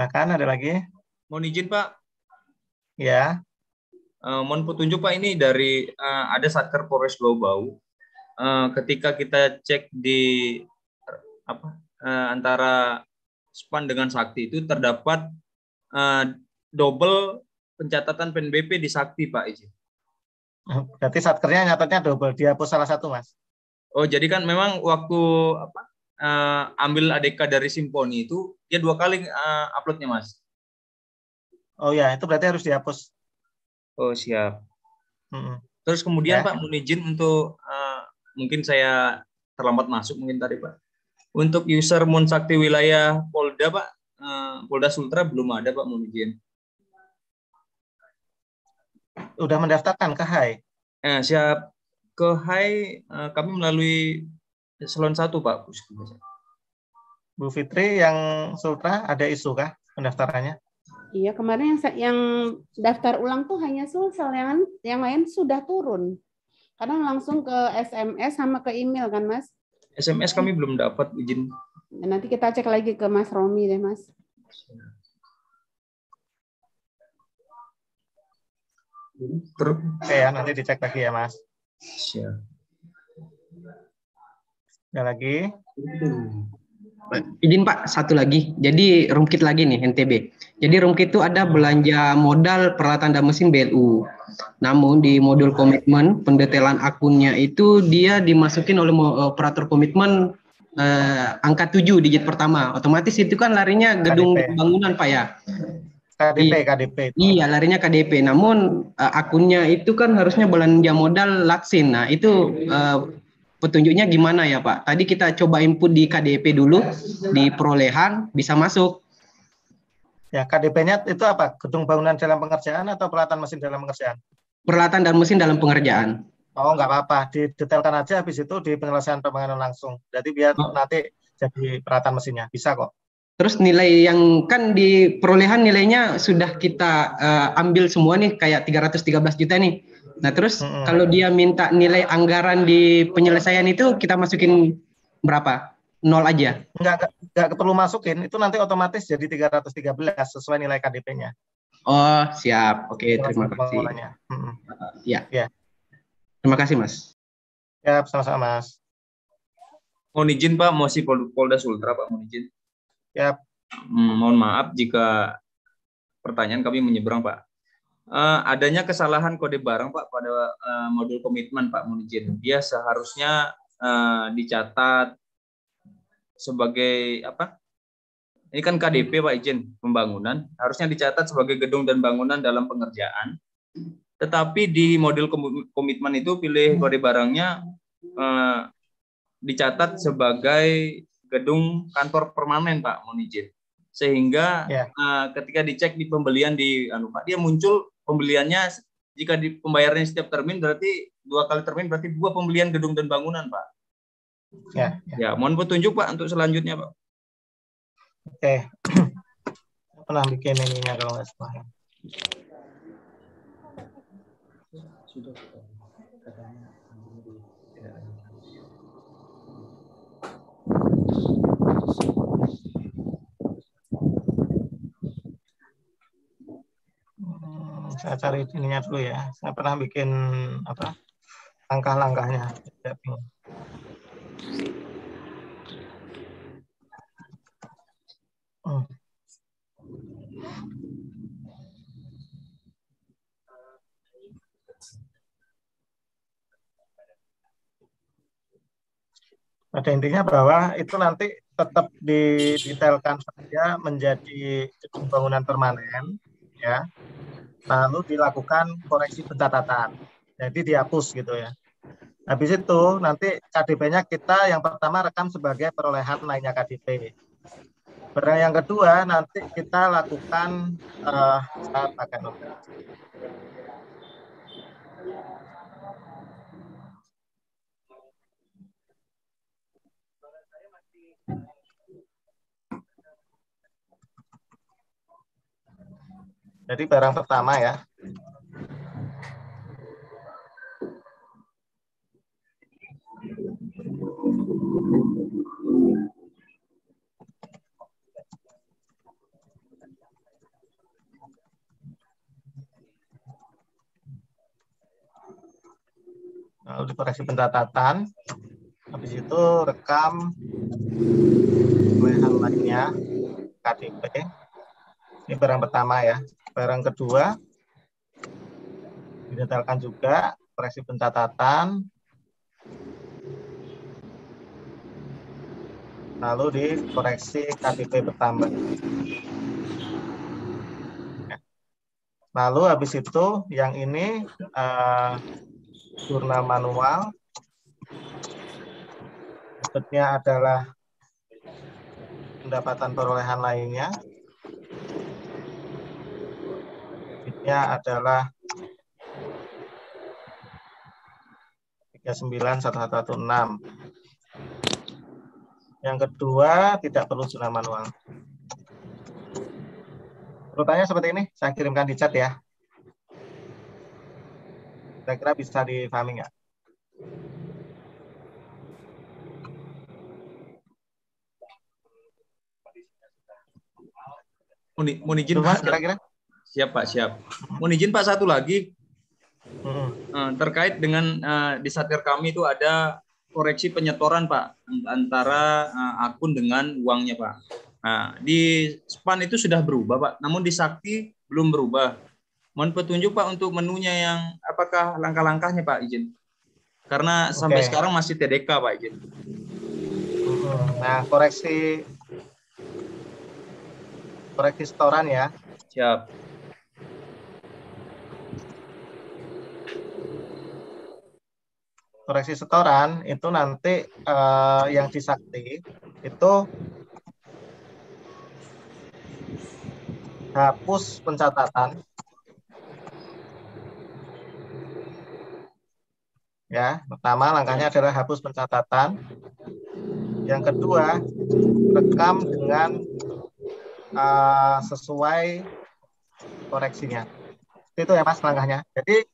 Bahkan ada lagi? Mohon izin Pak, Ya. Eh, mohon petunjuk Pak ini dari eh, ada Satker Polres Bau Bau. Eh, ketika kita cek di apa eh, antara SPAN dengan Sakti itu terdapat eh, double pencatatan PNBP di Sakti Pak izin. Berarti satkernya nyatetnya double, dihapus salah satu, Mas. Oh jadi kan memang waktu apa eh, ambil ADK dari Simponi itu dia dua kali eh, uploadnya Mas. Oh ya, itu berarti harus dihapus. Oh siap. Mm-mm. Terus kemudian Ya. Pak mohon izin untuk eh, mungkin saya terlambat masuk mungkin tadi Pak. Untuk user Munsakti wilayah Polda Pak, eh, Polda Sultra belum ada Pak mohon izin. Udah mendaftarkan ke HAI? Eh, siap ke HAI eh, kami melalui Salon 1 Pak. Bu Fitri yang Sultra ada isu kah pendaftarannya? Iya, kemarin yang yang daftar ulang tuh hanya Sulsel, yang yang lain sudah turun. Karena langsung ke SMS sama ke email kan, Mas? SMS kami belum dapat izin. Nanti kita cek lagi ke Mas Romi deh, Mas. Terus Oke ya, nanti dicek lagi ya Mas. siap. Ada lagi? Izin Pak, satu lagi. Jadi rumkit lagi nih NTB. Jadi rumkit itu ada belanja modal peralatan dan mesin BLU. Namun di modul komitmen pendetailan akunnya itu dia dimasukin oleh mo- operator komitmen eh, angka 7 digit pertama. Otomatis itu kan larinya gedung KDP. bangunan Pak ya. KDP, I- KDP. Iya, larinya KDP. Namun eh, akunnya itu kan harusnya belanja modal Laksin. Nah, itu eh, petunjuknya gimana ya, Pak? Tadi kita coba input di KDP dulu, di perolehan bisa masuk. Ya, KDP-nya itu apa? Gedung bangunan dalam pengerjaan atau peralatan mesin dalam pengerjaan? Peralatan dan mesin dalam pengerjaan. Oh, nggak apa-apa. Didetailkan aja habis itu di penyelesaian pembangunan langsung. Jadi biar nanti jadi peralatan mesinnya. Bisa kok. Terus nilai yang kan di perolehan nilainya sudah kita eh, ambil semua nih kayak 313 juta nih. Nah, terus kalau dia minta nilai anggaran di penyelesaian itu kita masukin berapa? Nol aja. Nggak, nggak, nggak perlu masukin. Itu nanti otomatis jadi 313 sesuai nilai KDP-nya. Oh, siap. Oke, terima kasih. Mm-mm. Ya. Ya. Terima kasih, Mas. Ya, sama-sama, Mas. Mohon izin Pak, masih Pol- Polda Sultra Pak, mohon izin. Ya. Hmm, mohon maaf jika pertanyaan kami menyeberang Pak. Eh, adanya kesalahan kode barang Pak pada eh, modul komitmen Pak, mohon izin. Dia seharusnya eh, dicatat sebagai apa? Ini kan KDP Pak izin pembangunan, harusnya dicatat sebagai gedung dan bangunan dalam pengerjaan. Tetapi di modul komitmen itu pilih kode barangnya eh, dicatat sebagai gedung kantor permanen Pak, mohon izin. Sehingga eh, ketika dicek di pembelian di anu Pak, dia muncul pembeliannya jika di pembayarannya setiap termin berarti dua kali termin berarti dua pembelian gedung dan bangunan Pak. Ya, Ya, mohon petunjuk Pak untuk selanjutnya Pak. Oke. Pernah bikin ininya kalau nggak salah. ya. Hmm, saya cari ininya dulu ya. Saya pernah bikin apa langkah-langkahnya. Hmm. Pada intinya bahwa itu nanti tetap didetailkan saja menjadi bangunan permanen, ya. Lalu dilakukan koreksi pencatatan. Jadi dihapus gitu ya. Habis itu nanti KDP-nya kita yang pertama rekam sebagai perolehan lainnya KDP. Barang yang kedua nanti kita lakukan eh saya pakai. Jadi barang pertama ya. Lalu dikoreksi pencatatan. Habis itu rekam perolehan lainnya KTP. Ini barang pertama ya. Barang kedua didetailkan juga koreksi pencatatan. Lalu dikoreksi KTP bertambah. Ya. Lalu habis itu yang ini uh, jurnal manual. Berikutnya adalah pendapatan perolehan lainnya. Berikutnya adalah 39116. Yang kedua, tidak perlu jurnal manual. Urutannya seperti ini, saya kirimkan di chat ya. Kira-kira bisa difahami nggak? Mohon izin Pak. Kira-kira? Siap Pak, siap. Mohon izin Pak satu lagi. Hmm. Terkait dengan uh, di satker kami itu ada koreksi penyetoran Pak antara uh, akun dengan uangnya Pak. Nah, di SPAN itu sudah berubah Pak, namun di Sakti belum berubah. Mohon petunjuk Pak untuk menunya yang apakah langkah-langkahnya Pak izin. Karena sampai sekarang masih TDK Pak izin. Nah, koreksi koreksi setoran ya. Siap. Koreksi setoran itu nanti uh, yang disakti itu hapus pencatatan. Ya pertama langkahnya adalah hapus pencatatan. Yang kedua rekam dengan uh, sesuai koreksinya. Itu ya mas langkahnya. Jadi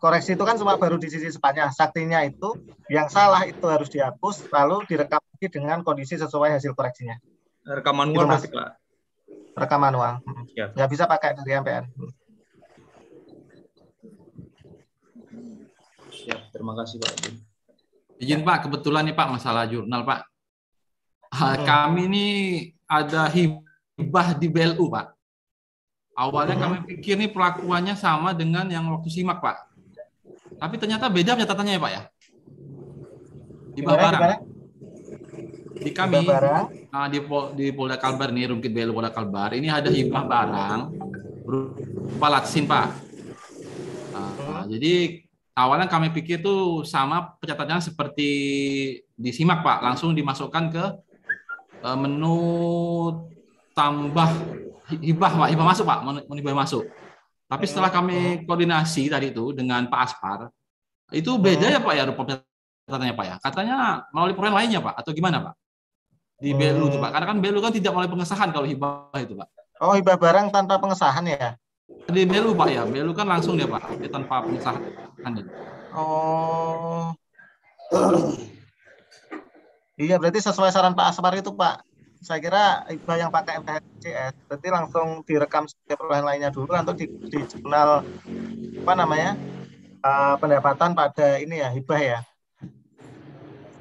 koreksi itu kan cuma baru di sisi sepanjang saktinya itu yang salah itu harus dihapus lalu direkam lagi dengan kondisi sesuai hasil koreksinya rekam manual Itu, Mas. berarti Pak rekam manual Siap. nggak bisa pakai dari MPN siap terima kasih Pak Izin Pak, kebetulan nih Pak masalah jurnal Pak. Ah, Kami ini ada hibah di BLU Pak. Awalnya kami pikir nih perlakuannya sama dengan yang waktu simak Pak. Tapi ternyata beda catatannya ya Pak ya. Gimana, barang. Di kami Hibah barang. ah, di, Pol- di Polda Kalbar nih, Rumkit BLU Polda Kalbar, ini ada hibah barang berupa latsin Pak. Ah, Jadi awalnya kami pikir tuh sama pencatatannya seperti disimak Pak, langsung dimasukkan ke eh, menu tambah hibah Pak, hibah masuk Pak, hibah masuk. Tapi setelah kami koordinasi tadi itu dengan Pak Aspar, itu beda ya Pak ya pencatatannya Pak ya. Katanya melalui program lainnya Pak atau gimana Pak? Di BLU itu Pak. Karena kan BLU kan tidak melalui pengesahan kalau hibah itu Pak. oh hibah barang tanpa pengesahan ya Di BLU Pak ya, BLU kan langsung dia Pak, dia tanpa pengesahan. oh iya berarti sesuai saran Pak Asmar itu Pak saya kira hibah yang pakai MPHCS berarti langsung direkam setiap perolehan lainnya dulu nanti di, di jurnal apa namanya eh, pendapatan pada ini ya hibah ya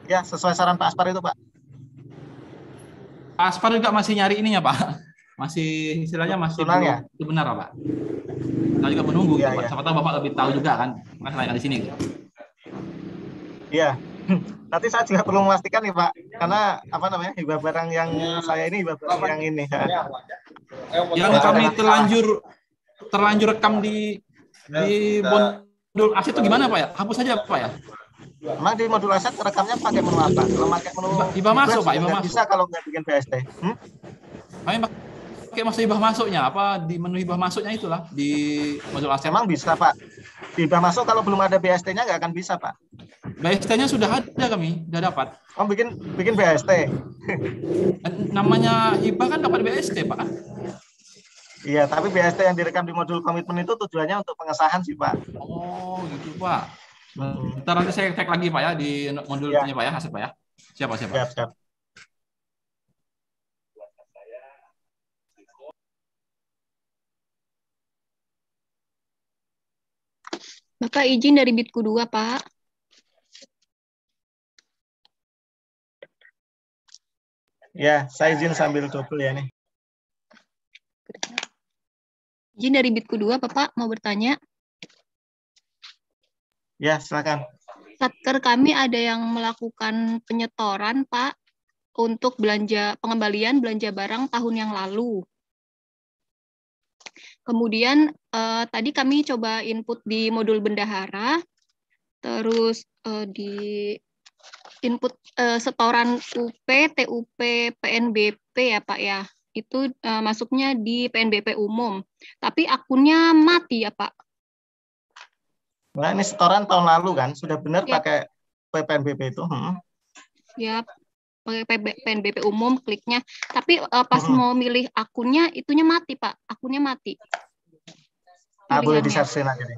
ya sesuai saran Pak Aspar itu Pak Pak Aspar juga masih nyari ininya Pak. Masih istilahnya masih Jurnalnya? belum- itu benar Pak. Kita juga menunggu Iya, Pak. iya. Siapa tahu Bapak lebih tahu juga kan. Nanya di sini. Iya. <laughs> Nanti saya juga perlu memastikan nih Pak, karena apa namanya hibah barang yang saya ini hibah barang yang ini. Yang kami terlanjur terlanjur rekam di di modul aset itu gimana Pak ya? Hapus saja Pak ya? Emang di modul aset rekamnya pakai menu apa? Kalau pakai menu Hibah masuk, Pak, hibah nggak masuk. Bisa kalau nggak bikin BST. Hmm? Kami pakai masuk hibah masuknya apa di menu hibah masuknya itulah di modul aset. Emang bisa Pak. Hibah masuk kalau belum ada BST-nya nggak akan bisa Pak. BST-nya sudah ada kami, sudah dapat. Oh bikin bikin BST. Namanya hibah kan dapat BST Pak. Iya, tapi BST yang direkam di modul komitmen itu tujuannya untuk pengesahan sih Pak. Oh gitu Pak. Ntar nanti saya tag lagi Pak ya di modulnya Pak ya, aset Pak ya. Siapa siapa? Siap, siap. Bapak izin dari Bitku 2, Pak. Ya, saya izin sambil double ya nih. Izin dari Bitku 2, Bapak mau bertanya. Ya, silakan. Satker kami ada yang melakukan penyetoran, Pak, untuk belanja pengembalian belanja barang tahun yang lalu. Kemudian eh, tadi kami coba input di modul bendahara, terus eh, di input eh, setoran UP, TUP, PNBP ya Pak ya. Itu eh, masuknya di PNBP umum. Tapi akunnya mati ya Pak. Nah, ini setoran tahun lalu kan, sudah benar Ya. pakai PPNBP itu. Hmm. Ya, PNBP umum kliknya. Tapi eh, pas Mm-mm. mau milih akunnya itunya mati Pak. Akunnya mati. Ah, boleh di share screen aja deh.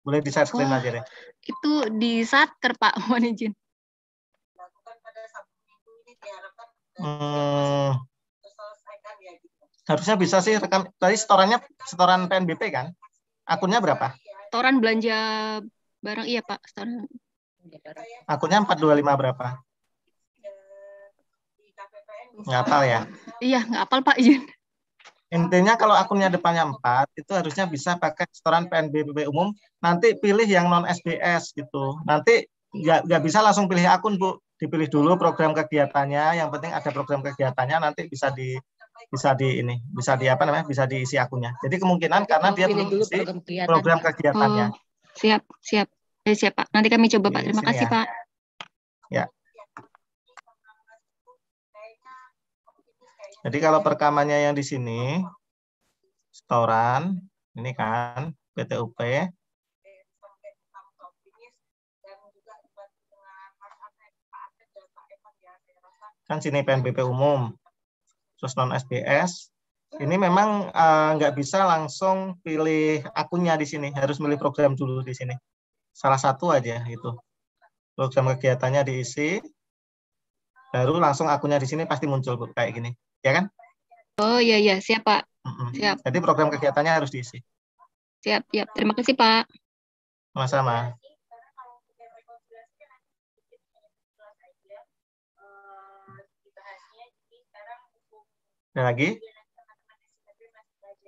Boleh di share screen Wah. aja deh. Itu di satker Pak, <laughs> mohon izin. Hmm, harusnya bisa sih rekam. Tadi setorannya setoran PNBP kan? Akunnya berapa? Setoran belanja barang iya Pak, setoran. Akunnya 425 berapa? Nggak hafal ya. Iya, nggak apal Pak izin. Intinya kalau akunnya depannya 4, itu harusnya bisa pakai setoran PNBP umum. Nanti pilih yang non SBS gitu. Nanti nggak nggak bisa langsung pilih akun Bu. Dipilih dulu program kegiatannya. Yang penting ada program kegiatannya. Nanti bisa di bisa di ini bisa di apa namanya bisa diisi akunnya. Jadi kemungkinan karena dia belum dulu isi program kegiatan. program kegiatannya. Oh, siap, siap. Eh, siap Pak. Nanti kami coba Pak. Di Terima kasih ya. Pak. Jadi kalau perekamannya yang di sini, setoran, ini kan, PTUP, kan sini PNBP umum, terus non SBS, ini memang eh, nggak bisa langsung pilih akunnya di sini, harus milih program dulu di sini. Salah satu aja itu. Program kegiatannya diisi, baru langsung akunnya di sini pasti muncul kayak gini, ya kan? Oh iya iya, siap Pak. Mm-mm. Siap, Jadi program kegiatannya harus diisi. siap, siap. Terima kasih Pak. Sama-sama. Ada lagi?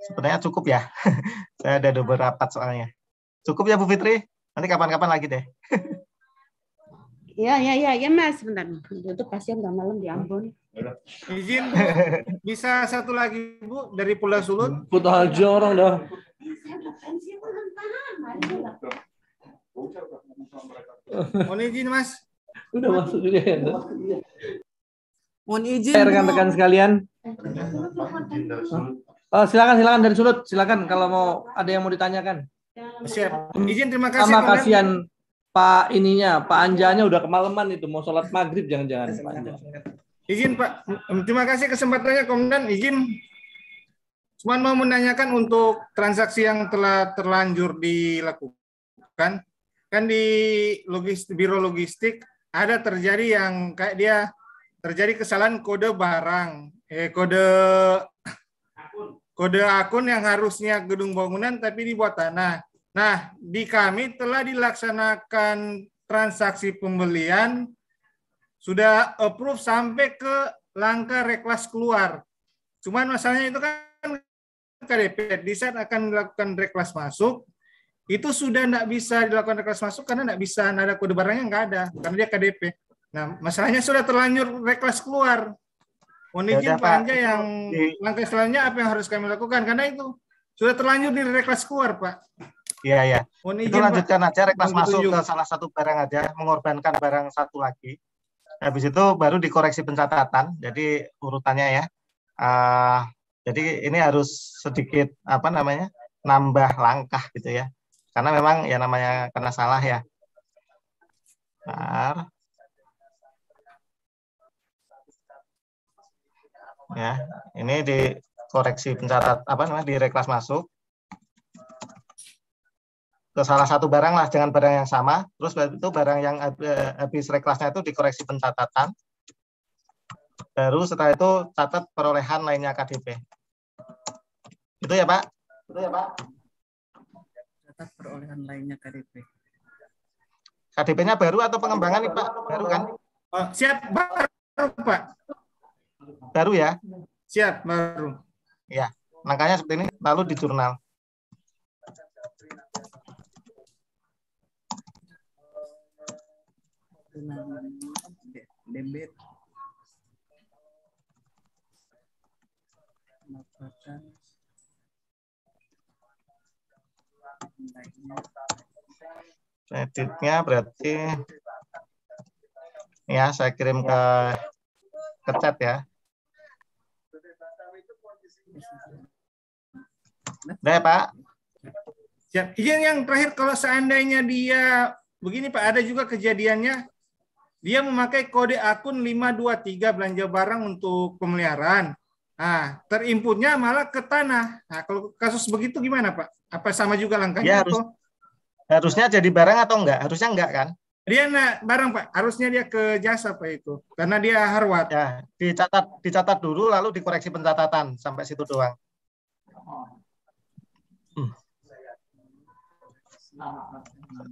Sebenarnya cukup ya. <laughs> Saya ada double rapat soalnya. Cukup ya Bu Fitri? Nanti kapan-kapan lagi deh. <laughs> Ya, ya, ya, ya Mas, sebentar. Itu kasihan udah malam di Ambon. Izin Bu, bisa satu lagi Bu dari Pulau Sulut. Ikut aja orang dah. Mohon izin Mas. Udah masuk juga ya. Mohon izin. Rekan-rekan sekalian. Oh, silakan silakan dari sudut, silakan kalau mau ada yang mau ditanyakan. Siap. Izin terima kasih. Sama Komandan. kasihan Pak ininya, Pak Anjanya udah kemalaman itu mau sholat maghrib jangan-jangan Pak Anja. Izin Pak, terima kasih kesempatannya Komandan. Izin, cuma mau menanyakan untuk transaksi yang telah terlanjur dilakukan, kan di logistik, biro logistik ada terjadi yang kayak dia terjadi kesalahan kode barang, eh kode kode akun yang harusnya gedung bangunan tapi dibuat tanah. Nah, di kami telah dilaksanakan transaksi pembelian sudah approve sampai ke langkah reklas keluar. Cuman masalahnya itu kan KDP di saat akan dilakukan reklas masuk itu sudah tidak bisa dilakukan reklas masuk karena tidak bisa nada kode barangnya nggak ada karena dia KDP. Nah masalahnya sudah terlanjur reklas keluar. Mohon izin Pak. Anja yang langkah selanjutnya apa yang harus kami lakukan karena itu sudah terlanjur di reklas keluar Pak. Iya, iya. Mohon Itu Pak. lanjutkan aja reklas masuk ke salah satu barang aja, mengorbankan barang satu lagi. Habis itu baru dikoreksi pencatatan. Jadi urutannya ya. Ah, jadi ini harus sedikit apa namanya? nambah langkah gitu ya. Karena memang ya namanya karena salah ya. Bentar. Ya, ini dikoreksi pencatat apa namanya di reklas masuk ke salah satu barang lah dengan barang yang sama. Terus itu barang yang eh, habis reklasnya itu dikoreksi pencatatan. Baru setelah itu catat perolehan lainnya KDP itu ya Pak? Itu ya Pak. Catat perolehan lainnya KDP. KDP-nya baru atau pengembangan nih Pak? Baru kan? Oh, siap. Baru Pak. baru ya? Siap baru. ya langkahnya seperti ini lalu di jurnal Debit. Pendapatan. Kreditnya berarti ya saya kirim ke ke chat ya. Udah ya, Pak. Siap. Izin yang terakhir kalau seandainya dia begini Pak, ada juga kejadiannya dia memakai kode akun 523 belanja barang untuk pemeliharaan. Nah, terinputnya malah ke tanah. Nah, kalau kasus begitu gimana Pak? Apa sama juga langkahnya? Ya harus atau? harusnya jadi barang atau enggak? Harusnya enggak kan? Dia nak barang Pak, harusnya dia ke jasa Pak itu. Karena dia harwat. Ya, dicatat dicatat dulu lalu dikoreksi pencatatan sampai situ doang. Hmm.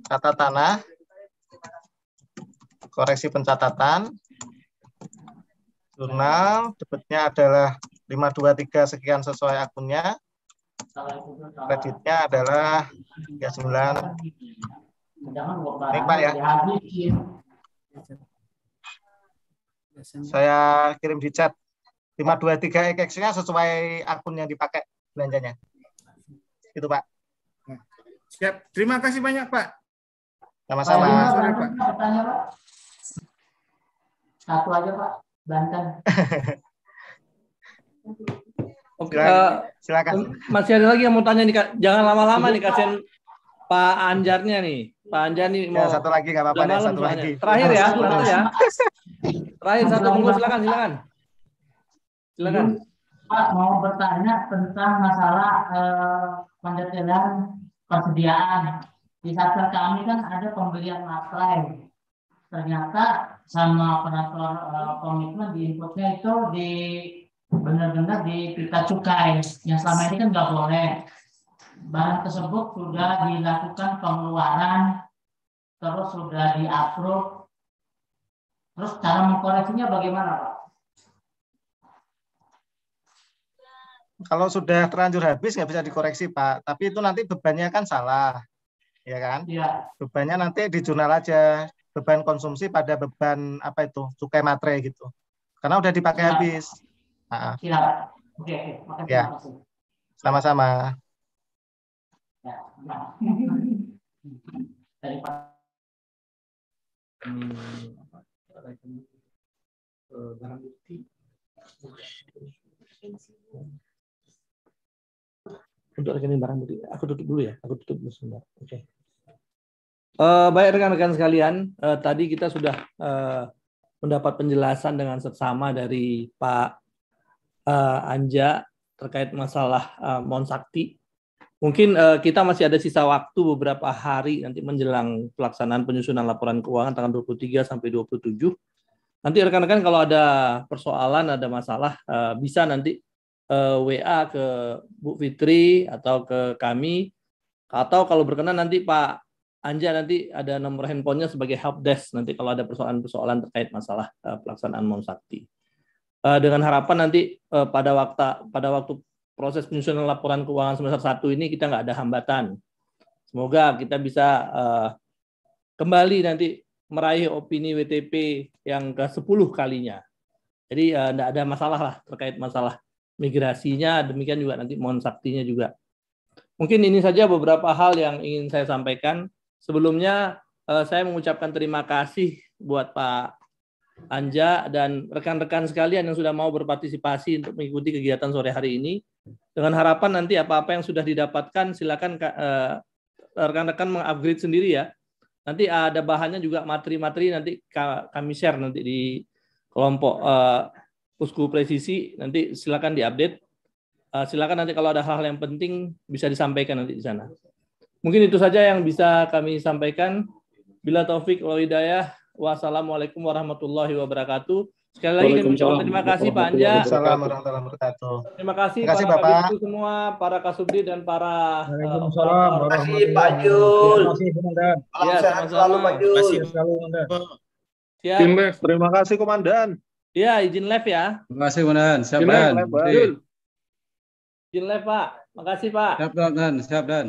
Catat tanah, koreksi pencatatan, jurnal, debitnya adalah 523 sekian sesuai akunnya, kreditnya adalah 39 ini Pak ya. Saya kirim di chat. 523 EKX-nya sesuai akun yang dipakai belanjanya. Itu Pak. Siap. Terima kasih banyak Pak. Sama-sama. Pak. Satu aja, Pak. Banten. Oke, Silakan. eh, Silakan. masih ada lagi yang mau tanya nih Kak. Jangan lama-lama nih kasihan Pak Anjarnya nih. Pak Anjar nih Ya, mau satu lagi nggak apa-apa deh, satu soalnya. lagi. Terakhir ya, lagi. ya. Terakhir satu monggo silakan silakan. Silakan. Pak mau bertanya tentang masalah eh, pendetailan persediaan. Di satker kami kan ada pembelian materai. Ternyata sama operator eh, komitmen di inputnya itu di benar-benar di pita cukai yang selama ini kan nggak boleh. Barang tersebut sudah dilakukan pengeluaran, terus sudah di-approve. Terus cara mengkoreksinya bagaimana, Pak? Kalau sudah terlanjur habis nggak bisa dikoreksi Pak, tapi itu nanti bebannya kan salah, ya kan? Iya. Bebannya nanti di jurnal aja, beban konsumsi pada beban apa itu cukai materai gitu, karena udah dipakai Siap. habis. Ah, Siap. Oke, oke. Makasih, Ya. sama-sama. Ya, nah. Barang bukti. Untuk rekening barang bukti. Aku tutup dulu ya. Aku tutup dulu sebentar. Oke. Eh, baik rekan-rekan sekalian, eh, tadi kita sudah eh, mendapat penjelasan dengan seksama dari Pak eh, Anja terkait masalah eh, Monsakti. Mungkin eh, kita masih ada sisa waktu beberapa hari nanti menjelang pelaksanaan penyusunan laporan keuangan tanggal 23 sampai 27. Nanti rekan-rekan kalau ada persoalan, ada masalah, eh, bisa nanti eh, WA ke Bu Fitri atau ke kami. Atau kalau berkenan nanti Pak Anja nanti ada nomor handphonenya sebagai help desk nanti kalau ada persoalan-persoalan terkait masalah eh, pelaksanaan Monsakti. Eh, dengan harapan nanti eh, pada waktu pada waktu proses penyusunan laporan keuangan semester 1 ini kita nggak ada hambatan. Semoga kita bisa eh, kembali nanti meraih opini WTP yang ke-10 kalinya. Jadi eh, nggak ada masalah lah terkait masalah migrasinya, demikian juga nanti Monsaktinya juga. Mungkin ini saja beberapa hal yang ingin saya sampaikan. Sebelumnya eh, saya mengucapkan terima kasih buat Pak Anja dan rekan-rekan sekalian yang sudah mau berpartisipasi untuk mengikuti kegiatan sore hari ini. Dengan harapan nanti apa-apa yang sudah didapatkan silakan eh, rekan-rekan mengupgrade sendiri ya. Nanti ada bahannya juga materi-materi nanti ka- kami share nanti di kelompok eh, Pusku Presisi nanti silakan diupdate. Silakan nanti kalau ada hal-hal yang penting bisa disampaikan nanti di sana. Mungkin itu saja yang bisa kami sampaikan. Bila taufik wal hidayah. Wassalamualaikum warahmatullahi wabarakatuh. Sekali lagi kami ucapkan terima kasih Pak Anja. Assalamualaikum warahmatullahi wabarakatuh. Terima kasih, Terima kasih, para Bapak. Kabindu semua, para Kasubdi dan para Waalaikumsalam uh, warahmatullahi Pak Jul. Terima kasih, Komandan. Ya, sama-sama. Terima kasih selalu, Komandan. Tim Lev, terima kasih Komandan. Ya, izin live ya. Terima kasih, Komandan. Siap, Dan. Izin live, Pak. Makasih, Pak. Siap, Dan. Siap, Dan.